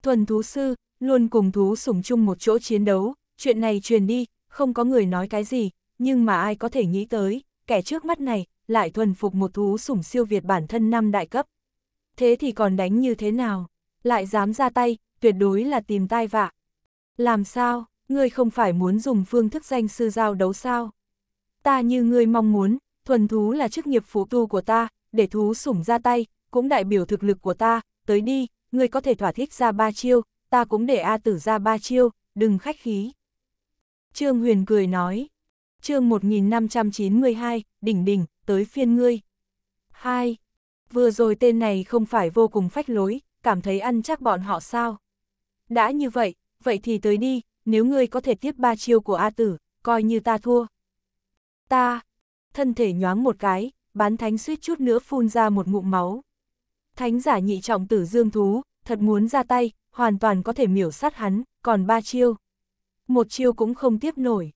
Thuần thú sư, luôn cùng thú sủng chung một chỗ chiến đấu, chuyện này truyền đi, không có người nói cái gì, nhưng mà ai có thể nghĩ tới, kẻ trước mắt này, lại thuần phục một thú sủng siêu việt bản thân năm đại cấp. Thế thì còn đánh như thế nào? Lại dám ra tay, tuyệt đối là tìm tai vạ. Làm sao, ngươi không phải muốn dùng phương thức danh sư giao đấu sao? Ta như ngươi mong muốn, thuần thú là chức nghiệp phụ tu của ta, để thú sủng ra tay, cũng đại biểu thực lực của ta, tới đi, ngươi có thể thỏa thích ra ba chiêu, ta cũng để A tử ra ba chiêu, đừng khách khí. Trương Huyền cười nói, chương 1592, đỉnh đỉnh, tới phiên ngươi. 2. Vừa rồi tên này không phải vô cùng phách lối, cảm thấy ăn chắc bọn họ sao. Đã như vậy, vậy thì tới đi, nếu ngươi có thể tiếp ba chiêu của A tử, coi như ta thua. Ta, thân thể nhoáng một cái, bán thánh suýt chút nữa phun ra một ngụm máu. Thánh giả nhị trọng tử dương thú, thật muốn ra tay, hoàn toàn có thể miểu sát hắn, còn ba chiêu. Một chiêu cũng không tiếp nổi.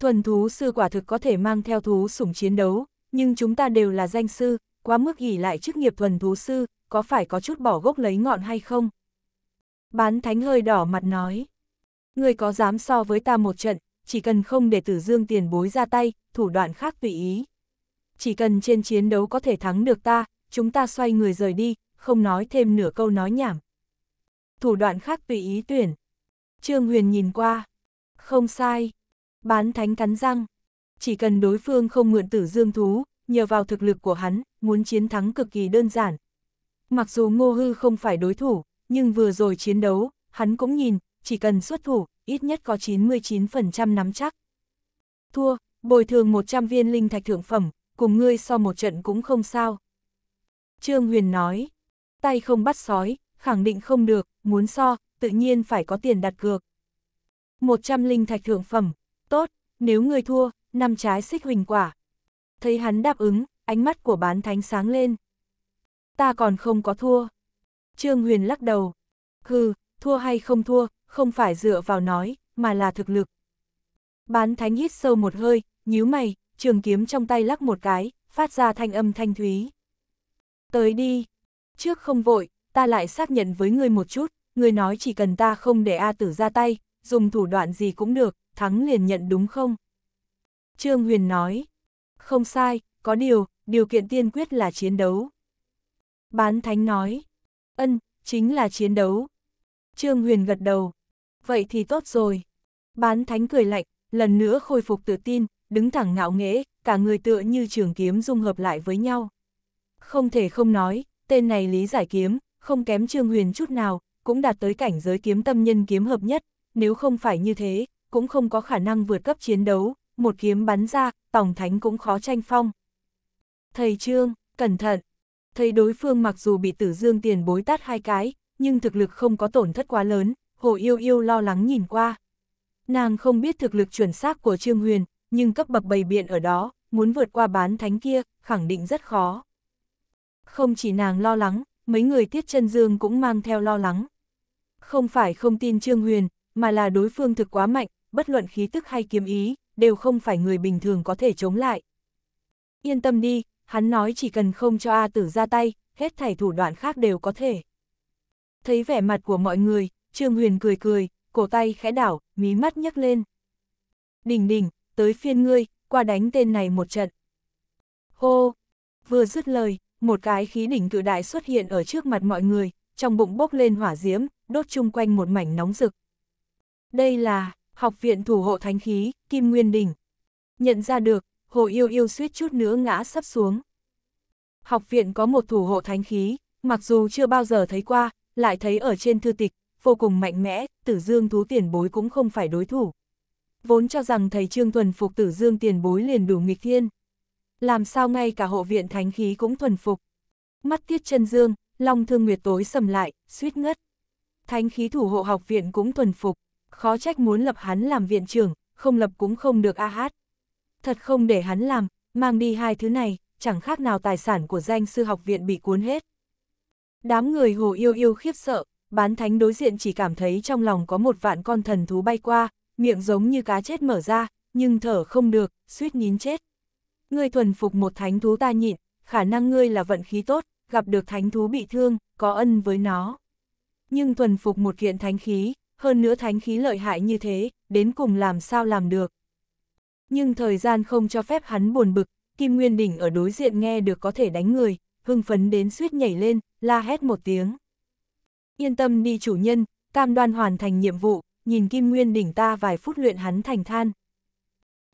Thuần thú sư quả thực có thể mang theo thú sủng chiến đấu, nhưng chúng ta đều là danh sư, quá mức gỉ lại chức nghiệp thuần thú sư, có phải có chút bỏ gốc lấy ngọn hay không? Bán thánh hơi đỏ mặt nói. Người có dám so với ta một trận, chỉ cần không để tử dương tiền bối ra tay, thủ đoạn khác tùy ý. Chỉ cần trên chiến đấu có thể thắng được ta, chúng ta xoay người rời đi, không nói thêm nửa câu nói nhảm. Thủ đoạn khác tùy ý tuyển. Trương Huyền nhìn qua. Không sai. Bán thánh cắn răng. Chỉ cần đối phương không mượn tử dương thú, nhờ vào thực lực của hắn, muốn chiến thắng cực kỳ đơn giản. Mặc dù ngô hư không phải đối thủ, nhưng vừa rồi chiến đấu, hắn cũng nhìn, chỉ cần xuất thủ, ít nhất có 99% nắm chắc. Thua, bồi thường 100 viên linh thạch thượng phẩm, cùng ngươi so một trận cũng không sao. Trương Huyền nói, tay không bắt sói, khẳng định không được, muốn so, tự nhiên phải có tiền đặt cược. 100 linh thạch thượng phẩm, tốt, nếu ngươi thua, năm trái xích huỳnh quả. Thấy hắn đáp ứng, ánh mắt của bán thánh sáng lên. Ta còn không có thua. Trương Huyền lắc đầu. Hừ, thua hay không thua, không phải dựa vào nói, mà là thực lực. Bán thánh hít sâu một hơi, nhíu mày, trường kiếm trong tay lắc một cái, phát ra thanh âm thanh thúy. Tới đi. Trước không vội, ta lại xác nhận với ngươi một chút, ngươi nói chỉ cần ta không để A tử ra tay, dùng thủ đoạn gì cũng được, thắng liền nhận đúng không? Trương Huyền nói. Không sai, có điều, điều kiện tiên quyết là chiến đấu. Bán thánh nói. Ân, chính là chiến đấu. Trương Huyền gật đầu. Vậy thì tốt rồi. Bán thánh cười lạnh, lần nữa khôi phục tự tin, đứng thẳng ngạo nghễ, cả người tựa như trường kiếm dung hợp lại với nhau. Không thể không nói, tên này lý giải kiếm, không kém Trương Huyền chút nào, cũng đạt tới cảnh giới kiếm tâm nhân kiếm hợp nhất, nếu không phải như thế, cũng không có khả năng vượt cấp chiến đấu, một kiếm bắn ra, Tòng Thánh cũng khó tranh phong. Thầy Trương, cẩn thận! Thấy đối phương mặc dù bị tử dương tiền bối tát hai cái, nhưng thực lực không có tổn thất quá lớn, Hồ Yêu Yêu lo lắng nhìn qua. Nàng không biết thực lực chuẩn xác của Trương Huyền, nhưng cấp bậc bầy biện ở đó, muốn vượt qua bán thánh kia, khẳng định rất khó. Không chỉ nàng lo lắng, mấy người tiết chân dương cũng mang theo lo lắng. Không phải không tin Trương Huyền, mà là đối phương thực quá mạnh, bất luận khí tức hay kiếm ý, đều không phải người bình thường có thể chống lại. Yên tâm đi, hắn nói chỉ cần không cho A tử ra tay, hết thảy thủ đoạn khác đều có thể. Thấy vẻ mặt của mọi người, Trương Huyền cười cười, cổ tay khẽ đảo, mí mắt nhấc lên. Đình đình, tới phiên ngươi, qua đánh tên này một trận. Hô! Vừa dứt lời, một cái khí đỉnh cự đại xuất hiện ở trước mặt mọi người, trong bụng bốc lên hỏa diễm, đốt chung quanh một mảnh nóng rực. Đây là, học viện thủ hộ thánh khí, Kim Nguyên Đỉnh. Nhận ra được, hồ yêu yêu suýt chút nữa ngã sắp xuống. Học viện có một thủ hộ thánh khí, mặc dù chưa bao giờ thấy qua, lại thấy ở trên thư tịch, vô cùng mạnh mẽ, tử dương thú tiền bối cũng không phải đối thủ. Vốn cho rằng thầy Trương thuần phục tử dương tiền bối liền đủ nghịch thiên. Làm sao ngay cả hộ viện thánh khí cũng thuần phục. Mắt tiết chân dương, long thương nguyệt tối sầm lại, suýt ngất. Thánh khí thủ hộ học viện cũng thuần phục, khó trách muốn lập hắn làm viện trưởng, không lập cũng không được a hát. Thật không để hắn làm, mang đi hai thứ này, chẳng khác nào tài sản của danh sư học viện bị cuốn hết. Đám người hồ yêu yêu khiếp sợ, bán thánh đối diện chỉ cảm thấy trong lòng có một vạn con thần thú bay qua, miệng giống như cá chết mở ra, nhưng thở không được, suýt nín chết. Ngươi thuần phục một thánh thú ta nhịn, khả năng ngươi là vận khí tốt, gặp được thánh thú bị thương, có ân với nó. Nhưng thuần phục một kiện thánh khí, hơn nữa thánh khí lợi hại như thế, đến cùng làm sao làm được. Nhưng thời gian không cho phép hắn buồn bực, Kim Nguyên Đỉnh ở đối diện nghe được có thể đánh người, hưng phấn đến suýt nhảy lên, la hét một tiếng. Yên tâm đi chủ nhân, cam đoan hoàn thành nhiệm vụ, nhìn Kim Nguyên Đỉnh ta vài phút luyện hắn thành than.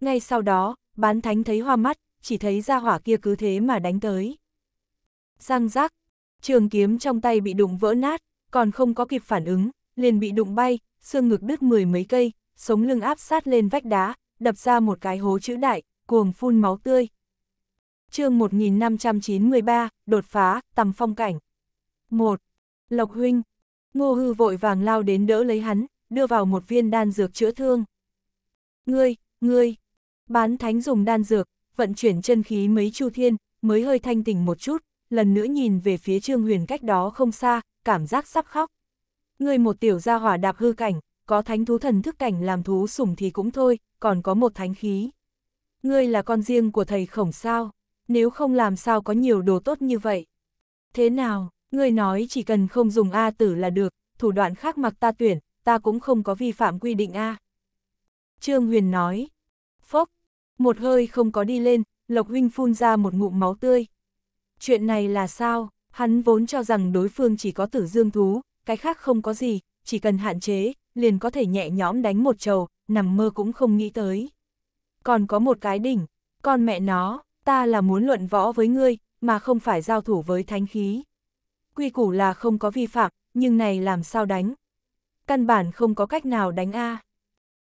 Ngay sau đó, bán thánh thấy hoa mắt, chỉ thấy ra hỏa kia cứ thế mà đánh tới. Răng rác, trường kiếm trong tay bị đụng vỡ nát, còn không có kịp phản ứng, liền bị đụng bay, xương ngực đứt mười mấy cây, sống lưng áp sát lên vách đá, đập ra một cái hố chữ đại, cuồng phun máu tươi. chương 1593, đột phá, tầm phong cảnh. 1. Lộc huynh, ngô hư vội vàng lao đến đỡ lấy hắn, đưa vào một viên đan dược chữa thương. Ngươi, ngươi, bán thánh dùng đan dược, vận chuyển chân khí mấy chu thiên, mới hơi thanh tỉnh một chút, lần nữa nhìn về phía trương huyền cách đó không xa, cảm giác sắp khóc. Ngươi một tiểu gia hỏa đạp hư cảnh, có thánh thú thần thức cảnh làm thú sủng thì cũng thôi, còn có một thánh khí. Ngươi là con riêng của thầy khổng sao, nếu không làm sao có nhiều đồ tốt như vậy. Thế nào, ngươi nói chỉ cần không dùng A tử là được, thủ đoạn khác mặc ta tuyển, ta cũng không có vi phạm quy định a. Trương Huyền nói, phốc, một hơi không có đi lên, Lộc Huynh phun ra một ngụm máu tươi. Chuyện này là sao? Hắn vốn cho rằng đối phương chỉ có tử dương thú, cái khác không có gì, chỉ cần hạn chế, liền có thể nhẹ nhõm đánh một trầu, nằm mơ cũng không nghĩ tới. Còn có một cái đỉnh, con mẹ nó, ta là muốn luận võ với ngươi, mà không phải giao thủ với thánh khí. Quy củ là không có vi phạm, nhưng này làm sao đánh? Căn bản không có cách nào đánh A.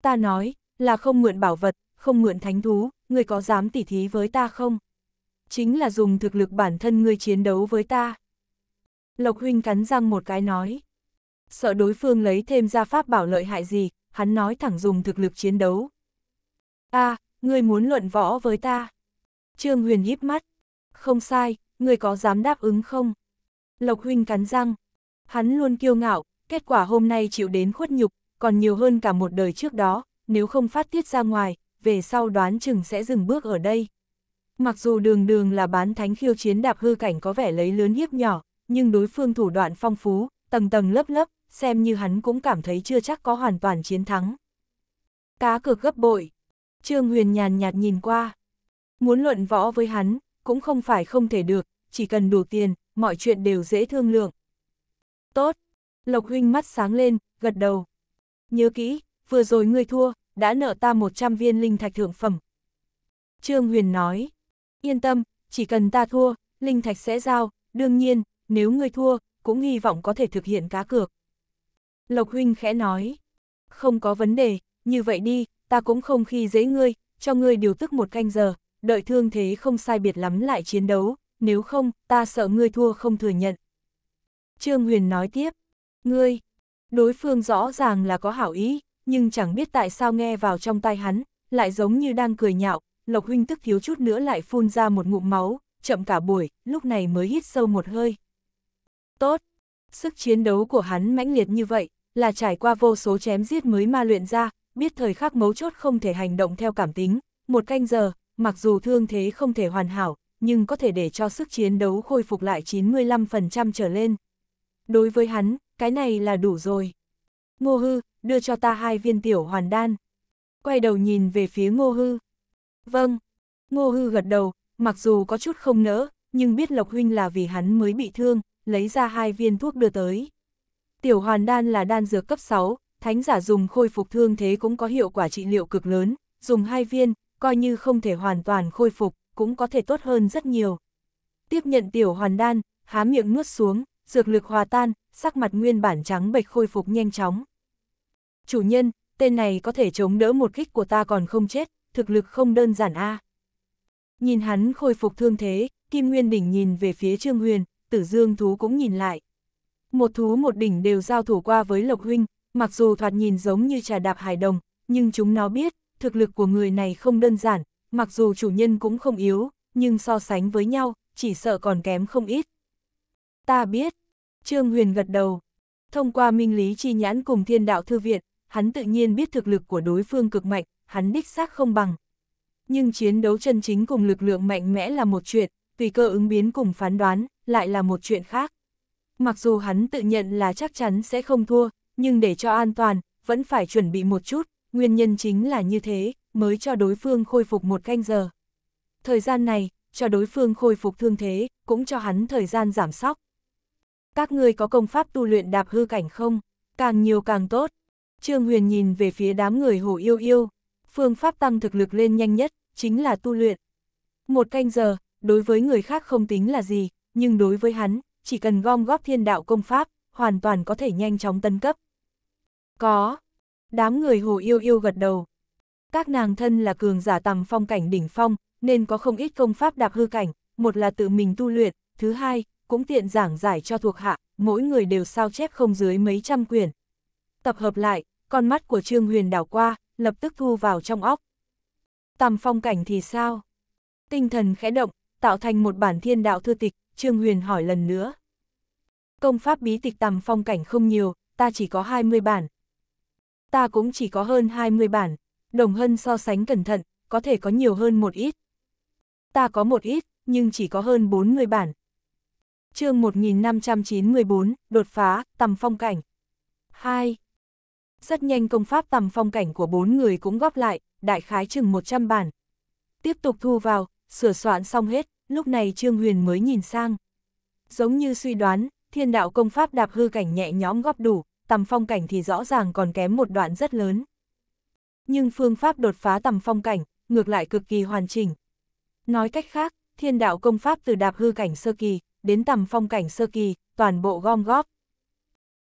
Ta nói, là không mượn bảo vật, không mượn thánh thú, ngươi có dám tỉ thí với ta không? Chính là dùng thực lực bản thân ngươi chiến đấu với ta. Lộc huynh cắn răng một cái nói. Sợ đối phương lấy thêm ra pháp bảo lợi hại gì, hắn nói thẳng dùng thực lực chiến đấu. a à, ngươi muốn luận võ với ta. Trương Huyền híp mắt. Không sai, ngươi có dám đáp ứng không? Lộc huynh cắn răng. Hắn luôn kiêu ngạo, kết quả hôm nay chịu đến khuất nhục, còn nhiều hơn cả một đời trước đó, nếu không phát tiết ra ngoài, về sau đoán chừng sẽ dừng bước ở đây. Mặc dù đường đường là bán thánh khiêu chiến đạp hư cảnh có vẻ lấy lớn hiếp nhỏ, nhưng đối phương thủ đoạn phong phú, tầng tầng lớp lớp, xem như hắn cũng cảm thấy chưa chắc có hoàn toàn chiến thắng. Cá cược gấp bội. Trương Huyền nhàn nhạt nhìn qua. Muốn luận võ với hắn, cũng không phải không thể được, chỉ cần đủ tiền, mọi chuyện đều dễ thương lượng. Tốt. Lộc huynh mắt sáng lên, gật đầu. Nhớ kỹ, vừa rồi ngươi thua, đã nợ ta 100 viên linh thạch thượng phẩm. Trương Huyền nói, yên tâm, chỉ cần ta thua, linh thạch sẽ giao, đương nhiên, nếu ngươi thua, cũng hy vọng có thể thực hiện cá cược. Lộc huynh khẽ nói, không có vấn đề, như vậy đi, ta cũng không khi dễ ngươi, cho ngươi điều tức một canh giờ, đợi thương thế không sai biệt lắm lại chiến đấu, nếu không, ta sợ ngươi thua không thừa nhận. Trương Huyền nói tiếp, ngươi, đối phương rõ ràng là có hảo ý, nhưng chẳng biết tại sao nghe vào trong tai hắn, lại giống như đang cười nhạo, Lộc huynh tức thiếu chút nữa lại phun ra một ngụm máu, chậm cả buổi, lúc này mới hít sâu một hơi. Tốt, sức chiến đấu của hắn mãnh liệt như vậy, là trải qua vô số chém giết mới ma luyện ra, biết thời khắc mấu chốt không thể hành động theo cảm tính, một canh giờ, mặc dù thương thế không thể hoàn hảo, nhưng có thể để cho sức chiến đấu khôi phục lại 95% trở lên. Đối với hắn, cái này là đủ rồi. Ngô Hư, đưa cho ta hai viên tiểu hoàn đan. Quay đầu nhìn về phía Ngô Hư. Vâng. Ngô Hư gật đầu, mặc dù có chút không nỡ, nhưng biết Lộc Huynh là vì hắn mới bị thương, lấy ra hai viên thuốc đưa tới. Tiểu hoàn đan là đan dược cấp 6, thánh giả dùng khôi phục thương thế cũng có hiệu quả trị liệu cực lớn, dùng hai viên, coi như không thể hoàn toàn khôi phục, cũng có thể tốt hơn rất nhiều. Tiếp nhận tiểu hoàn đan, há miệng nuốt xuống, dược lực hòa tan, sắc mặt nguyên bản trắng bệch khôi phục nhanh chóng. Chủ nhân, tên này có thể chống đỡ một kích của ta còn không chết, thực lực không đơn giản a. Nhìn hắn khôi phục thương thế, Kim Nguyên Đỉnh nhìn về phía Trương Huyền, Tử Dương thú cũng nhìn lại. Một thú một đỉnh đều giao thủ qua với Lộc Huynh, mặc dù thoạt nhìn giống như trà đạp hải đồng, nhưng chúng nó biết, thực lực của người này không đơn giản, mặc dù chủ nhân cũng không yếu, nhưng so sánh với nhau, chỉ sợ còn kém không ít. Ta biết, Trương Huyền gật đầu. Thông qua minh lý chi nhãn cùng thiên đạo thư viện, hắn tự nhiên biết thực lực của đối phương cực mạnh, hắn đích xác không bằng. Nhưng chiến đấu chân chính cùng lực lượng mạnh mẽ là một chuyện, tùy cơ ứng biến cùng phán đoán, lại là một chuyện khác. Mặc dù hắn tự nhận là chắc chắn sẽ không thua, nhưng để cho an toàn, vẫn phải chuẩn bị một chút, nguyên nhân chính là như thế, mới cho đối phương khôi phục một canh giờ. Thời gian này, cho đối phương khôi phục thương thế, cũng cho hắn thời gian giảm sóc. Các người có công pháp tu luyện đạp hư cảnh không? Càng nhiều càng tốt. Trương Huyền nhìn về phía đám người hồ yêu yêu. Phương pháp tăng thực lực lên nhanh nhất, chính là tu luyện. Một canh giờ, đối với người khác không tính là gì, nhưng đối với hắn, chỉ cần gom góp thiên đạo công pháp, hoàn toàn có thể nhanh chóng tân cấp. Có. Đám người hồ yêu yêu gật đầu. Các nàng thân là cường giả tầm phong cảnh đỉnh phong, nên có không ít công pháp đạp hư cảnh, một là tự mình tu luyện, thứ hai, cũng tiện giảng giải cho thuộc hạ, mỗi người đều sao chép không dưới mấy trăm quyển. Tập hợp lại, con mắt của Trương Huyền đảo qua, lập tức thu vào trong óc. Tầm phong cảnh thì sao? Tinh thần khẽ động, tạo thành một bản thiên đạo thư tịch, Trương Huyền hỏi lần nữa. Công pháp bí tịch tầm phong cảnh không nhiều, ta chỉ có 20 bản. Ta cũng chỉ có hơn 20 bản, đồng hân so sánh cẩn thận, có thể có nhiều hơn một ít. Ta có một ít, nhưng chỉ có hơn 40 bản. chương 1594, đột phá, tầm phong cảnh. 2. Rất nhanh công pháp tầm phong cảnh của bốn người cũng góp lại, đại khái chừng 100 bản. Tiếp tục thu vào, sửa soạn xong hết, lúc này Trương Huyền mới nhìn sang. Giống như suy đoán, thiên đạo công pháp đạp hư cảnh nhẹ nhõm góp đủ, tầm phong cảnh thì rõ ràng còn kém một đoạn rất lớn. Nhưng phương pháp đột phá tầm phong cảnh, ngược lại cực kỳ hoàn chỉnh. Nói cách khác, thiên đạo công pháp từ đạp hư cảnh sơ kỳ, đến tầm phong cảnh sơ kỳ, toàn bộ gom góp.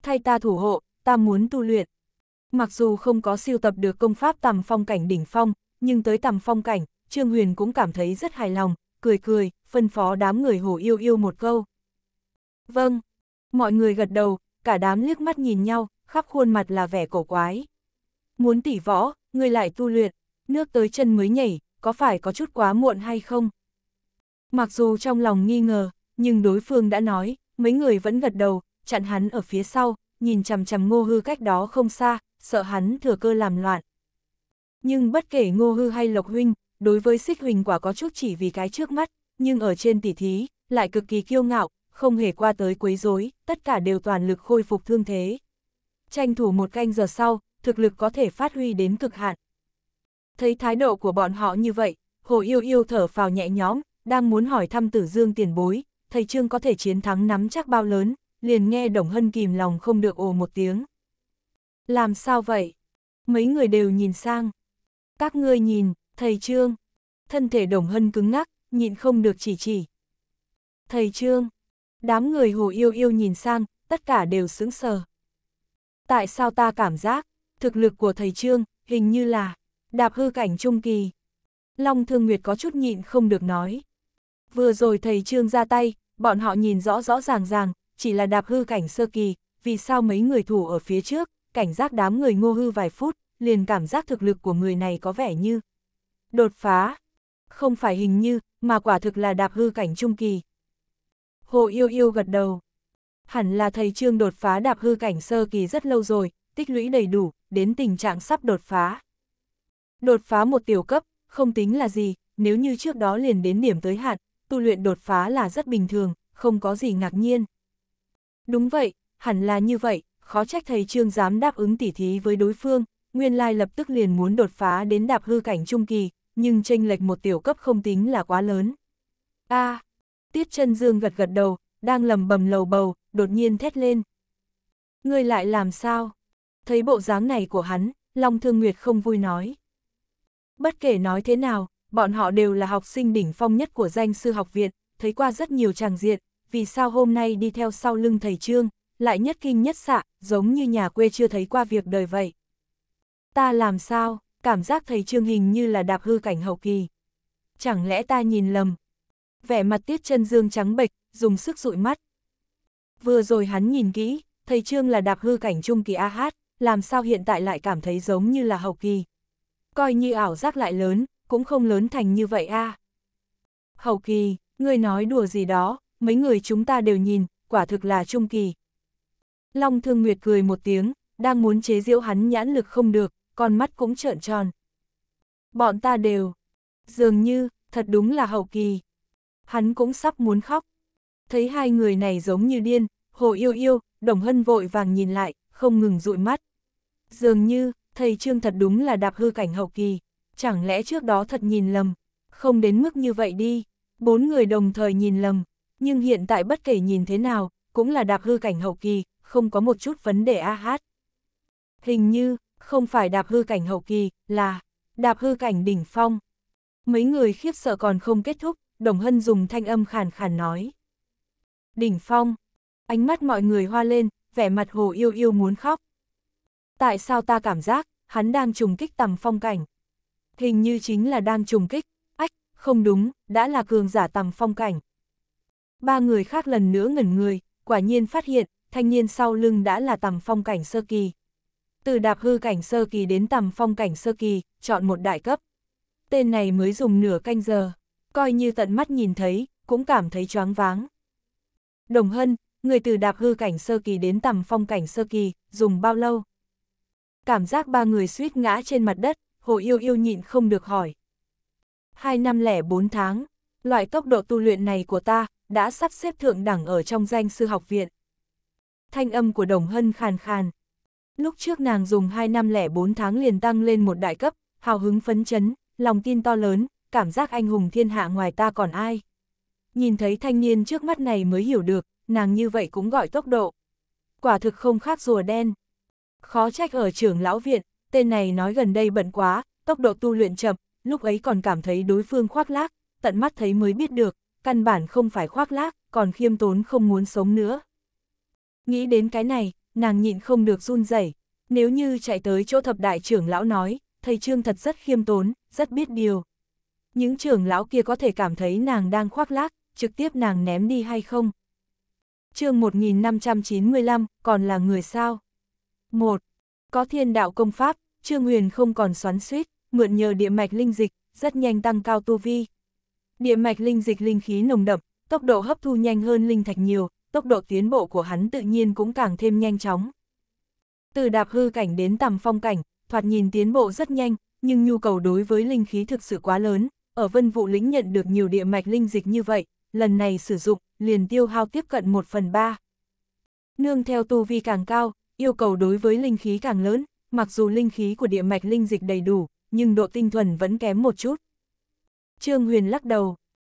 Thay ta thủ hộ, ta muốn tu luyện. Mặc dù không có siêu tập được công pháp tầm phong cảnh đỉnh phong, nhưng tới tầm phong cảnh, Trương Huyền cũng cảm thấy rất hài lòng, cười cười, phân phó đám người hồ yêu yêu một câu. Vâng, mọi người gật đầu, cả đám liếc mắt nhìn nhau, khắp khuôn mặt là vẻ cổ quái. Muốn tỉ võ, người lại tu luyện, nước tới chân mới nhảy, có phải có chút quá muộn hay không? Mặc dù trong lòng nghi ngờ, nhưng đối phương đã nói, mấy người vẫn gật đầu, chặn hắn ở phía sau, nhìn chằm chằm ngô hư cách đó không xa, sợ hắn thừa cơ làm loạn. Nhưng bất kể ngô hư hay lộc huynh, đối với xích huynh quả có chút chỉ vì cái trước mắt, nhưng ở trên tỉ thí, lại cực kỳ kiêu ngạo, không hề qua tới quấy rối, tất cả đều toàn lực khôi phục thương thế. Tranh thủ một canh giờ sau, thực lực có thể phát huy đến cực hạn. Thấy thái độ của bọn họ như vậy, Hồ Yêu Yêu thở phào nhẹ nhõm, đang muốn hỏi thăm Tử Dương tiền bối, thầy Trương có thể chiến thắng nắm chắc bao lớn, liền nghe Đồng Hân kìm lòng không được ồ một tiếng. Làm sao vậy? Mấy người đều nhìn sang. Các ngươi nhìn, thầy Trương. Thân thể Đồng Hân cứng ngắc, nhịn không được chỉ chỉ. Thầy Trương. Đám người Hồ Yêu Yêu nhìn sang, tất cả đều sững sờ. Tại sao ta cảm giác, thực lực của thầy Trương, hình như là đạp hư cảnh trung kỳ. Long Thương Nguyệt có chút nhịn không được nói. Vừa rồi thầy Trương ra tay, bọn họ nhìn rõ rõ ràng ràng, chỉ là đạp hư cảnh sơ kỳ, vì sao mấy người thủ ở phía trước, cảnh giác đám người ngô hư vài phút, liền cảm giác thực lực của người này có vẻ như đột phá. Không phải hình như, mà quả thực là đạp hư cảnh trung kỳ. Hồ yêu yêu gật đầu. Hẳn là thầy Trương đột phá đạp hư cảnh sơ kỳ rất lâu rồi, tích lũy đầy đủ, đến tình trạng sắp đột phá. Đột phá một tiểu cấp, không tính là gì, nếu như trước đó liền đến điểm tới hạn, tu luyện đột phá là rất bình thường, không có gì ngạc nhiên. Đúng vậy, hẳn là như vậy, khó trách thầy Trương dám đáp ứng tỉ thí với đối phương, nguyên lai lập tức liền muốn đột phá đến đạp hư cảnh trung kỳ, nhưng tranh lệch một tiểu cấp không tính là quá lớn. a à, Tiết chân dương gật gật đầu, đang lầm bầm lầu bầu, đột nhiên thét lên. Ngươi lại làm sao? Thấy bộ dáng này của hắn, Long Thương Nguyệt không vui nói. Bất kể nói thế nào, bọn họ đều là học sinh đỉnh phong nhất của danh sư học viện, thấy qua rất nhiều tràng diện, vì sao hôm nay đi theo sau lưng thầy Trương, lại nhất kinh nhất xạ, giống như nhà quê chưa thấy qua việc đời vậy. Ta làm sao, cảm giác thầy Trương hình như là đạp hư cảnh hậu kỳ. Chẳng lẽ ta nhìn lầm? Vẻ mặt tiết chân dương trắng bệch, dùng sức dụi mắt. Vừa rồi hắn nhìn kỹ, thầy Trương là đạp hư cảnh trung kỳ A hát, làm sao hiện tại lại cảm thấy giống như là hậu kỳ. Coi như ảo giác lại lớn, cũng không lớn thành như vậy a. À. Hậu kỳ, ngươi nói đùa gì đó, mấy người chúng ta đều nhìn, quả thực là trung kỳ. Long Thương Nguyệt cười một tiếng, đang muốn chế giễu hắn nhãn lực không được, con mắt cũng trợn tròn. Bọn ta đều, dường như, thật đúng là hậu kỳ. Hắn cũng sắp muốn khóc. Thấy hai người này giống như điên, hồ yêu yêu, đồng hân vội vàng nhìn lại, không ngừng dụi mắt. Dường như, thầy Trương thật đúng là đạp hư cảnh hậu kỳ, chẳng lẽ trước đó thật nhìn lầm, không đến mức như vậy đi. Bốn người đồng thời nhìn lầm, nhưng hiện tại bất kể nhìn thế nào, cũng là đạp hư cảnh hậu kỳ, không có một chút vấn đề a hát. Hình như, không phải đạp hư cảnh hậu kỳ, là đạp hư cảnh đỉnh phong. Mấy người khiếp sợ còn không kết thúc, Đồng Hân dùng thanh âm khàn khàn nói. Đỉnh phong, ánh mắt mọi người hoa lên, vẻ mặt hồ yêu yêu muốn khóc. Tại sao ta cảm giác, hắn đang trùng kích tầm phong cảnh? Hình như chính là đang trùng kích, ách, không đúng, đã là cường giả tầm phong cảnh. Ba người khác lần nữa ngẩn người, quả nhiên phát hiện, thanh niên sau lưng đã là tầm phong cảnh sơ kỳ. Từ đạp hư cảnh sơ kỳ đến tầm phong cảnh sơ kỳ, chọn một đại cấp. Tên này mới dùng nửa canh giờ, coi như tận mắt nhìn thấy, cũng cảm thấy choáng váng. Đồng Hân, người từ đạp hư cảnh sơ kỳ đến tầm phong cảnh sơ kỳ, dùng bao lâu? Cảm giác ba người suýt ngã trên mặt đất, hồ yêu yêu nhịn không được hỏi. Hai năm lẻ bốn tháng, loại tốc độ tu luyện này của ta, đã sắp xếp thượng đẳng ở trong danh sư học viện. Thanh âm của Đồng Hân khàn khàn. Lúc trước nàng dùng 2 năm lẻ 4 tháng liền tăng lên một đại cấp, hào hứng phấn chấn, lòng tin to lớn, cảm giác anh hùng thiên hạ ngoài ta còn ai. Nhìn thấy thanh niên trước mắt này mới hiểu được, nàng như vậy cũng gọi tốc độ. Quả thực không khác rùa đen. Khó trách ở trưởng lão viện, tên này nói gần đây bận quá, tốc độ tu luyện chậm, lúc ấy còn cảm thấy đối phương khoác lác, tận mắt thấy mới biết được, căn bản không phải khoác lác, còn khiêm tốn không muốn sống nữa. Nghĩ đến cái này, nàng nhịn không được run rẩy. nếu như chạy tới chỗ thập đại trưởng lão nói, thầy Trương thật rất khiêm tốn, rất biết điều. Những trưởng lão kia có thể cảm thấy nàng đang khoác lác, trực tiếp nàng ném đi hay không? Chương 1595, còn là người sao? 1. Có thiên đạo công pháp, Trương Huyền không còn xoắn suýt, mượn nhờ địa mạch linh dịch, rất nhanh tăng cao tu vi. Địa mạch linh dịch linh khí nồng đậm, tốc độ hấp thu nhanh hơn linh thạch nhiều, tốc độ tiến bộ của hắn tự nhiên cũng càng thêm nhanh chóng. Từ đạp hư cảnh đến tầm phong cảnh, thoạt nhìn tiến bộ rất nhanh, nhưng nhu cầu đối với linh khí thực sự quá lớn, ở vân vụ lĩnh nhận được nhiều địa mạch linh dịch như vậy, lần này sử dụng, liền tiêu hao tiếp cận 1 phần 3. Nương theo tu vi càng cao, yêu cầu đối với linh khí càng lớn, mặc dù linh khí của địa mạch linh dịch đầy đủ, nhưng độ tinh thuần vẫn kém một chút. Trương Huyền lắc đầu,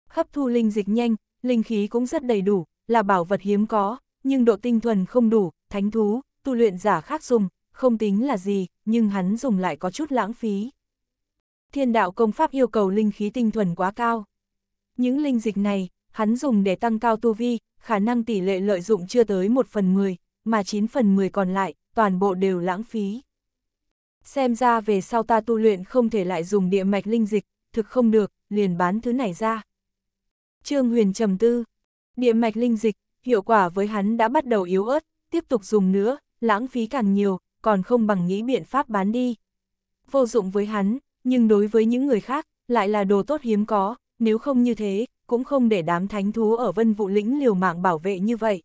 hấp thu linh dịch nhanh, linh khí cũng rất đầy đủ, là bảo vật hiếm có, nhưng độ tinh thuần không đủ, thánh thú, tu luyện giả khác dùng, không tính là gì, nhưng hắn dùng lại có chút lãng phí. Thiên đạo công pháp yêu cầu linh khí tinh thuần quá cao. Những linh dịch này, hắn dùng để tăng cao tu vi, khả năng tỷ lệ lợi dụng chưa tới 1 phần 10, mà 9 phần 10 còn lại, toàn bộ đều lãng phí. Xem ra về sau ta tu luyện không thể lại dùng địa mạch linh dịch, thực không được, liền bán thứ này ra. Trương Huyền trầm tư, địa mạch linh dịch, hiệu quả với hắn đã bắt đầu yếu ớt, tiếp tục dùng nữa, lãng phí càng nhiều, còn không bằng nghĩ biện pháp bán đi. Vô dụng với hắn, nhưng đối với những người khác, lại là đồ tốt hiếm có, nếu không như thế, cũng không để đám thánh thú ở vân vụ lĩnh liều mạng bảo vệ như vậy.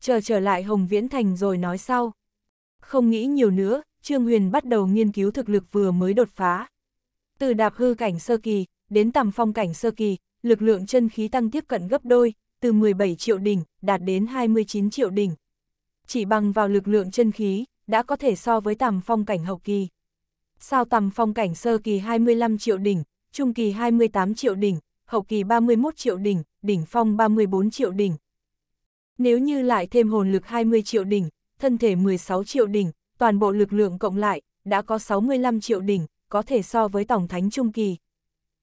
Chờ trở lại Hồng Viễn Thành rồi nói sau. Không nghĩ nhiều nữa, Trương Huyền bắt đầu nghiên cứu thực lực vừa mới đột phá. Từ đạp hư cảnh sơ kỳ, đến tầm phong cảnh sơ kỳ, lực lượng chân khí tăng tiếp cận gấp đôi, từ 17 triệu đỉnh, đạt đến 29 triệu đỉnh. Chỉ bằng vào lực lượng chân khí, đã có thể so với tầm phong cảnh hậu kỳ. Sao tầm phong cảnh sơ kỳ 25 triệu đỉnh, trung kỳ 28 triệu đỉnh, hậu kỳ 31 triệu đỉnh, đỉnh phong 34 triệu đỉnh. Nếu như lại thêm hồn lực 20 triệu đỉnh, thân thể 16 triệu đỉnh, toàn bộ lực lượng cộng lại, đã có 65 triệu đỉnh, có thể so với Tổng Thánh Trung Kỳ.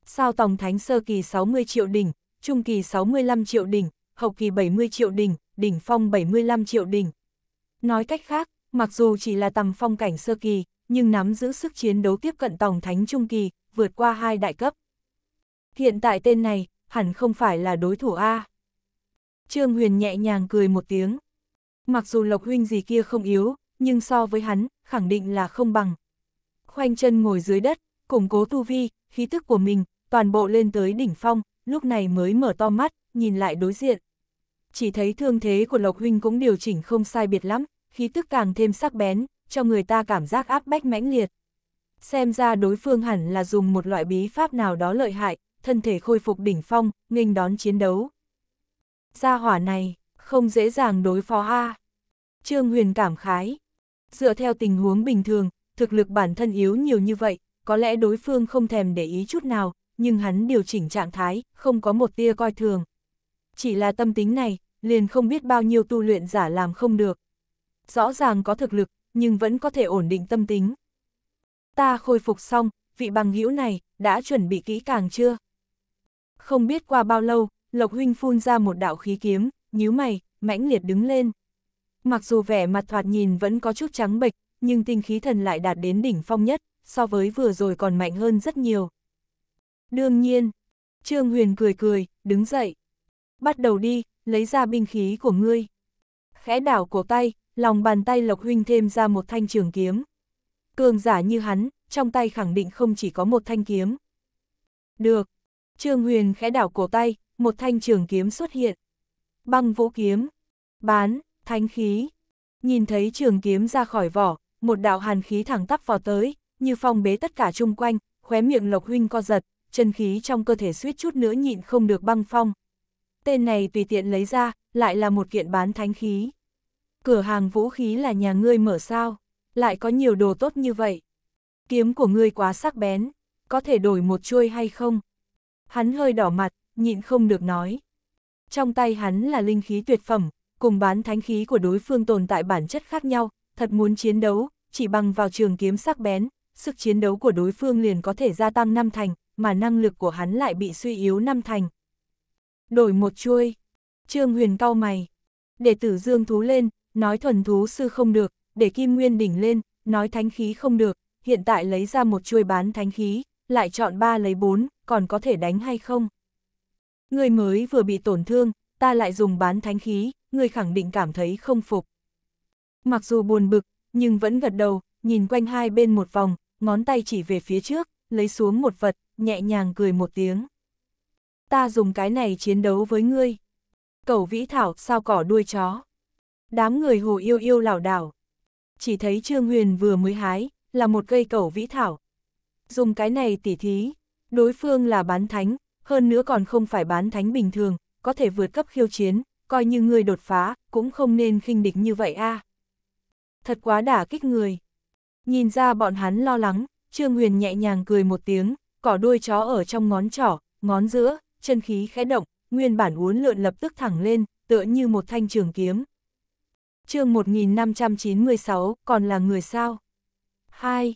Sao Tổng Thánh Sơ Kỳ 60 triệu đỉnh, Trung Kỳ 65 triệu đỉnh, Hậu Kỳ 70 triệu đỉnh, Đỉnh Phong 75 triệu đỉnh. Nói cách khác, mặc dù chỉ là tầm phong cảnh sơ kỳ, nhưng nắm giữ sức chiến đấu tiếp cận Tổng Thánh Trung Kỳ, vượt qua hai đại cấp. Hiện tại tên này, hẳn không phải là đối thủ A. Trương Huyền nhẹ nhàng cười một tiếng. Mặc dù Lộc Huynh gì kia không yếu, nhưng so với hắn, khẳng định là không bằng. Khoanh chân ngồi dưới đất, củng cố tu vi, khí tức của mình, toàn bộ lên tới đỉnh phong, lúc này mới mở to mắt, nhìn lại đối diện. Chỉ thấy thương thế của Lộc Huynh cũng điều chỉnh không sai biệt lắm, khí tức càng thêm sắc bén, cho người ta cảm giác áp bách mãnh liệt. Xem ra đối phương hẳn là dùng một loại bí pháp nào đó lợi hại, thân thể khôi phục đỉnh phong, nghênh đón chiến đấu. Gia hỏa này, không dễ dàng đối phó A. Trương Huyền cảm khái. Dựa theo tình huống bình thường, thực lực bản thân yếu nhiều như vậy, có lẽ đối phương không thèm để ý chút nào, nhưng hắn điều chỉnh trạng thái, không có một tia coi thường. Chỉ là tâm tính này, liền không biết bao nhiêu tu luyện giả làm không được. Rõ ràng có thực lực, nhưng vẫn có thể ổn định tâm tính. Ta khôi phục xong, vị bằng hữu này, đã chuẩn bị kỹ càng chưa? Không biết qua bao lâu, Lộc Huynh phun ra một đạo khí kiếm, nhíu mày, mãnh liệt đứng lên. Mặc dù vẻ mặt thoạt nhìn vẫn có chút trắng bệch, nhưng tinh khí thần lại đạt đến đỉnh phong nhất, so với vừa rồi còn mạnh hơn rất nhiều. Đương nhiên, Trương Huyền cười cười, đứng dậy. Bắt đầu đi, lấy ra binh khí của ngươi. Khẽ đảo cổ tay, lòng bàn tay Lộc Huynh thêm ra một thanh trường kiếm. Cường giả như hắn, trong tay khẳng định không chỉ có một thanh kiếm. Được. Trương Huyền khẽ đảo cổ tay, một thanh trường kiếm xuất hiện. Băng vũ kiếm. Bán, thánh khí. Nhìn thấy trường kiếm ra khỏi vỏ, một đạo hàn khí thẳng tắp vào tới, như phong bế tất cả chung quanh, khóe miệng Lộc Huynh co giật, chân khí trong cơ thể suýt chút nữa nhịn không được băng phong. Tên này tùy tiện lấy ra, lại là một kiện bán thánh khí. Cửa hàng vũ khí là nhà ngươi mở sao? lại có nhiều đồ tốt như vậy. Kiếm của ngươi quá sắc bén, có thể đổi một chuôi hay không? Hắn hơi đỏ mặt, nhịn không được nói. Trong tay hắn là linh khí tuyệt phẩm, cùng bán thánh khí của đối phương tồn tại bản chất khác nhau, thật muốn chiến đấu, chỉ bằng vào trường kiếm sắc bén, sức chiến đấu của đối phương liền có thể gia tăng năm thành, mà năng lực của hắn lại bị suy yếu năm thành. Đổi một chuôi, Trương Huyền cau mày, để tử dương thú lên, nói thuần thú sư không được, để kim nguyên đỉnh lên, nói thánh khí không được, hiện tại lấy ra một chuôi bán thánh khí, lại chọn ba lấy bốn, còn có thể đánh hay không? Người mới vừa bị tổn thương, ta lại dùng bán thánh khí, người khẳng định cảm thấy không phục. Mặc dù buồn bực, nhưng vẫn gật đầu, nhìn quanh hai bên một vòng, ngón tay chỉ về phía trước, lấy xuống một vật, nhẹ nhàng cười một tiếng. Ta dùng cái này chiến đấu với ngươi. Cẩu vĩ thảo sao cỏ đuôi chó. Đám người hồ yêu yêu lảo đảo. Chỉ thấy Trương Huyền vừa mới hái, là một cây cẩu vĩ thảo. Dùng cái này tỉ thí, đối phương là bán thánh, hơn nữa còn không phải bán thánh bình thường, có thể vượt cấp khiêu chiến, coi như người đột phá, cũng không nên khinh địch như vậy a. Thật quá đả kích người. Nhìn ra bọn hắn lo lắng, Trương Huyền nhẹ nhàng cười một tiếng, cỏ đuôi chó ở trong ngón trỏ, ngón giữa, chân khí khẽ động, nguyên bản uốn lượn lập tức thẳng lên, tựa như một thanh trường kiếm. chương 1596, còn là người sao? 2.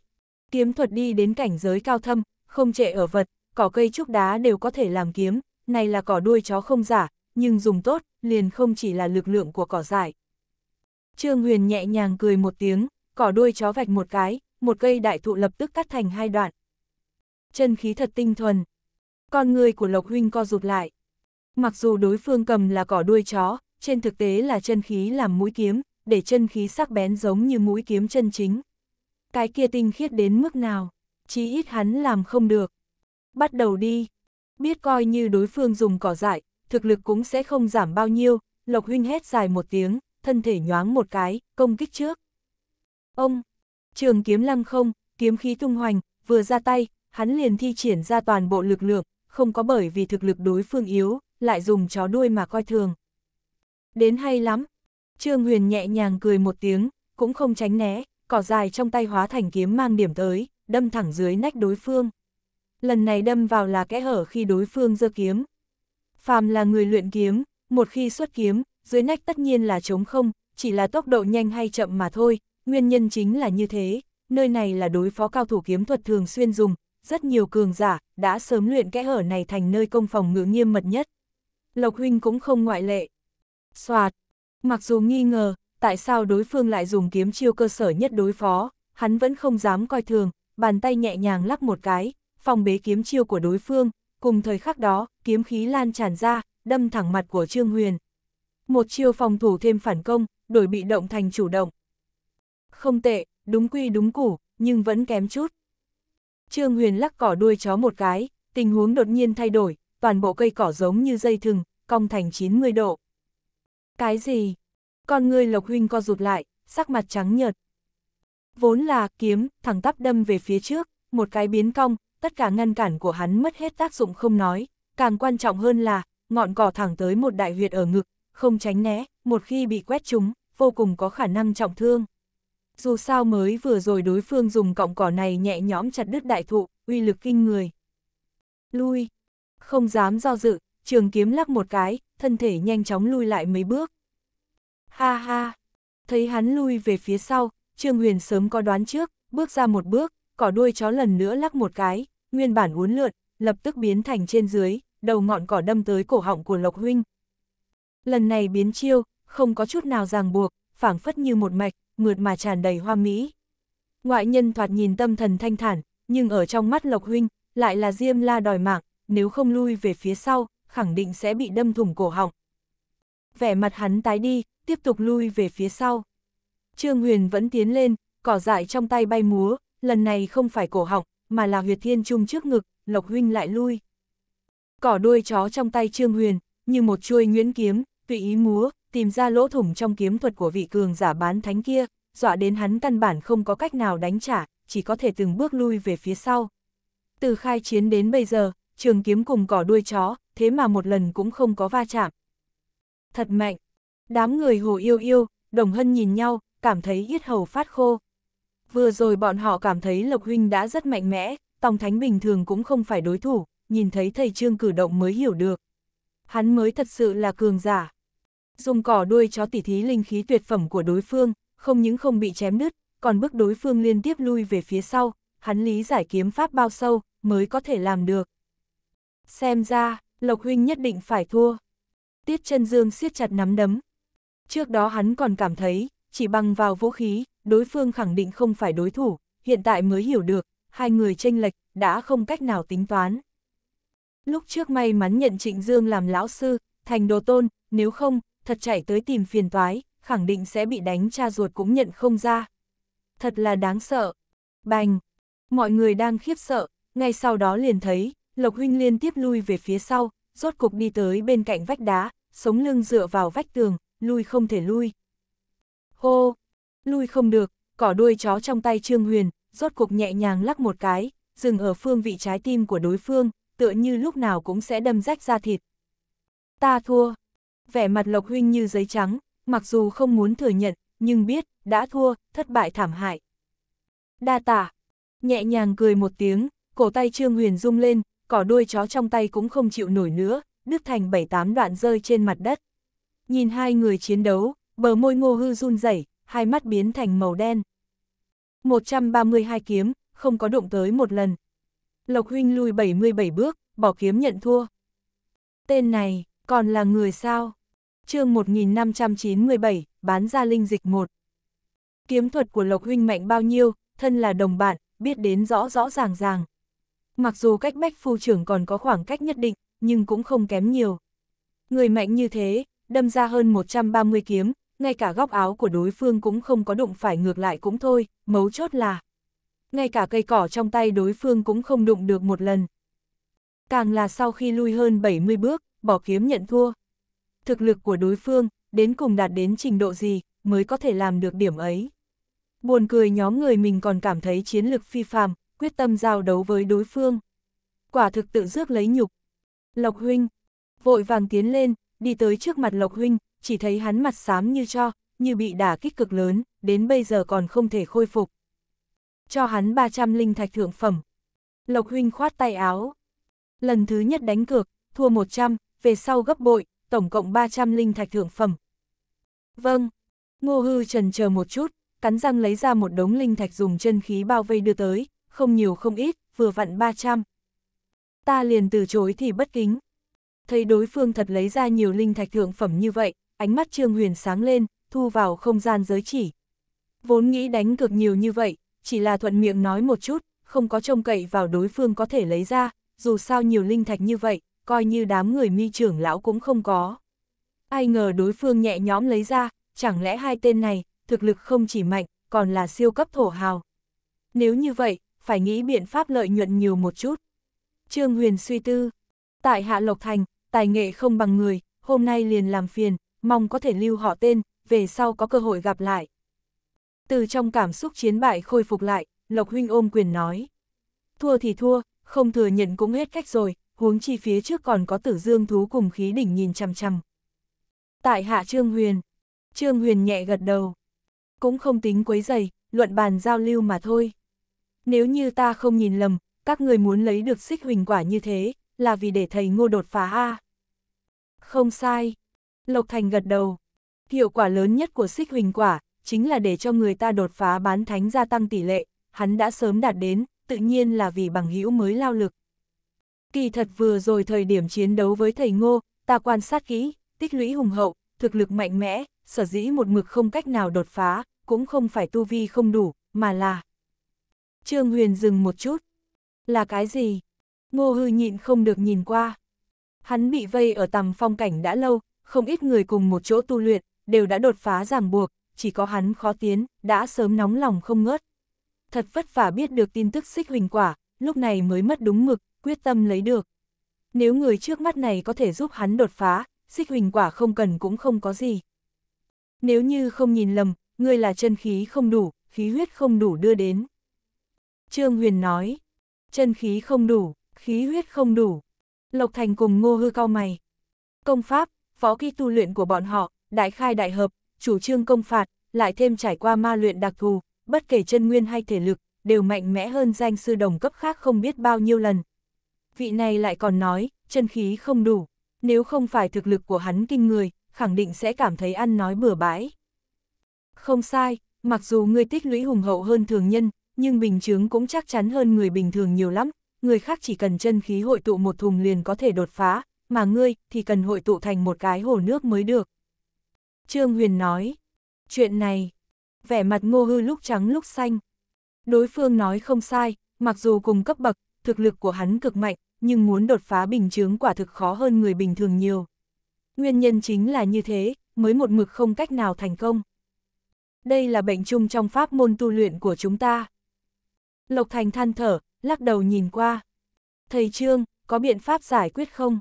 Kiếm thuật đi đến cảnh giới cao thâm, không trệ ở vật, cỏ cây trúc đá đều có thể làm kiếm, này là cỏ đuôi chó không giả, nhưng dùng tốt, liền không chỉ là lực lượng của cỏ dại. Trương Huyền nhẹ nhàng cười một tiếng, cỏ đuôi chó vạch một cái, một cây đại thụ lập tức cắt thành hai đoạn. Chân khí thật tinh thuần. Con người của Lộc Huynh co rụt lại. Mặc dù đối phương cầm là cỏ đuôi chó, trên thực tế là chân khí làm mũi kiếm, để chân khí sắc bén giống như mũi kiếm chân chính. Cái kia tinh khiết đến mức nào, chí ít hắn làm không được. Bắt đầu đi, biết coi như đối phương dùng cỏ dại, thực lực cũng sẽ không giảm bao nhiêu, Lộc Huynh hét dài một tiếng, thân thể nhoáng một cái, công kích trước. Ông, trường kiếm lăng không, kiếm khí tung hoành, vừa ra tay, hắn liền thi triển ra toàn bộ lực lượng, không có bởi vì thực lực đối phương yếu, lại dùng chó đuôi mà coi thường. Đến hay lắm, Trương Huyền nhẹ nhàng cười một tiếng, cũng không tránh né, cỏ dài trong tay hóa thành kiếm mang điểm tới, đâm thẳng dưới nách đối phương. Lần này đâm vào là kẽ hở khi đối phương giơ kiếm. Phàm là người luyện kiếm, một khi xuất kiếm, dưới nách tất nhiên là trống không, chỉ là tốc độ nhanh hay chậm mà thôi, nguyên nhân chính là như thế, nơi này là đối phó cao thủ kiếm thuật thường xuyên dùng, rất nhiều cường giả đã sớm luyện kẽ hở này thành nơi công phòng ngự nghiêm mật nhất. Lộc Huynh cũng không ngoại lệ. Soạt, mặc dù nghi ngờ, tại sao đối phương lại dùng kiếm chiêu cơ sở nhất đối phó, hắn vẫn không dám coi thường, bàn tay nhẹ nhàng lắp một cái, phòng bế kiếm chiêu của đối phương, cùng thời khắc đó, kiếm khí lan tràn ra, đâm thẳng mặt của Trương Huyền. Một chiêu phòng thủ thêm phản công, đổi bị động thành chủ động. Không tệ, đúng quy đúng củ, nhưng vẫn kém chút. Trương Huyền lắc cỏ đuôi chó một cái, tình huống đột nhiên thay đổi, toàn bộ cây cỏ giống như dây thừng, cong thành 90 độ. Cái gì? Con người Lộc Huynh co rụt lại, sắc mặt trắng nhợt. Vốn là kiếm, thẳng tắp đâm về phía trước, một cái biến cong, tất cả ngăn cản của hắn mất hết tác dụng không nói, càng quan trọng hơn là, ngọn cỏ thẳng tới một đại huyệt ở ngực, không tránh né, một khi bị quét trúng, vô cùng có khả năng trọng thương. Dù sao mới vừa rồi đối phương dùng cọng cỏ này nhẹ nhõm chặt đứt đại thụ, uy lực kinh người. Lui, không dám do dự, trường kiếm lắc một cái, thân thể nhanh chóng lui lại mấy bước. Ha ha, thấy hắn lui về phía sau, Trương Huyền sớm có đoán trước, bước ra một bước, cỏ đuôi chó lần nữa lắc một cái, nguyên bản uốn lượn, lập tức biến thành trên dưới, đầu ngọn cỏ đâm tới cổ họng của Lộc Huynh. Lần này biến chiêu, không có chút nào ràng buộc, phảng phất như một mạch, mượt mà tràn đầy hoa mỹ. Ngoại nhân thoạt nhìn tâm thần thanh thản, nhưng ở trong mắt Lộc Huynh, lại là diêm la đòi mạng, nếu không lui về phía sau, khẳng định sẽ bị đâm thủng cổ họng. Vẻ mặt hắn tái đi, tiếp tục lui về phía sau. Trương Huyền vẫn tiến lên, cỏ dại trong tay bay múa, lần này không phải cổ họng, mà là huyệt thiên trung trước ngực, Lộc Huynh lại lui. Cỏ đuôi chó trong tay Trương Huyền, như một chuôi nguyễn kiếm, tùy ý múa, tìm ra lỗ thủng trong kiếm thuật của vị cường giả bán thánh kia, dọa đến hắn căn bản không có cách nào đánh trả, chỉ có thể từng bước lui về phía sau. Từ khai chiến đến bây giờ, trường kiếm cùng cỏ đuôi chó, thế mà một lần cũng không có va chạm. Thật mạnh! Đám người hồ yêu yêu, đồng hân nhìn nhau, cảm thấy yết hầu phát khô. Vừa rồi bọn họ cảm thấy Lộc Huynh đã rất mạnh mẽ, Tòng Thánh bình thường cũng không phải đối thủ, nhìn thấy thầy Trương cử động mới hiểu được. Hắn mới thật sự là cường giả. Dùng cỏ đuôi chó tỉ thí linh khí tuyệt phẩm của đối phương, không những không bị chém đứt, còn bức đối phương liên tiếp lui về phía sau, hắn lý giải kiếm pháp bao sâu, mới có thể làm được. Xem ra, Lộc Huynh nhất định phải thua. Tiết chân dương siết chặt nắm đấm. Trước đó hắn còn cảm thấy, chỉ bằng vào vũ khí, đối phương khẳng định không phải đối thủ, hiện tại mới hiểu được, hai người tranh lệch, đã không cách nào tính toán. Lúc trước may mắn nhận Trịnh Dương làm lão sư, thành đồ tôn, nếu không, thật chạy tới tìm phiền toái, khẳng định sẽ bị đánh cha ruột cũng nhận không ra. Thật là đáng sợ. Bành! Mọi người đang khiếp sợ, ngay sau đó liền thấy, Lộc Huynh liên tiếp lui về phía sau, rốt cục đi tới bên cạnh vách đá, sống lưng dựa vào vách tường, lui không thể lui. Hô! Lui không được, cỏ đuôi chó trong tay Trương Huyền, rốt cục nhẹ nhàng lắc một cái, dừng ở phương vị trái tim của đối phương, tựa như lúc nào cũng sẽ đâm rách ra thịt. Ta thua. Vẻ mặt Lộc Huynh như giấy trắng, mặc dù không muốn thừa nhận, nhưng biết, đã thua, thất bại thảm hại. Đa tả. Nhẹ nhàng cười một tiếng, cổ tay Trương Huyền rung lên, cỏ đuôi chó trong tay cũng không chịu nổi nữa, nước thành bảy tám đoạn rơi trên mặt đất. Nhìn hai người chiến đấu, bờ môi ngô hư run rẩy, hai mắt biến thành màu đen. 132 kiếm, không có đụng tới một lần. Lộc huynh lùi 77 bước, bỏ kiếm nhận thua. Tên này, còn là người sao? chương 1597, bán ra linh dịch 1. Kiếm thuật của Lộc huynh mạnh bao nhiêu, thân là đồng bạn, biết đến rõ rõ ràng ràng. Mặc dù cách bách phu trưởng còn có khoảng cách nhất định, nhưng cũng không kém nhiều. Người mạnh như thế, đâm ra hơn 130 kiếm, ngay cả góc áo của đối phương cũng không có đụng phải ngược lại cũng thôi, mấu chốt là. Ngay cả cây cỏ trong tay đối phương cũng không đụng được một lần. Càng là sau khi lui hơn 70 bước, bỏ kiếm nhận thua. Thực lực của đối phương, đến cùng đạt đến trình độ gì, mới có thể làm được điểm ấy. Buồn cười nhóm người mình còn cảm thấy chiến lực phi phàm, quyết tâm giao đấu với đối phương. Quả thực tự rước lấy nhục. Lộc Huynh, vội vàng tiến lên, đi tới trước mặt Lộc Huynh, chỉ thấy hắn mặt xám như cho, như bị đả kích cực lớn, đến bây giờ còn không thể khôi phục. Cho hắn 300 linh thạch thượng phẩm. Lộc Huynh khoát tay áo. Lần thứ nhất đánh cược, thua 100, về sau gấp bội, tổng cộng 300 linh thạch thượng phẩm. Vâng. Ngô hư trần chờ một chút, cắn răng lấy ra một đống linh thạch dùng chân khí bao vây đưa tới, không nhiều không ít, vừa vặn 300. Ta liền từ chối thì bất kính. Thấy đối phương thật lấy ra nhiều linh thạch thượng phẩm như vậy, ánh mắt Trương Huyền sáng lên, thu vào không gian giới chỉ. Vốn nghĩ đánh cực nhiều như vậy, chỉ là thuận miệng nói một chút, không có trông cậy vào đối phương có thể lấy ra, dù sao nhiều linh thạch như vậy, coi như đám người mi trưởng lão cũng không có. Ai ngờ đối phương nhẹ nhõm lấy ra, chẳng lẽ hai tên này, thực lực không chỉ mạnh, còn là siêu cấp thổ hào. Nếu như vậy, phải nghĩ biện pháp lợi nhuận nhiều một chút. Trương Huyền suy tư, tại Hạ Lộc Thành, tài nghệ không bằng người, hôm nay liền làm phiền, mong có thể lưu họ tên, về sau có cơ hội gặp lại. Từ trong cảm xúc chiến bại khôi phục lại, Lộc Huynh ôm quyền nói. Thua thì thua, không thừa nhận cũng hết cách rồi, huống chi phía trước còn có tử dương thú cùng khí đỉnh nhìn chằm chằm. Tại hạ Trương Huyền, Trương Huyền nhẹ gật đầu. Cũng không tính quấy dày, luận bàn giao lưu mà thôi. Nếu như ta không nhìn lầm, các người muốn lấy được xích huỳnh quả như thế, là vì để thầy ngô đột phá A. Không sai. Lộc Thành gật đầu. Hiệu quả lớn nhất của xích huỳnh quả, chính là để cho người ta đột phá bán thánh gia tăng tỷ lệ, hắn đã sớm đạt đến, tự nhiên là vì bằng hữu mới lao lực. Kỳ thật vừa rồi thời điểm chiến đấu với thầy Ngô, ta quan sát kỹ, tích lũy hùng hậu, thực lực mạnh mẽ, sở dĩ một mực không cách nào đột phá, cũng không phải tu vi không đủ, mà là... Trương Huyền dừng một chút. Là cái gì? Ngô hư nhịn không được nhìn qua. Hắn bị vây ở tầm phong cảnh đã lâu, không ít người cùng một chỗ tu luyện, đều đã đột phá ràng buộc, chỉ có hắn khó tiến, đã sớm nóng lòng không ngớt. Thật vất vả biết được tin tức xích huỳnh quả, lúc này mới mất đúng mực, quyết tâm lấy được. Nếu người trước mắt này có thể giúp hắn đột phá, xích huỳnh quả không cần cũng không có gì. Nếu như không nhìn lầm, ngươi là chân khí không đủ, khí huyết không đủ đưa đến. Trương Huyền nói, chân khí không đủ, khí huyết không đủ. Lộc Thành cùng ngô hư cao mày. Công pháp, võ kỹ tu luyện của bọn họ, đại khai đại hợp, chủ trương công phạt, lại thêm trải qua ma luyện đặc thù, bất kể chân nguyên hay thể lực, đều mạnh mẽ hơn danh sư đồng cấp khác không biết bao nhiêu lần. Vị này lại còn nói, chân khí không đủ, nếu không phải thực lực của hắn kinh người, khẳng định sẽ cảm thấy ăn nói bừa bãi. Không sai, mặc dù ngươi tích lũy hùng hậu hơn thường nhân, nhưng bình chứng cũng chắc chắn hơn người bình thường nhiều lắm, người khác chỉ cần chân khí hội tụ một thùng liền có thể đột phá, mà ngươi thì cần hội tụ thành một cái hồ nước mới được. Trương Huyền nói, chuyện này, vẻ mặt ngô hư lúc trắng lúc xanh. Đối phương nói không sai, mặc dù cùng cấp bậc, thực lực của hắn cực mạnh, nhưng muốn đột phá bình chướng quả thực khó hơn người bình thường nhiều. Nguyên nhân chính là như thế, mới một mực không cách nào thành công. Đây là bệnh chung trong pháp môn tu luyện của chúng ta. Lộc Thành than thở, lắc đầu nhìn qua. Thầy Trương, có biện pháp giải quyết không?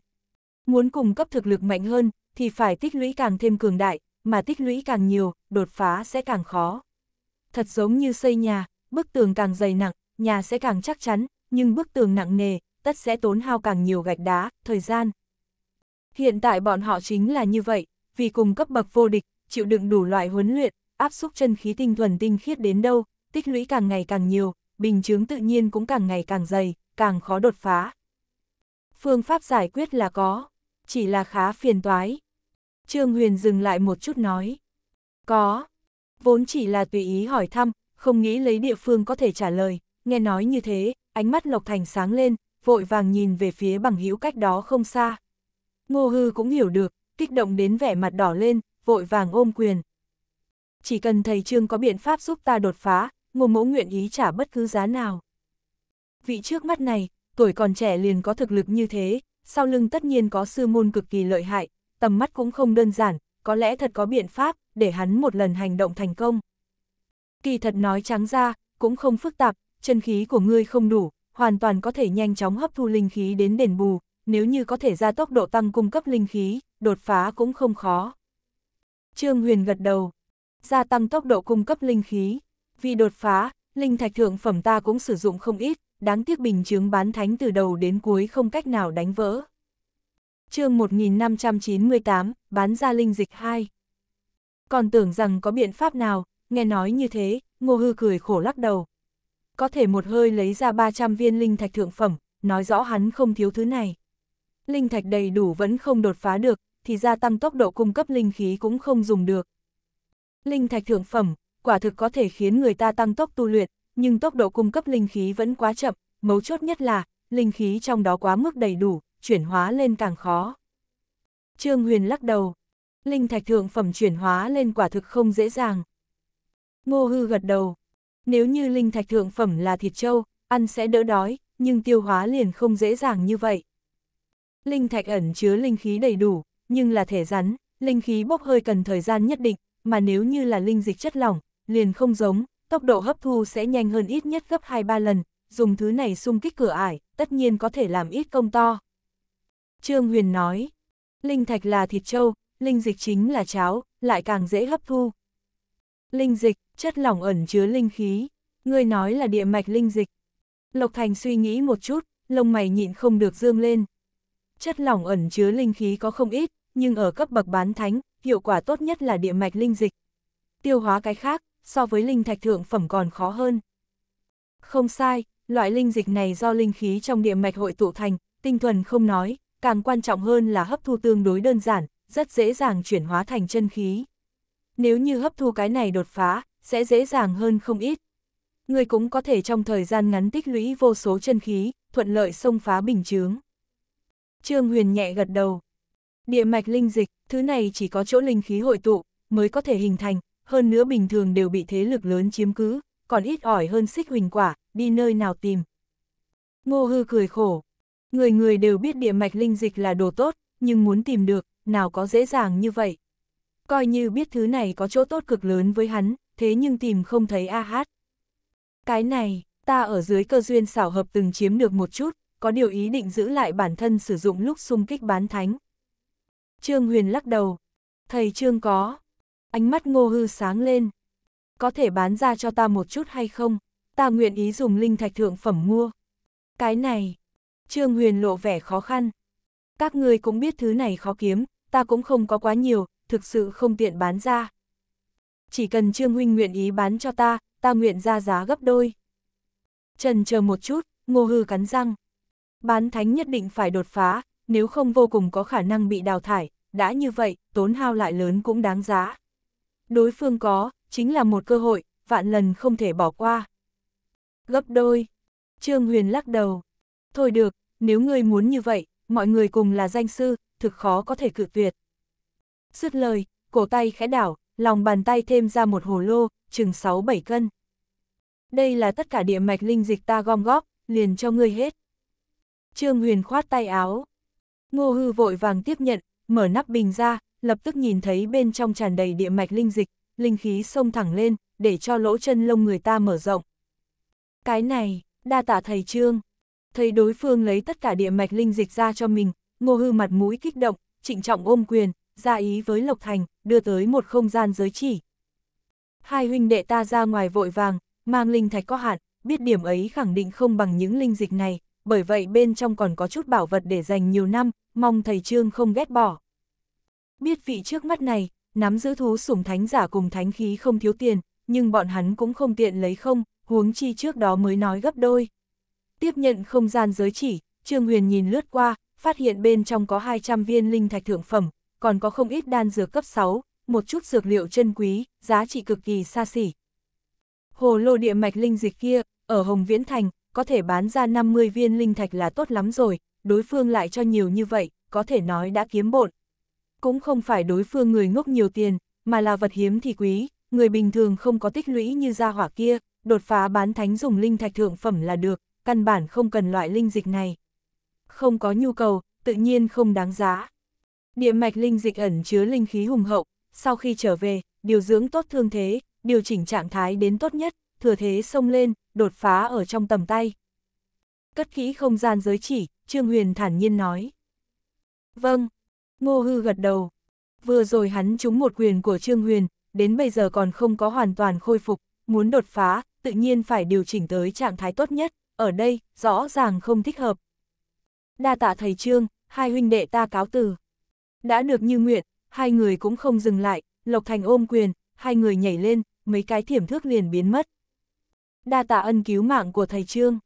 Muốn cùng cấp thực lực mạnh hơn, thì phải tích lũy càng thêm cường đại, mà tích lũy càng nhiều, đột phá sẽ càng khó. Thật giống như xây nhà, bức tường càng dày nặng, nhà sẽ càng chắc chắn, nhưng bức tường nặng nề, tất sẽ tốn hao càng nhiều gạch đá, thời gian. Hiện tại bọn họ chính là như vậy, vì cùng cấp bậc vô địch, chịu đựng đủ loại huấn luyện, áp xúc chân khí tinh thuần tinh khiết đến đâu, tích lũy càng ngày càng nhiều, bình chứng tự nhiên cũng càng ngày càng dày, càng khó đột phá. Phương pháp giải quyết là có, chỉ là khá phiền toái. Trương Huyền dừng lại một chút nói. Có, vốn chỉ là tùy ý hỏi thăm, không nghĩ lấy địa phương có thể trả lời, nghe nói như thế, ánh mắt Lộc Thành sáng lên, vội vàng nhìn về phía bằng hữu cách đó không xa. Ngô Hư cũng hiểu được, kích động đến vẻ mặt đỏ lên, vội vàng ôm quyền. Chỉ cần thầy Trương có biện pháp giúp ta đột phá, ngô mẫu nguyện ý trả bất cứ giá nào. Vị trước mắt này, tuổi còn trẻ liền có thực lực như thế, sau lưng tất nhiên có sư môn cực kỳ lợi hại, tầm mắt cũng không đơn giản, có lẽ thật có biện pháp, để hắn một lần hành động thành công. Kỳ thật nói trắng ra, cũng không phức tạp, chân khí của ngươi không đủ, hoàn toàn có thể nhanh chóng hấp thu linh khí đến đền bù, nếu như có thể ra tốc độ tăng cung cấp linh khí, đột phá cũng không khó. Trương Huyền gật đầu, gia tăng tốc độ cung cấp linh khí, vì đột phá, linh thạch thượng phẩm ta cũng sử dụng không ít, đáng tiếc bình chướng bán thánh từ đầu đến cuối không cách nào đánh vỡ. chương 1598, bán ra linh dịch 2. Còn tưởng rằng có biện pháp nào, nghe nói như thế, ngô hư cười khổ lắc đầu. Có thể một hơi lấy ra 300 viên linh thạch thượng phẩm, nói rõ hắn không thiếu thứ này. Linh thạch đầy đủ vẫn không đột phá được, thì gia tăng tốc độ cung cấp linh khí cũng không dùng được. Linh thạch thượng phẩm, quả thực có thể khiến người ta tăng tốc tu luyện, nhưng tốc độ cung cấp linh khí vẫn quá chậm, mấu chốt nhất là, linh khí trong đó quá mức đầy đủ, chuyển hóa lên càng khó. Trương Huyền lắc đầu, linh thạch thượng phẩm chuyển hóa lên quả thực không dễ dàng. Ngô Hư gật đầu, nếu như linh thạch thượng phẩm là thịt trâu, ăn sẽ đỡ đói, nhưng tiêu hóa liền không dễ dàng như vậy. Linh thạch ẩn chứa linh khí đầy đủ, nhưng là thể rắn, linh khí bốc hơi cần thời gian nhất định, mà nếu như là linh dịch chất lỏng, liền không giống, tốc độ hấp thu sẽ nhanh hơn ít nhất gấp 2-3 lần, dùng thứ này xung kích cửa ải, tất nhiên có thể làm ít công to. Trương Huyền nói, linh thạch là thịt trâu, linh dịch chính là cháo, lại càng dễ hấp thu. Linh dịch, chất lỏng ẩn chứa linh khí, người nói là địa mạch linh dịch. Lộc Thành suy nghĩ một chút, lông mày nhịn không được dương lên. Chất lỏng ẩn chứa linh khí có không ít, nhưng ở cấp bậc bán thánh, hiệu quả tốt nhất là địa mạch linh dịch. Tiêu hóa cái khác, so với linh thạch thượng phẩm còn khó hơn. Không sai, loại linh dịch này do linh khí trong địa mạch hội tụ thành, tinh thuần không nói, càng quan trọng hơn là hấp thu tương đối đơn giản, rất dễ dàng chuyển hóa thành chân khí. Nếu như hấp thu cái này đột phá, sẽ dễ dàng hơn không ít. Người cũng có thể trong thời gian ngắn tích lũy vô số chân khí, thuận lợi xông phá bình chướng. Trương Huyền nhẹ gật đầu. Địa mạch linh dịch, thứ này chỉ có chỗ linh khí hội tụ, mới có thể hình thành, hơn nữa bình thường đều bị thế lực lớn chiếm cứ, còn ít ỏi hơn xích huỳnh quả, đi nơi nào tìm. Ngô hư cười khổ. Người người đều biết địa mạch linh dịch là đồ tốt, nhưng muốn tìm được, nào có dễ dàng như vậy. Coi như biết thứ này có chỗ tốt cực lớn với hắn, thế nhưng tìm không thấy a hát. Cái này, ta ở dưới cơ duyên xảo hợp từng chiếm được một chút, có điều ý định giữ lại bản thân sử dụng lúc xung kích bán thánh. Trương Huyền lắc đầu. Thầy Trương có. Ánh mắt ngô hư sáng lên. Có thể bán ra cho ta một chút hay không? Ta nguyện ý dùng linh thạch thượng phẩm mua. Cái này. Trương Huyền lộ vẻ khó khăn. Các người cũng biết thứ này khó kiếm, ta cũng không có quá nhiều, thực sự không tiện bán ra. Chỉ cần Trương Huynh nguyện ý bán cho ta, ta nguyện ra giá gấp đôi. Trần chờ một chút, ngô hư cắn răng. Bán thánh nhất định phải đột phá, nếu không vô cùng có khả năng bị đào thải, đã như vậy, tốn hao lại lớn cũng đáng giá. Đối phương có, chính là một cơ hội, vạn lần không thể bỏ qua. Gấp đôi. Trương Huyền lắc đầu. Thôi được, nếu ngươi muốn như vậy, mọi người cùng là danh sư, thực khó có thể cự tuyệt. Dứt lời, cổ tay khẽ đảo, lòng bàn tay thêm ra một hồ lô, chừng 6-7 cân. Đây là tất cả địa mạch linh dịch ta gom góp, liền cho ngươi hết. Trương Huyền khoát tay áo. Ngô hư vội vàng tiếp nhận, mở nắp bình ra, lập tức nhìn thấy bên trong tràn đầy địa mạch linh dịch, linh khí xông thẳng lên, để cho lỗ chân lông người ta mở rộng. Cái này, đa tạ thầy Trương. Thấy đối phương lấy tất cả địa mạch linh dịch ra cho mình, ngô hư mặt mũi kích động, trịnh trọng ôm quyền, ra ý với Lộc Thành, đưa tới một không gian giới chỉ. Hai huynh đệ ta ra ngoài vội vàng, mang linh thạch có hạn, biết điểm ấy khẳng định không bằng những linh dịch này, bởi vậy bên trong còn có chút bảo vật để dành nhiều năm, mong thầy Trương không ghét bỏ. Biết vị trước mắt này, nắm giữ thú sủng thánh giả cùng thánh khí không thiếu tiền, nhưng bọn hắn cũng không tiện lấy không, huống chi trước đó mới nói gấp đôi. Tiếp nhận không gian giới chỉ, Trương Huyền nhìn lướt qua, phát hiện bên trong có 200 viên linh thạch thượng phẩm, còn có không ít đan dược cấp 6, một chút dược liệu chân quý, giá trị cực kỳ xa xỉ. Hồ lô địa mạch linh dịch kia, ở Hồng Viễn Thành, có thể bán ra 50 viên linh thạch là tốt lắm rồi, đối phương lại cho nhiều như vậy, có thể nói đã kiếm bộn. Cũng không phải đối phương người ngốc nhiều tiền, mà là vật hiếm thì quý, người bình thường không có tích lũy như gia hỏa kia, đột phá bán thánh dùng linh thạch thượng phẩm là được, căn bản không cần loại linh dịch này. Không có nhu cầu, tự nhiên không đáng giá. Địa mạch linh dịch ẩn chứa linh khí hùng hậu, sau khi trở về, điều dưỡng tốt thương thế, điều chỉnh trạng thái đến tốt nhất, thừa thế xông lên, đột phá ở trong tầm tay. Cất kỹ không gian giới chỉ, Trương Huyền thản nhiên nói. Vâng, Ngô Hư gật đầu. Vừa rồi hắn trúng một quyền của Trương Huyền, đến bây giờ còn không có hoàn toàn khôi phục, muốn đột phá, tự nhiên phải điều chỉnh tới trạng thái tốt nhất, ở đây, rõ ràng không thích hợp. Đa tạ thầy Trương, hai huynh đệ ta cáo từ. Đã được như nguyện, hai người cũng không dừng lại, Lộc Thành ôm quyền, hai người nhảy lên, mấy cái thiểm thước liền biến mất. Đa tạ ân cứu mạng của thầy Trương.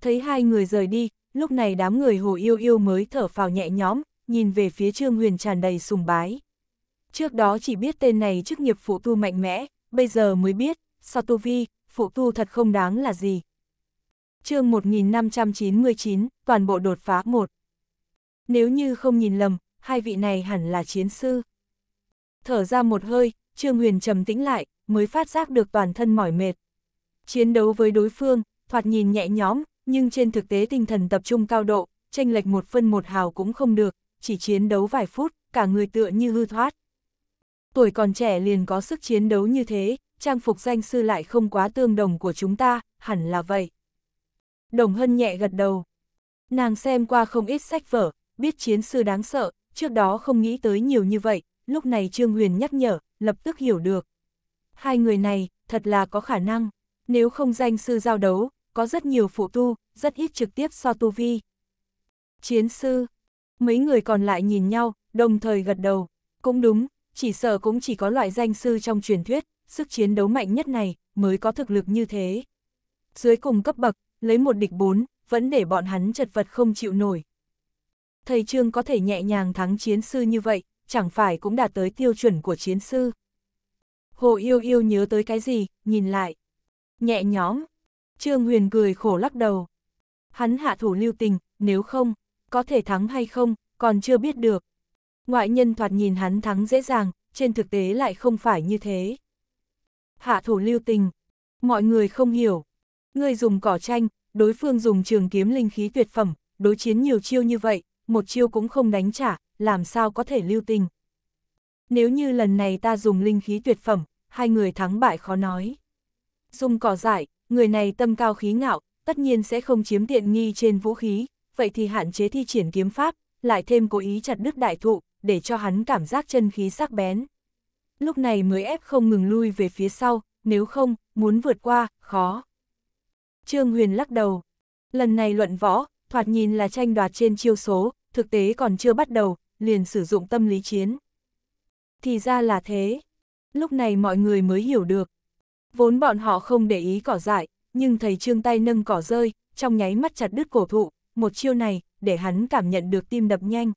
Thấy hai người rời đi, lúc này đám người hồ yêu yêu mới thở phào nhẹ nhõm, nhìn về phía Trương Huyền tràn đầy sùng bái. Trước đó chỉ biết tên này chức nghiệp phụ tu mạnh mẽ, bây giờ mới biết, sao tu vi, phụ tu thật không đáng là gì. chương 1599, toàn bộ đột phá một. Nếu như không nhìn lầm, hai vị này hẳn là chiến sư. Thở ra một hơi, Trương Huyền trầm tĩnh lại, mới phát giác được toàn thân mỏi mệt. Chiến đấu với đối phương, thoạt nhìn nhẹ nhõm, nhưng trên thực tế tinh thần tập trung cao độ, tranh lệch một phân một hào cũng không được, chỉ chiến đấu vài phút, cả người tựa như hư thoát. Tuổi còn trẻ liền có sức chiến đấu như thế, trang phục danh sư lại không quá tương đồng của chúng ta, hẳn là vậy. Đồng Hân nhẹ gật đầu. Nàng xem qua không ít sách vở, biết chiến sư đáng sợ, trước đó không nghĩ tới nhiều như vậy, lúc này Trương Huyền nhắc nhở, lập tức hiểu được. Hai người này, thật là có khả năng, nếu không danh sư giao đấu, có rất nhiều phụ tu, rất ít trực tiếp so tu vi. Chiến sư, mấy người còn lại nhìn nhau, đồng thời gật đầu, cũng đúng, chỉ sợ cũng chỉ có loại danh sư trong truyền thuyết, sức chiến đấu mạnh nhất này, mới có thực lực như thế. Dưới cùng cấp bậc, lấy một địch bốn, vẫn để bọn hắn chật vật không chịu nổi. Thầy Trương có thể nhẹ nhàng thắng chiến sư như vậy, chẳng phải cũng đạt tới tiêu chuẩn của chiến sư. Hồ yêu yêu nhớ tới cái gì, nhìn lại. Nhẹ nhõm. Trương Huyền cười khổ lắc đầu. Hắn hạ thủ lưu tình, nếu không, có thể thắng hay không, còn chưa biết được. Ngoại nhân thoạt nhìn hắn thắng dễ dàng, trên thực tế lại không phải như thế. Hạ thủ lưu tình. Mọi người không hiểu. Người dùng cỏ tranh, đối phương dùng trường kiếm linh khí tuyệt phẩm, đối chiến nhiều chiêu như vậy, một chiêu cũng không đánh trả, làm sao có thể lưu tình. Nếu như lần này ta dùng linh khí tuyệt phẩm, hai người thắng bại khó nói. Dùng cỏ giải, người này tâm cao khí ngạo, tất nhiên sẽ không chiếm tiện nghi trên vũ khí, vậy thì hạn chế thi triển kiếm pháp, lại thêm cố ý chặt đứt đại thụ, để cho hắn cảm giác chân khí sắc bén. Lúc này mới ép không ngừng lui về phía sau, nếu không, muốn vượt qua, khó. Trương Huyền lắc đầu. Lần này luận võ, thoạt nhìn là tranh đoạt trên chiêu số, thực tế còn chưa bắt đầu, liền sử dụng tâm lý chiến. Thì ra là thế. Lúc này mọi người mới hiểu được. Vốn bọn họ không để ý cỏ dại, nhưng thầy trương tay nâng cỏ rơi, trong nháy mắt chặt đứt cổ thụ, một chiêu này, để hắn cảm nhận được tim đập nhanh.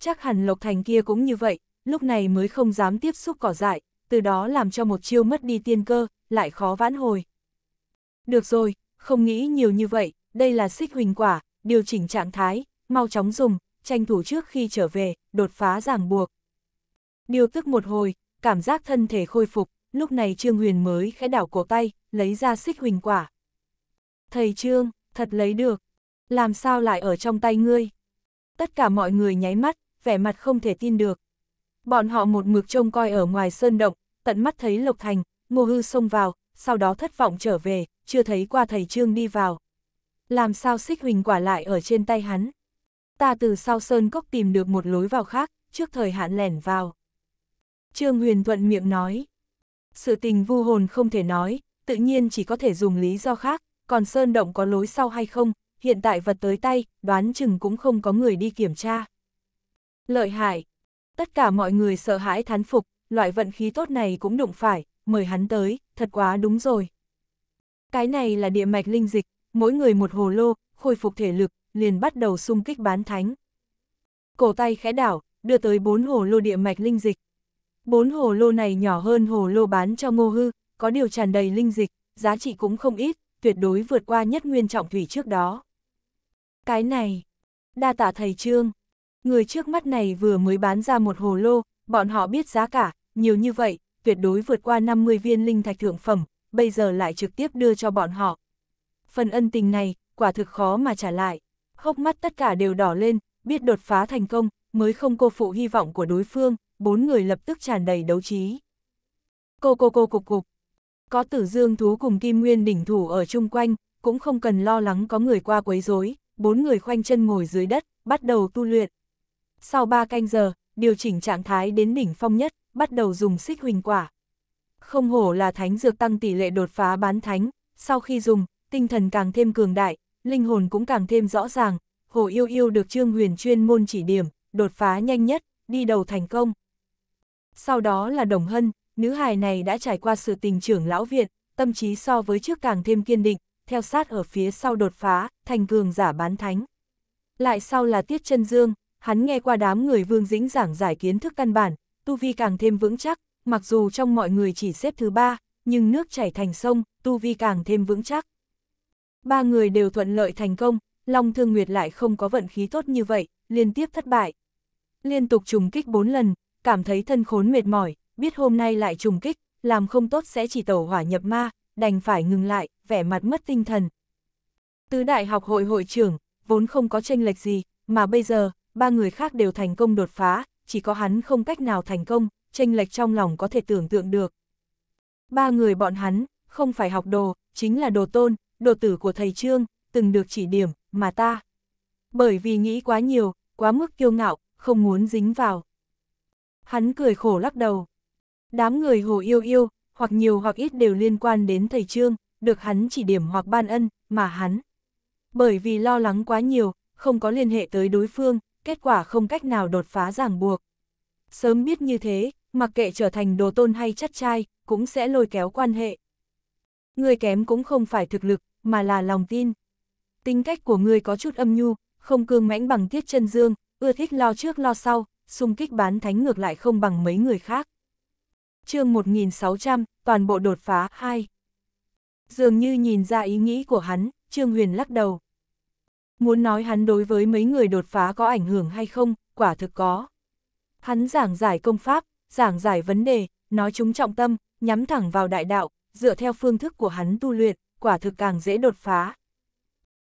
Chắc hẳn Lộc Thành kia cũng như vậy, lúc này mới không dám tiếp xúc cỏ dại, từ đó làm cho một chiêu mất đi tiên cơ, lại khó vãn hồi. Được rồi, không nghĩ nhiều như vậy, đây là xích huỳnh quả, điều chỉnh trạng thái, mau chóng dùng, tranh thủ trước khi trở về, đột phá ràng buộc. Điều tức một hồi, cảm giác thân thể khôi phục, lúc này Trương Huyền mới khẽ đảo cổ tay, lấy ra xích huỳnh quả. Thầy Trương, thật lấy được, làm sao lại ở trong tay ngươi? Tất cả mọi người nháy mắt, vẻ mặt không thể tin được. Bọn họ một mực trông coi ở ngoài sơn động, tận mắt thấy Lộc Thành, Ngô Hư xông vào, sau đó thất vọng trở về, chưa thấy qua thầy Trương đi vào. Làm sao xích huỳnh quả lại ở trên tay hắn? Ta từ sau sơn cốc tìm được một lối vào khác, trước thời hạn lẻn vào. Trương Huyền thuận miệng nói. Sự tình vu hồn không thể nói, tự nhiên chỉ có thể dùng lý do khác, còn sơn động có lối sau hay không, hiện tại vật tới tay, đoán chừng cũng không có người đi kiểm tra. Lợi hại. Tất cả mọi người sợ hãi thán phục, loại vận khí tốt này cũng đụng phải, mời hắn tới, thật quá đúng rồi. Cái này là địa mạch linh dịch, mỗi người một hồ lô, khôi phục thể lực, liền bắt đầu xung kích bán thánh. Cổ tay khẽ đảo, đưa tới bốn hồ lô địa mạch linh dịch. Bốn hồ lô này nhỏ hơn hồ lô bán cho ngô hư, có điều tràn đầy linh dịch, giá trị cũng không ít, tuyệt đối vượt qua nhất nguyên trọng thủy trước đó. Cái này, đa tạ thầy Trương, người trước mắt này vừa mới bán ra một hồ lô, bọn họ biết giá cả, nhiều như vậy, tuyệt đối vượt qua 50 viên linh thạch thượng phẩm, bây giờ lại trực tiếp đưa cho bọn họ. Phần ân tình này, quả thực khó mà trả lại. Hốc mắt tất cả đều đỏ lên, biết đột phá thành công, mới không cô phụ hy vọng của đối phương, bốn người lập tức tràn đầy đấu trí. Cô cô cô cục cục. Có tử dương thú cùng kim nguyên đỉnh thủ ở chung quanh, cũng không cần lo lắng có người qua quấy rối, bốn người khoanh chân ngồi dưới đất, bắt đầu tu luyện. Sau ba canh giờ, điều chỉnh trạng thái đến đỉnh phong nhất, bắt đầu dùng xích huỳnh quả. Không hổ là thánh dược tăng tỷ lệ đột phá bán thánh, sau khi dùng, tinh thần càng thêm cường đại, linh hồn cũng càng thêm rõ ràng, hồ yêu yêu được Trương Huyền chuyên môn chỉ điểm, đột phá nhanh nhất, đi đầu thành công. Sau đó là Đồng Hân, nữ hài này đã trải qua sự tình trưởng lão viện, tâm trí so với trước càng thêm kiên định, theo sát ở phía sau đột phá, thành cường giả bán thánh. Lại sau là Tiết chân Dương, hắn nghe qua đám người Vương Dĩnh giảng giải kiến thức căn bản, tu vi càng thêm vững chắc, mặc dù trong mọi người chỉ xếp thứ ba, nhưng nước chảy thành sông, tu vi càng thêm vững chắc. Ba người đều thuận lợi thành công, Long Thương Nguyệt lại không có vận khí tốt như vậy, liên tiếp thất bại. Liên tục trùng kích bốn lần, cảm thấy thân khốn mệt mỏi, biết hôm nay lại trùng kích, làm không tốt sẽ chỉ tẩu hỏa nhập ma, đành phải ngừng lại, vẻ mặt mất tinh thần. Tứ đại học hội hội trưởng, vốn không có tranh lệch gì, mà bây giờ, ba người khác đều thành công đột phá, chỉ có hắn không cách nào thành công, tranh lệch trong lòng có thể tưởng tượng được. Ba người bọn hắn, không phải học đồ, chính là đồ tôn, đồ tử của thầy Trương, từng được chỉ điểm, mà ta. Bởi vì nghĩ quá nhiều, quá mức kiêu ngạo, không muốn dính vào. Hắn cười khổ lắc đầu. Đám người hồ yêu yêu, hoặc nhiều hoặc ít đều liên quan đến thầy Trương, được hắn chỉ điểm hoặc ban ân, mà hắn. Bởi vì lo lắng quá nhiều, không có liên hệ tới đối phương, kết quả không cách nào đột phá ràng buộc. Sớm biết như thế, mặc kệ trở thành đồ tôn hay chất trai, cũng sẽ lôi kéo quan hệ. Người kém cũng không phải thực lực, mà là lòng tin. Tính cách của người có chút âm nhu, không cương mãnh bằng tiết chân dương, ưa thích lo trước lo sau, xung kích bán thánh ngược lại không bằng mấy người khác. chương 1600, toàn bộ đột phá 2. Dường như nhìn ra ý nghĩ của hắn, Trương Huyền lắc đầu. Muốn nói hắn đối với mấy người đột phá có ảnh hưởng hay không, quả thực có. Hắn giảng giải công pháp, giảng giải vấn đề, nói chúng trọng tâm, nhắm thẳng vào đại đạo, dựa theo phương thức của hắn tu luyện, quả thực càng dễ đột phá.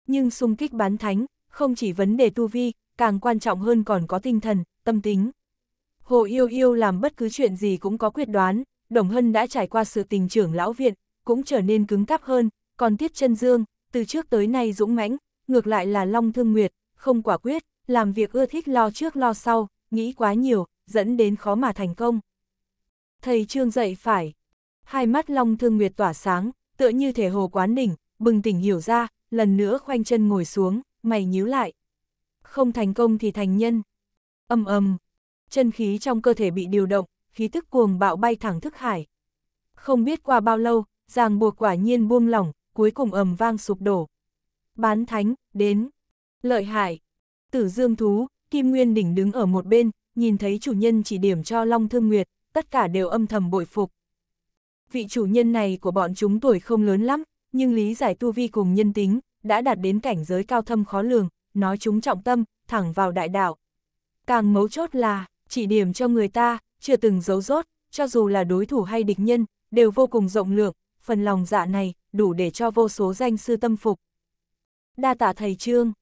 Nhưng xung kích bán thánh, không chỉ vấn đề tu vi, càng quan trọng hơn còn có tinh thần, tâm tính. Hồ yêu yêu làm bất cứ chuyện gì cũng có quyết đoán, Đồng Hân đã trải qua sự tình trưởng lão viện, cũng trở nên cứng cáp hơn, còn Tiết chân Dương, từ trước tới nay dũng mãnh, ngược lại là Long Thương Nguyệt, không quả quyết, làm việc ưa thích lo trước lo sau, nghĩ quá nhiều, dẫn đến khó mà thành công. Thầy Trương dậy phải, hai mắt Long Thương Nguyệt tỏa sáng, tựa như thể hồ quán đỉnh, bừng tỉnh hiểu ra, lần nữa khoanh chân ngồi xuống, mày nhíu lại. Không thành công thì thành nhân. Âm âm, chân khí trong cơ thể bị điều động, khí tức cuồng bạo bay thẳng thức hải. Không biết qua bao lâu, ràng buộc quả nhiên buông lỏng, cuối cùng ầm vang sụp đổ. Bán thánh, đến. Lợi hại. Tử dương thú, Kim Nguyên Đỉnh đứng ở một bên, nhìn thấy chủ nhân chỉ điểm cho Long Thương Nguyệt, tất cả đều âm thầm bội phục. Vị chủ nhân này của bọn chúng tuổi không lớn lắm, nhưng lý giải tu vi cùng nhân tính, đã đạt đến cảnh giới cao thâm khó lường, nói chúng trọng tâm, thẳng vào đại đạo. Càng mấu chốt là, chỉ điểm cho người ta, chưa từng giấu rốt, cho dù là đối thủ hay địch nhân, đều vô cùng rộng lượng, phần lòng dạ này, đủ để cho vô số danh sư tâm phục. Đa tạ thầy trương,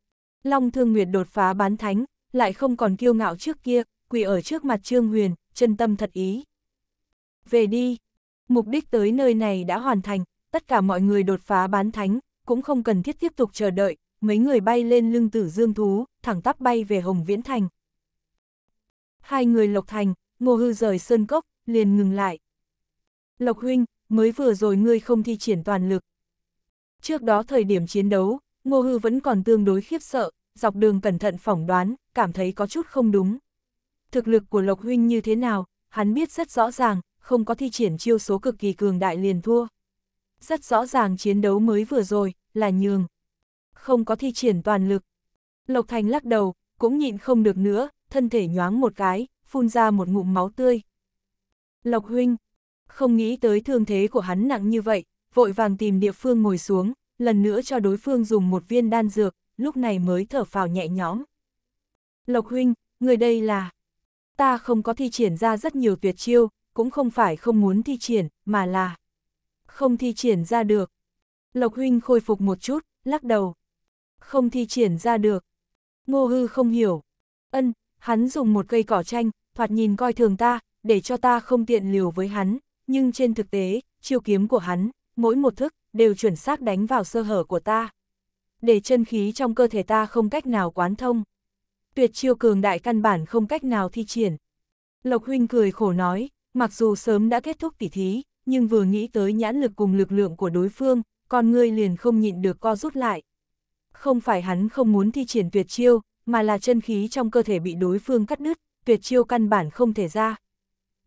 Long Thương Nguyệt đột phá bán thánh, lại không còn kiêu ngạo trước kia, quỳ ở trước mặt Trương Huyền, chân tâm thật ý. Về đi, mục đích tới nơi này đã hoàn thành, tất cả mọi người đột phá bán thánh, cũng không cần thiết tiếp tục chờ đợi, mấy người bay lên lưng tử dương thú, thẳng tắp bay về Hồng Viễn Thành. Hai người Lộc Thành, Ngô Hư rời Sơn Cốc, liền ngừng lại. Lộc Huynh, mới vừa rồi ngươi không thi triển toàn lực. Trước đó thời điểm chiến đấu, Ngô Hư vẫn còn tương đối khiếp sợ, dọc đường cẩn thận phỏng đoán, cảm thấy có chút không đúng. Thực lực của Lộc Huynh như thế nào, hắn biết rất rõ ràng, không có thi triển chiêu số cực kỳ cường đại liền thua. Rất rõ ràng chiến đấu mới vừa rồi, là nhường. Không có thi triển toàn lực. Lộc Thành lắc đầu, cũng nhịn không được nữa, thân thể nhoáng một cái, phun ra một ngụm máu tươi. Lộc Huynh, không nghĩ tới thương thế của hắn nặng như vậy, vội vàng tìm địa phương ngồi xuống, lần nữa cho đối phương dùng một viên đan dược, lúc này mới thở phào nhẹ nhõm. Lộc huynh, người đây là... Ta không có thi triển ra rất nhiều tuyệt chiêu, cũng không phải không muốn thi triển, mà là... Không thi triển ra được. Lộc huynh khôi phục một chút, lắc đầu. Không thi triển ra được. Ngô hư không hiểu. Ân, hắn dùng một cây cỏ tranh, thoạt nhìn coi thường ta, để cho ta không tiện liều với hắn, nhưng trên thực tế, chiêu kiếm của hắn, mỗi một thức, đều chuẩn xác đánh vào sơ hở của ta. Để chân khí trong cơ thể ta không cách nào quán thông. Tuyệt chiêu cường đại căn bản không cách nào thi triển. Lộc huynh cười khổ nói, mặc dù sớm đã kết thúc tỉ thí, nhưng vừa nghĩ tới nhãn lực cùng lực lượng của đối phương, con ngươi liền không nhịn được co rút lại. Không phải hắn không muốn thi triển tuyệt chiêu, mà là chân khí trong cơ thể bị đối phương cắt đứt, tuyệt chiêu căn bản không thể ra.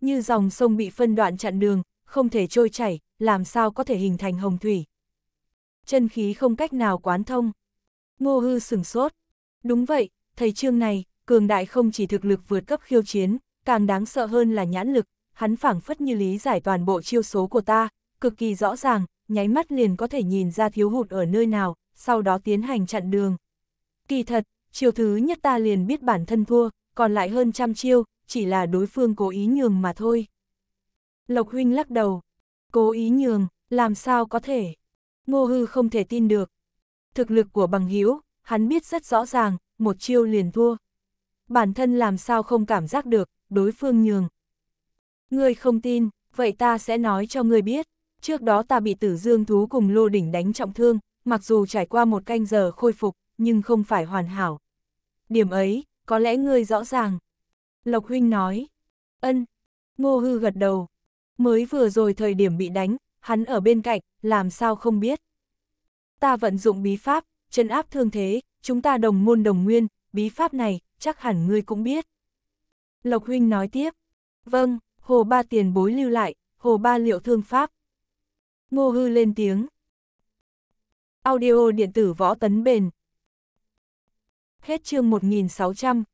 Như dòng sông bị phân đoạn chặn đường, không thể trôi chảy, làm sao có thể hình thành hồng thủy. Chân khí không cách nào quán thông. Ngô hư sừng sốt. Đúng vậy, thầy trương này, cường đại không chỉ thực lực vượt cấp khiêu chiến, càng đáng sợ hơn là nhãn lực, hắn phảng phất như lý giải toàn bộ chiêu số của ta, cực kỳ rõ ràng, nháy mắt liền có thể nhìn ra thiếu hụt ở nơi nào, sau đó tiến hành chặn đường. Kỳ thật, chiêu thứ nhất ta liền biết bản thân thua, còn lại hơn trăm chiêu, chỉ là đối phương cố ý nhường mà thôi. Lộc huynh lắc đầu, cố ý nhường, làm sao có thể. Ngô hư không thể tin được. Thực lực của bằng hữu hắn biết rất rõ ràng, một chiêu liền thua. Bản thân làm sao không cảm giác được, đối phương nhường. Ngươi không tin, vậy ta sẽ nói cho ngươi biết. Trước đó ta bị tử dương thú cùng lô đỉnh đánh trọng thương, mặc dù trải qua một canh giờ khôi phục, nhưng không phải hoàn hảo. Điểm ấy, có lẽ ngươi rõ ràng. Lộc huynh nói. Ân. Ngô hư gật đầu. Mới vừa rồi thời điểm bị đánh, hắn ở bên cạnh, làm sao không biết. Ta vận dụng bí pháp, chân áp thương thế, chúng ta đồng môn đồng nguyên, bí pháp này, chắc hẳn ngươi cũng biết. Lộc huynh nói tiếp. Vâng, hồ ba tiền bối lưu lại, hồ ba liệu thương pháp. Ngô hư lên tiếng. Audio điện tử võ tấn bền. Hết chương 1600